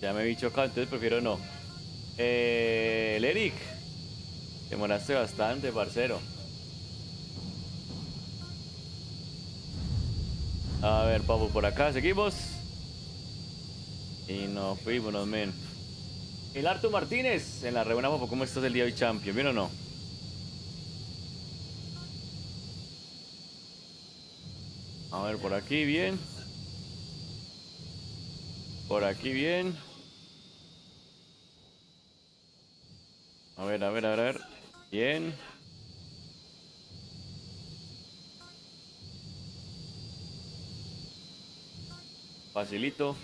Ya me vi chocado, entonces prefiero no. Eh, el Eric. Demoraste bastante, parcero. A ver, papu, por acá seguimos. Y nos fuimos, men. El Artu Martínez en la rebuena, papu, ¿cómo estás el día hoy, champion? ¿Bien o no? A ver, por aquí, bien. Por aquí, bien. A ver, a ver, a ver. Bien. Facilito.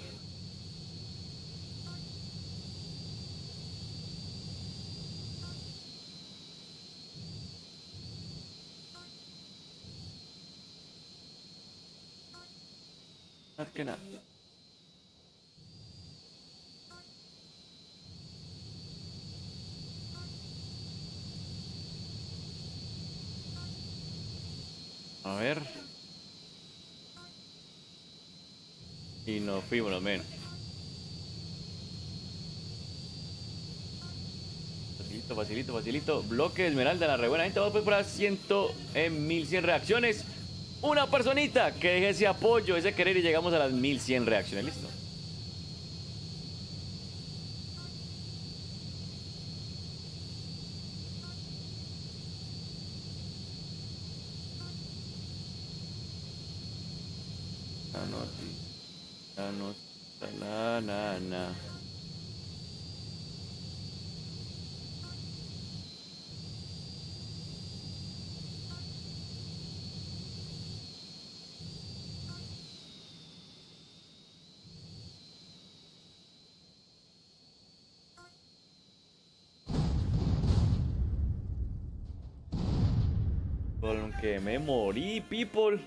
Nada. A ver. Y nos fuimos, men. Facilito, facilito, facilito. Bloque esmeralda, la re buena gente. Vamos por a 100, en 1100 reacciones. Una personita que deje ese apoyo, ese querer y llegamos a las 1100 reacciones. Listo. Que me morí, people.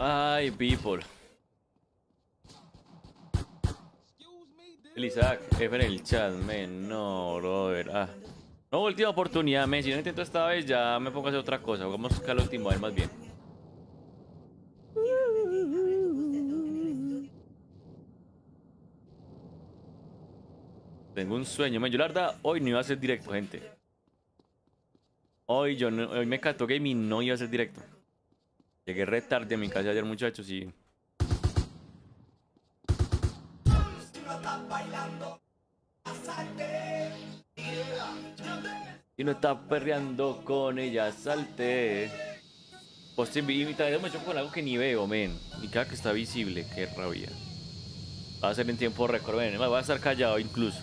Ay, people. El Isaac, F en el chat, men. No, brother. Ah. No, última oportunidad, men. Si no intento esta vez, ya me pongo a hacer otra cosa. Vamos a buscar la última vez más bien. Tengo un sueño, men. Yo la verdad, hoy no iba a ser directo, gente. Hoy yo no, hoy me cató gaming, no iba a ser directo. Llegué re tarde a mi casa ayer, muchachos, y... Y no está perreando con ella, salte. Pues y me hecho con algo que ni veo, men. Ni cada que está visible, qué rabia. Va a ser en tiempo récord, ven, va a estar callado incluso.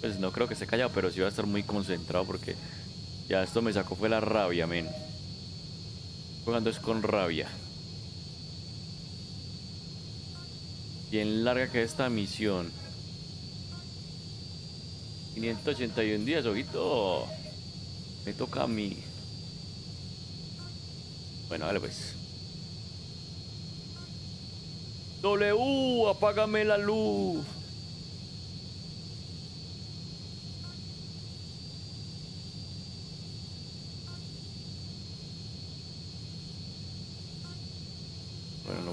Pues no creo que esté callado, pero sí va a estar muy concentrado porque ya esto me sacó fue la rabia, men. Jugando es con rabia. Bien larga que esta misión. 581 días, ojito. Me toca a mí. Bueno, vale pues. W, apágame la luz.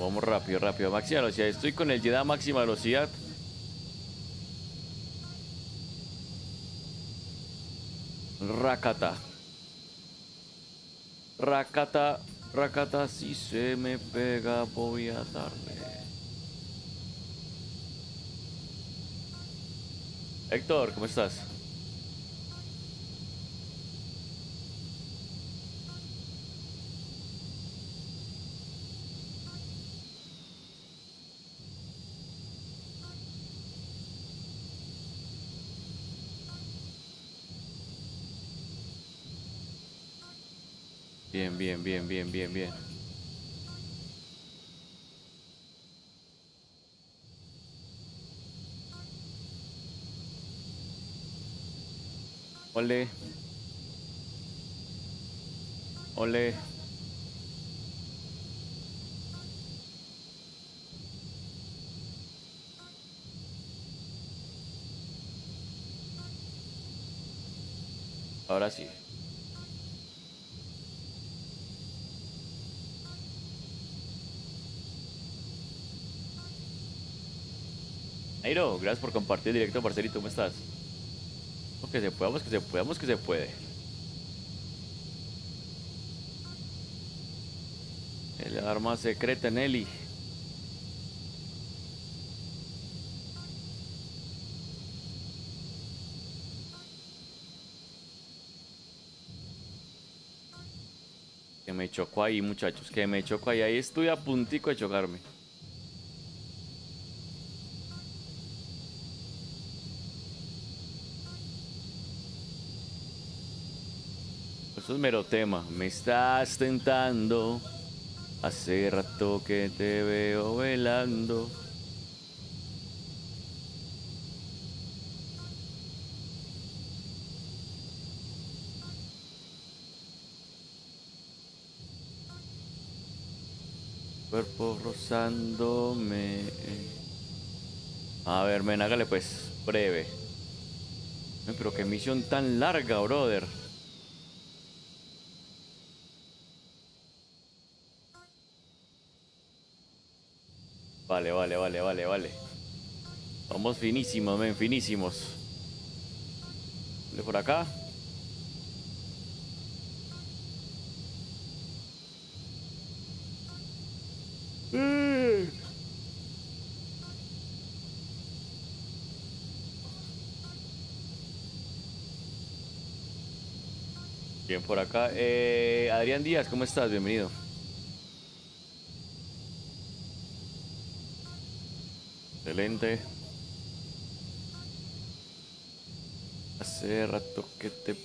Vamos rápido, rápido. Máxima velocidad. Estoy con el Jedi máxima velocidad. Rakata. Racata, racata, si se me pega voy a darle. Héctor, ¿cómo estás? Bien, bien, bien, bien, bien. Ole. Ole. Ahora sí. Nairo, gracias por compartir directo, Marcelito, ¿cómo estás? Que se pueda, que se pueda, que se puede. El arma secreta, Nelly. Que me chocó ahí, muchachos. Que me chocó ahí. Ahí estoy a puntico de chocarme. Es mero tema. Me estás tentando. Hace rato que te veo velando. Cuerpo rozándome. A ver, men, hágale pues, breve. Pero qué misión tan larga, brother. Vale, vale, vale, vale, vale. Finísimos, men, finísimos. De por acá. Bien, por acá. Eh, Adrián Díaz, ¿cómo estás? Bienvenido. Excelente. Hace rato que te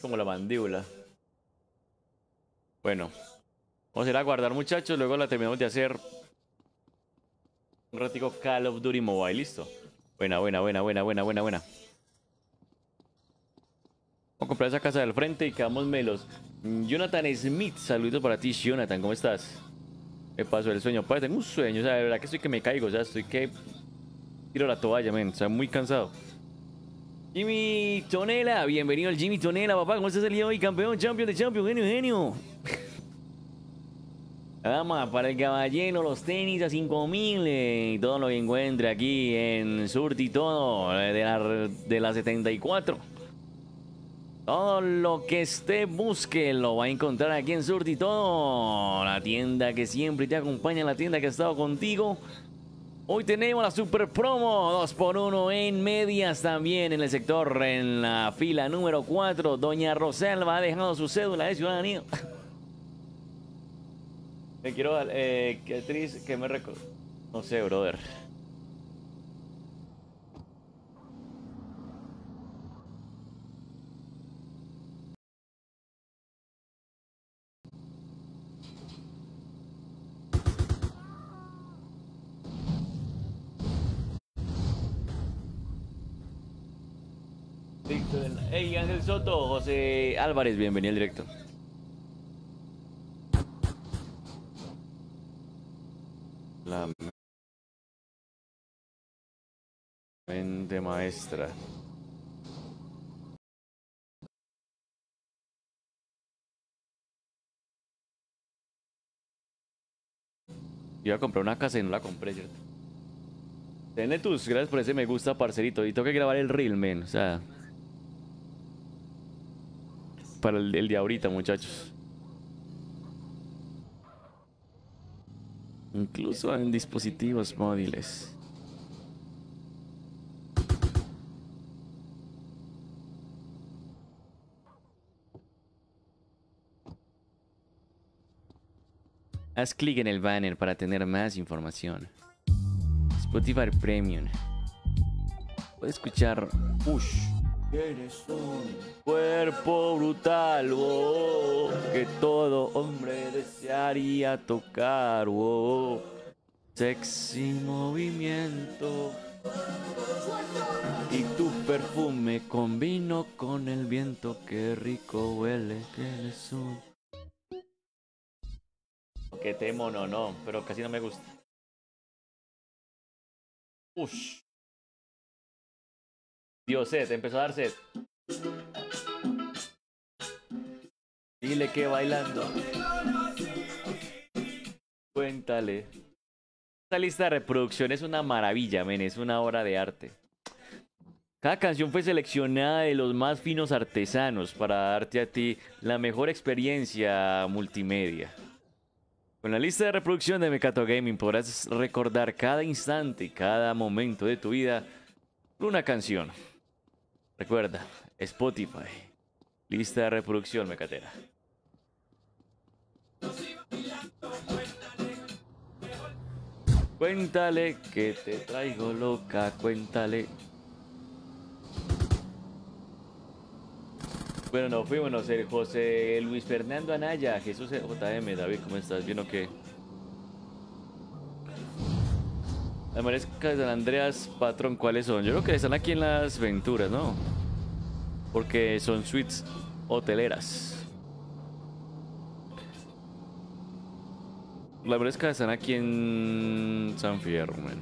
como la mandíbula. Bueno. Vamos a ir a guardar, muchachos. Luego la terminamos de hacer. Un ratico Call of Duty Mobile. Listo. Buena, buena, buena, buena, buena, buena, buena. Vamos a comprar esa casa del frente y quedamos melos. Jonathan Smith, saludos para ti, Jonathan. ¿Cómo estás? Me pasó el sueño. Padre, tengo un sueño. O sea, de verdad que estoy que me caigo. O sea, estoy que tiro la toalla, men. O sea, muy cansado. Jimmy Tonela, bienvenido al Jimmy Tonela, papá. ¿Cómo estás el día hoy? Campeón, champion de champion, genio, genio. Para el caballero, los tenis a 5000 eh, y todo lo que encuentre aquí en Surti, todo eh, de, la, de la 74. Todo lo que esté busque lo va a encontrar aquí en Surti, todo. La tienda que siempre te acompaña, la tienda que ha estado contigo Hoy tenemos la super promo 2x1 en medias también en el sector, en la fila número 4. Doña Roselva ha dejado su cédula de ciudadanía. Me quiero, eh, triste que me No sé, brother. Hey, Ángel Soto, José Álvarez, bienvenido al directo. La mente maestra. Iba a comprar una casa y no la compré, ¿cierto? tus gracias por ese me gusta, parcerito. Y tengo que grabar el reel, men. O sea. Para el, el de ahorita, muchachos. Incluso en dispositivos móviles. Haz clic en el banner para tener más información. Spotify Premium. Puedes escuchar Push. Eres un cuerpo brutal, oh, que todo hombre desearía tocar, oh. Sexy movimiento. Y tu perfume combino con el viento, qué rico huele, que eres un que temo no, no, pero casi no me gusta. Ush. Dios, sed, empezó a dar sed. Dile que bailando. Cuéntale. Esta lista de reproducción es una maravilla, men, es una obra de arte. Cada canción fue seleccionada de los más finos artesanos para darte a ti la mejor experiencia multimedia. Con la lista de reproducción de Mekato Gaming podrás recordar cada instante cada momento de tu vida una canción. Recuerda, Spotify. Lista de reproducción, Mecatera. Cuéntale que te traigo loca, cuéntale Bueno, no fuimos, el José Luis Fernando Anaya, Jesús JM, David, ¿cómo estás? ¿Bien o qué? Las marescas de Andreas Patrón, ¿cuáles son? Yo creo que están aquí en las Venturas, ¿no? Porque son suites hoteleras. Las marescas están aquí en San Fierro, man.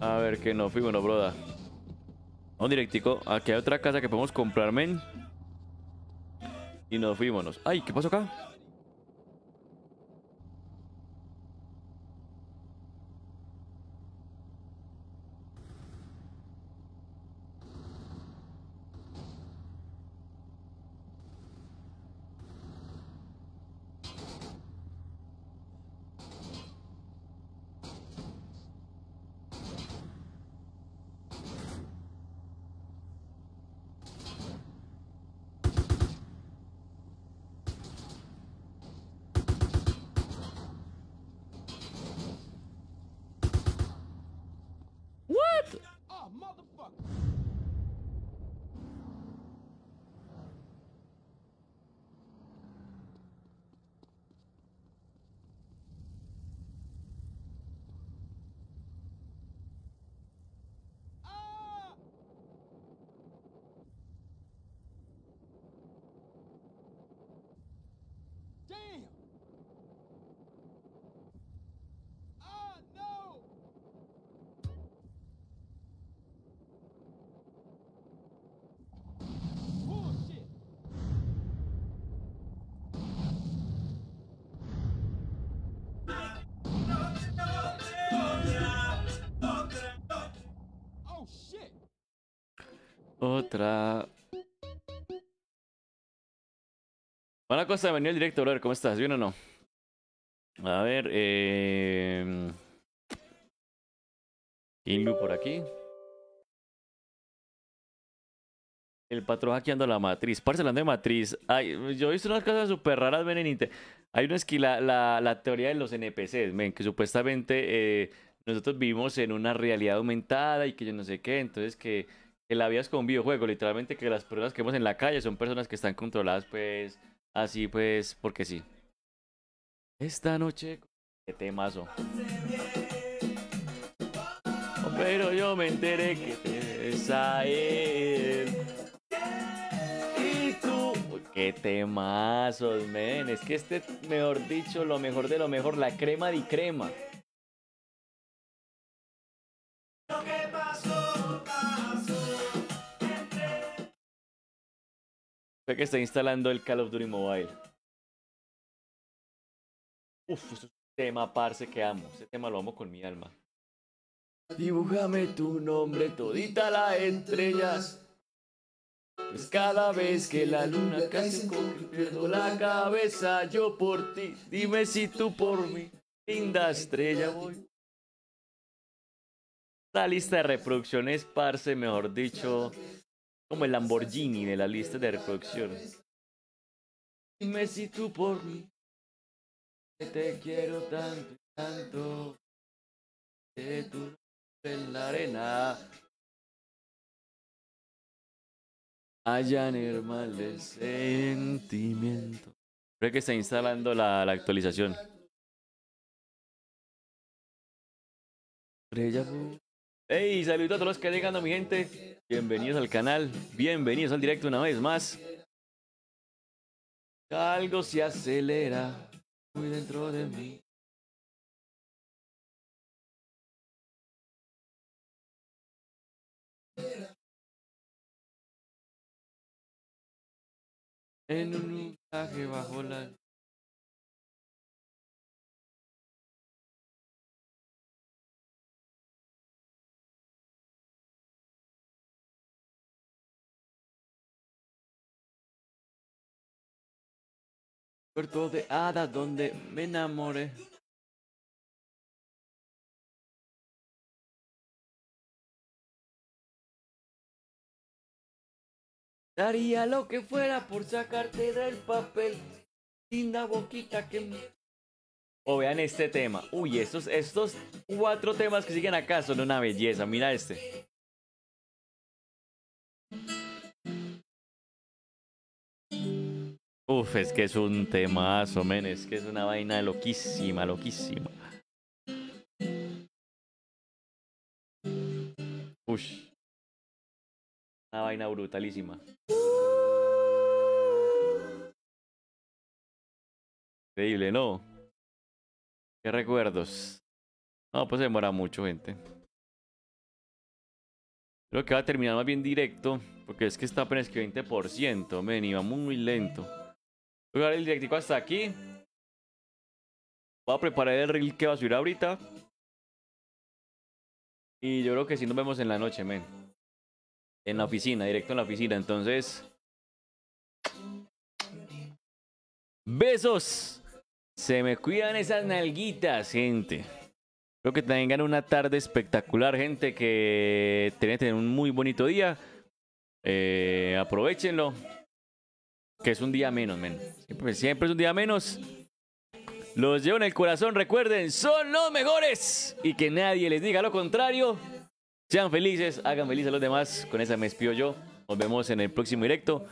A ver, que no fuimos, broda. Un directico. Aquí hay otra casa que podemos comprar, men. Y nos fuimos. Ay, ¿qué pasó acá? Otra. Buena cosa, venir el directo, brother. ¿Cómo estás? ¿Bien o no? A ver, eh... Inlu por aquí. El patrón hackeando la matriz. Parce, hablando de matriz. Ay, yo he visto unas cosas súper raras, ven en Inter. Hay una la, la, teoría de los NPCs, ven, que supuestamente eh, nosotros vivimos en una realidad aumentada y que yo no sé qué. Entonces que vida es como un videojuego, literalmente que las personas que vemos en la calle son personas que están controladas pues así pues porque sí. Esta noche, qué temazo. Pero yo me enteré que te a él. Y tú, qué temazos, men. Es que este, mejor dicho, lo mejor de lo mejor, la crema de crema. Fue que está instalando el Call of Duty Mobile. Uf, es un tema, parce, que amo. Ese tema lo amo con mi alma. Dibújame tu nombre, todita las estrellas. Pues cada vez que la luna casi pierdo la cabeza, yo por ti. Dime si tú por mí, linda estrella, voy. La lista de reproducciones, parce, mejor dicho, como el Lamborghini de la lista de reproducción. Dime si tú por mí, te quiero tanto, tanto, que tú en la arena hayan hermano el sentimiento. Creo que está instalando la, la actualización. Hey, saludos a todos los que llegan, mi gente. Bienvenidos al canal, bienvenidos al directo una vez más. Algo se acelera muy dentro de mí. En un bajo la puerto de hadas donde me enamoré. Daría lo que fuera por sacarte del papel. Linda boquita que. O vean este tema. Uy, estos, estos cuatro temas que siguen acá son una belleza. Mira este. Uf, es que es un temazo, men. Es que es una vaina loquísima, loquísima. Ush. Una vaina brutalísima. Increíble, ¿no? ¿Qué recuerdos? No, pues se demora mucho, gente. Creo que va a terminar más bien directo, porque es que está apenas que 20%, men, y va muy lento. Voy a dar el directico hasta aquí. Voy a preparar el reel que va a subir ahorita. Y yo creo que sí nos vemos en la noche, men. En la oficina, directo en la oficina. Entonces... Besos. Se me cuidan esas nalguitas, gente. Espero que tengan una tarde espectacular, gente. Que tener un muy bonito día. Eh, aprovechenlo que es un día menos, men. Siempre, es un día menos. Los llevo en el corazón, recuerden, son los mejores. Y que nadie les diga lo contrario. Sean felices, hagan felices a los demás. Con esa me espío yo. Nos vemos en el próximo directo,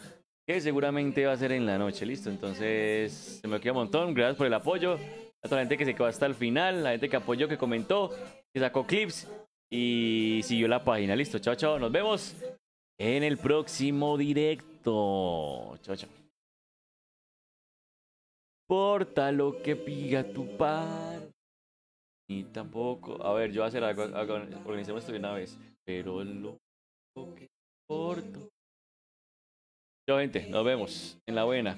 que seguramente va a ser en la noche, ¿listo? Entonces, se me queda un montón. Gracias por el apoyo. A toda la gente que se quedó hasta el final, la gente que apoyó, que comentó, que sacó clips y siguió la página. Listo, chao, chao. Nos vemos en el próximo directo. Chao, chao. Porta lo que piga tu par. Y tampoco. A ver, yo voy a hacer algo. organicemos esto de una vez. Pero lo que importa. Chao, gente. Nos vemos en la buena.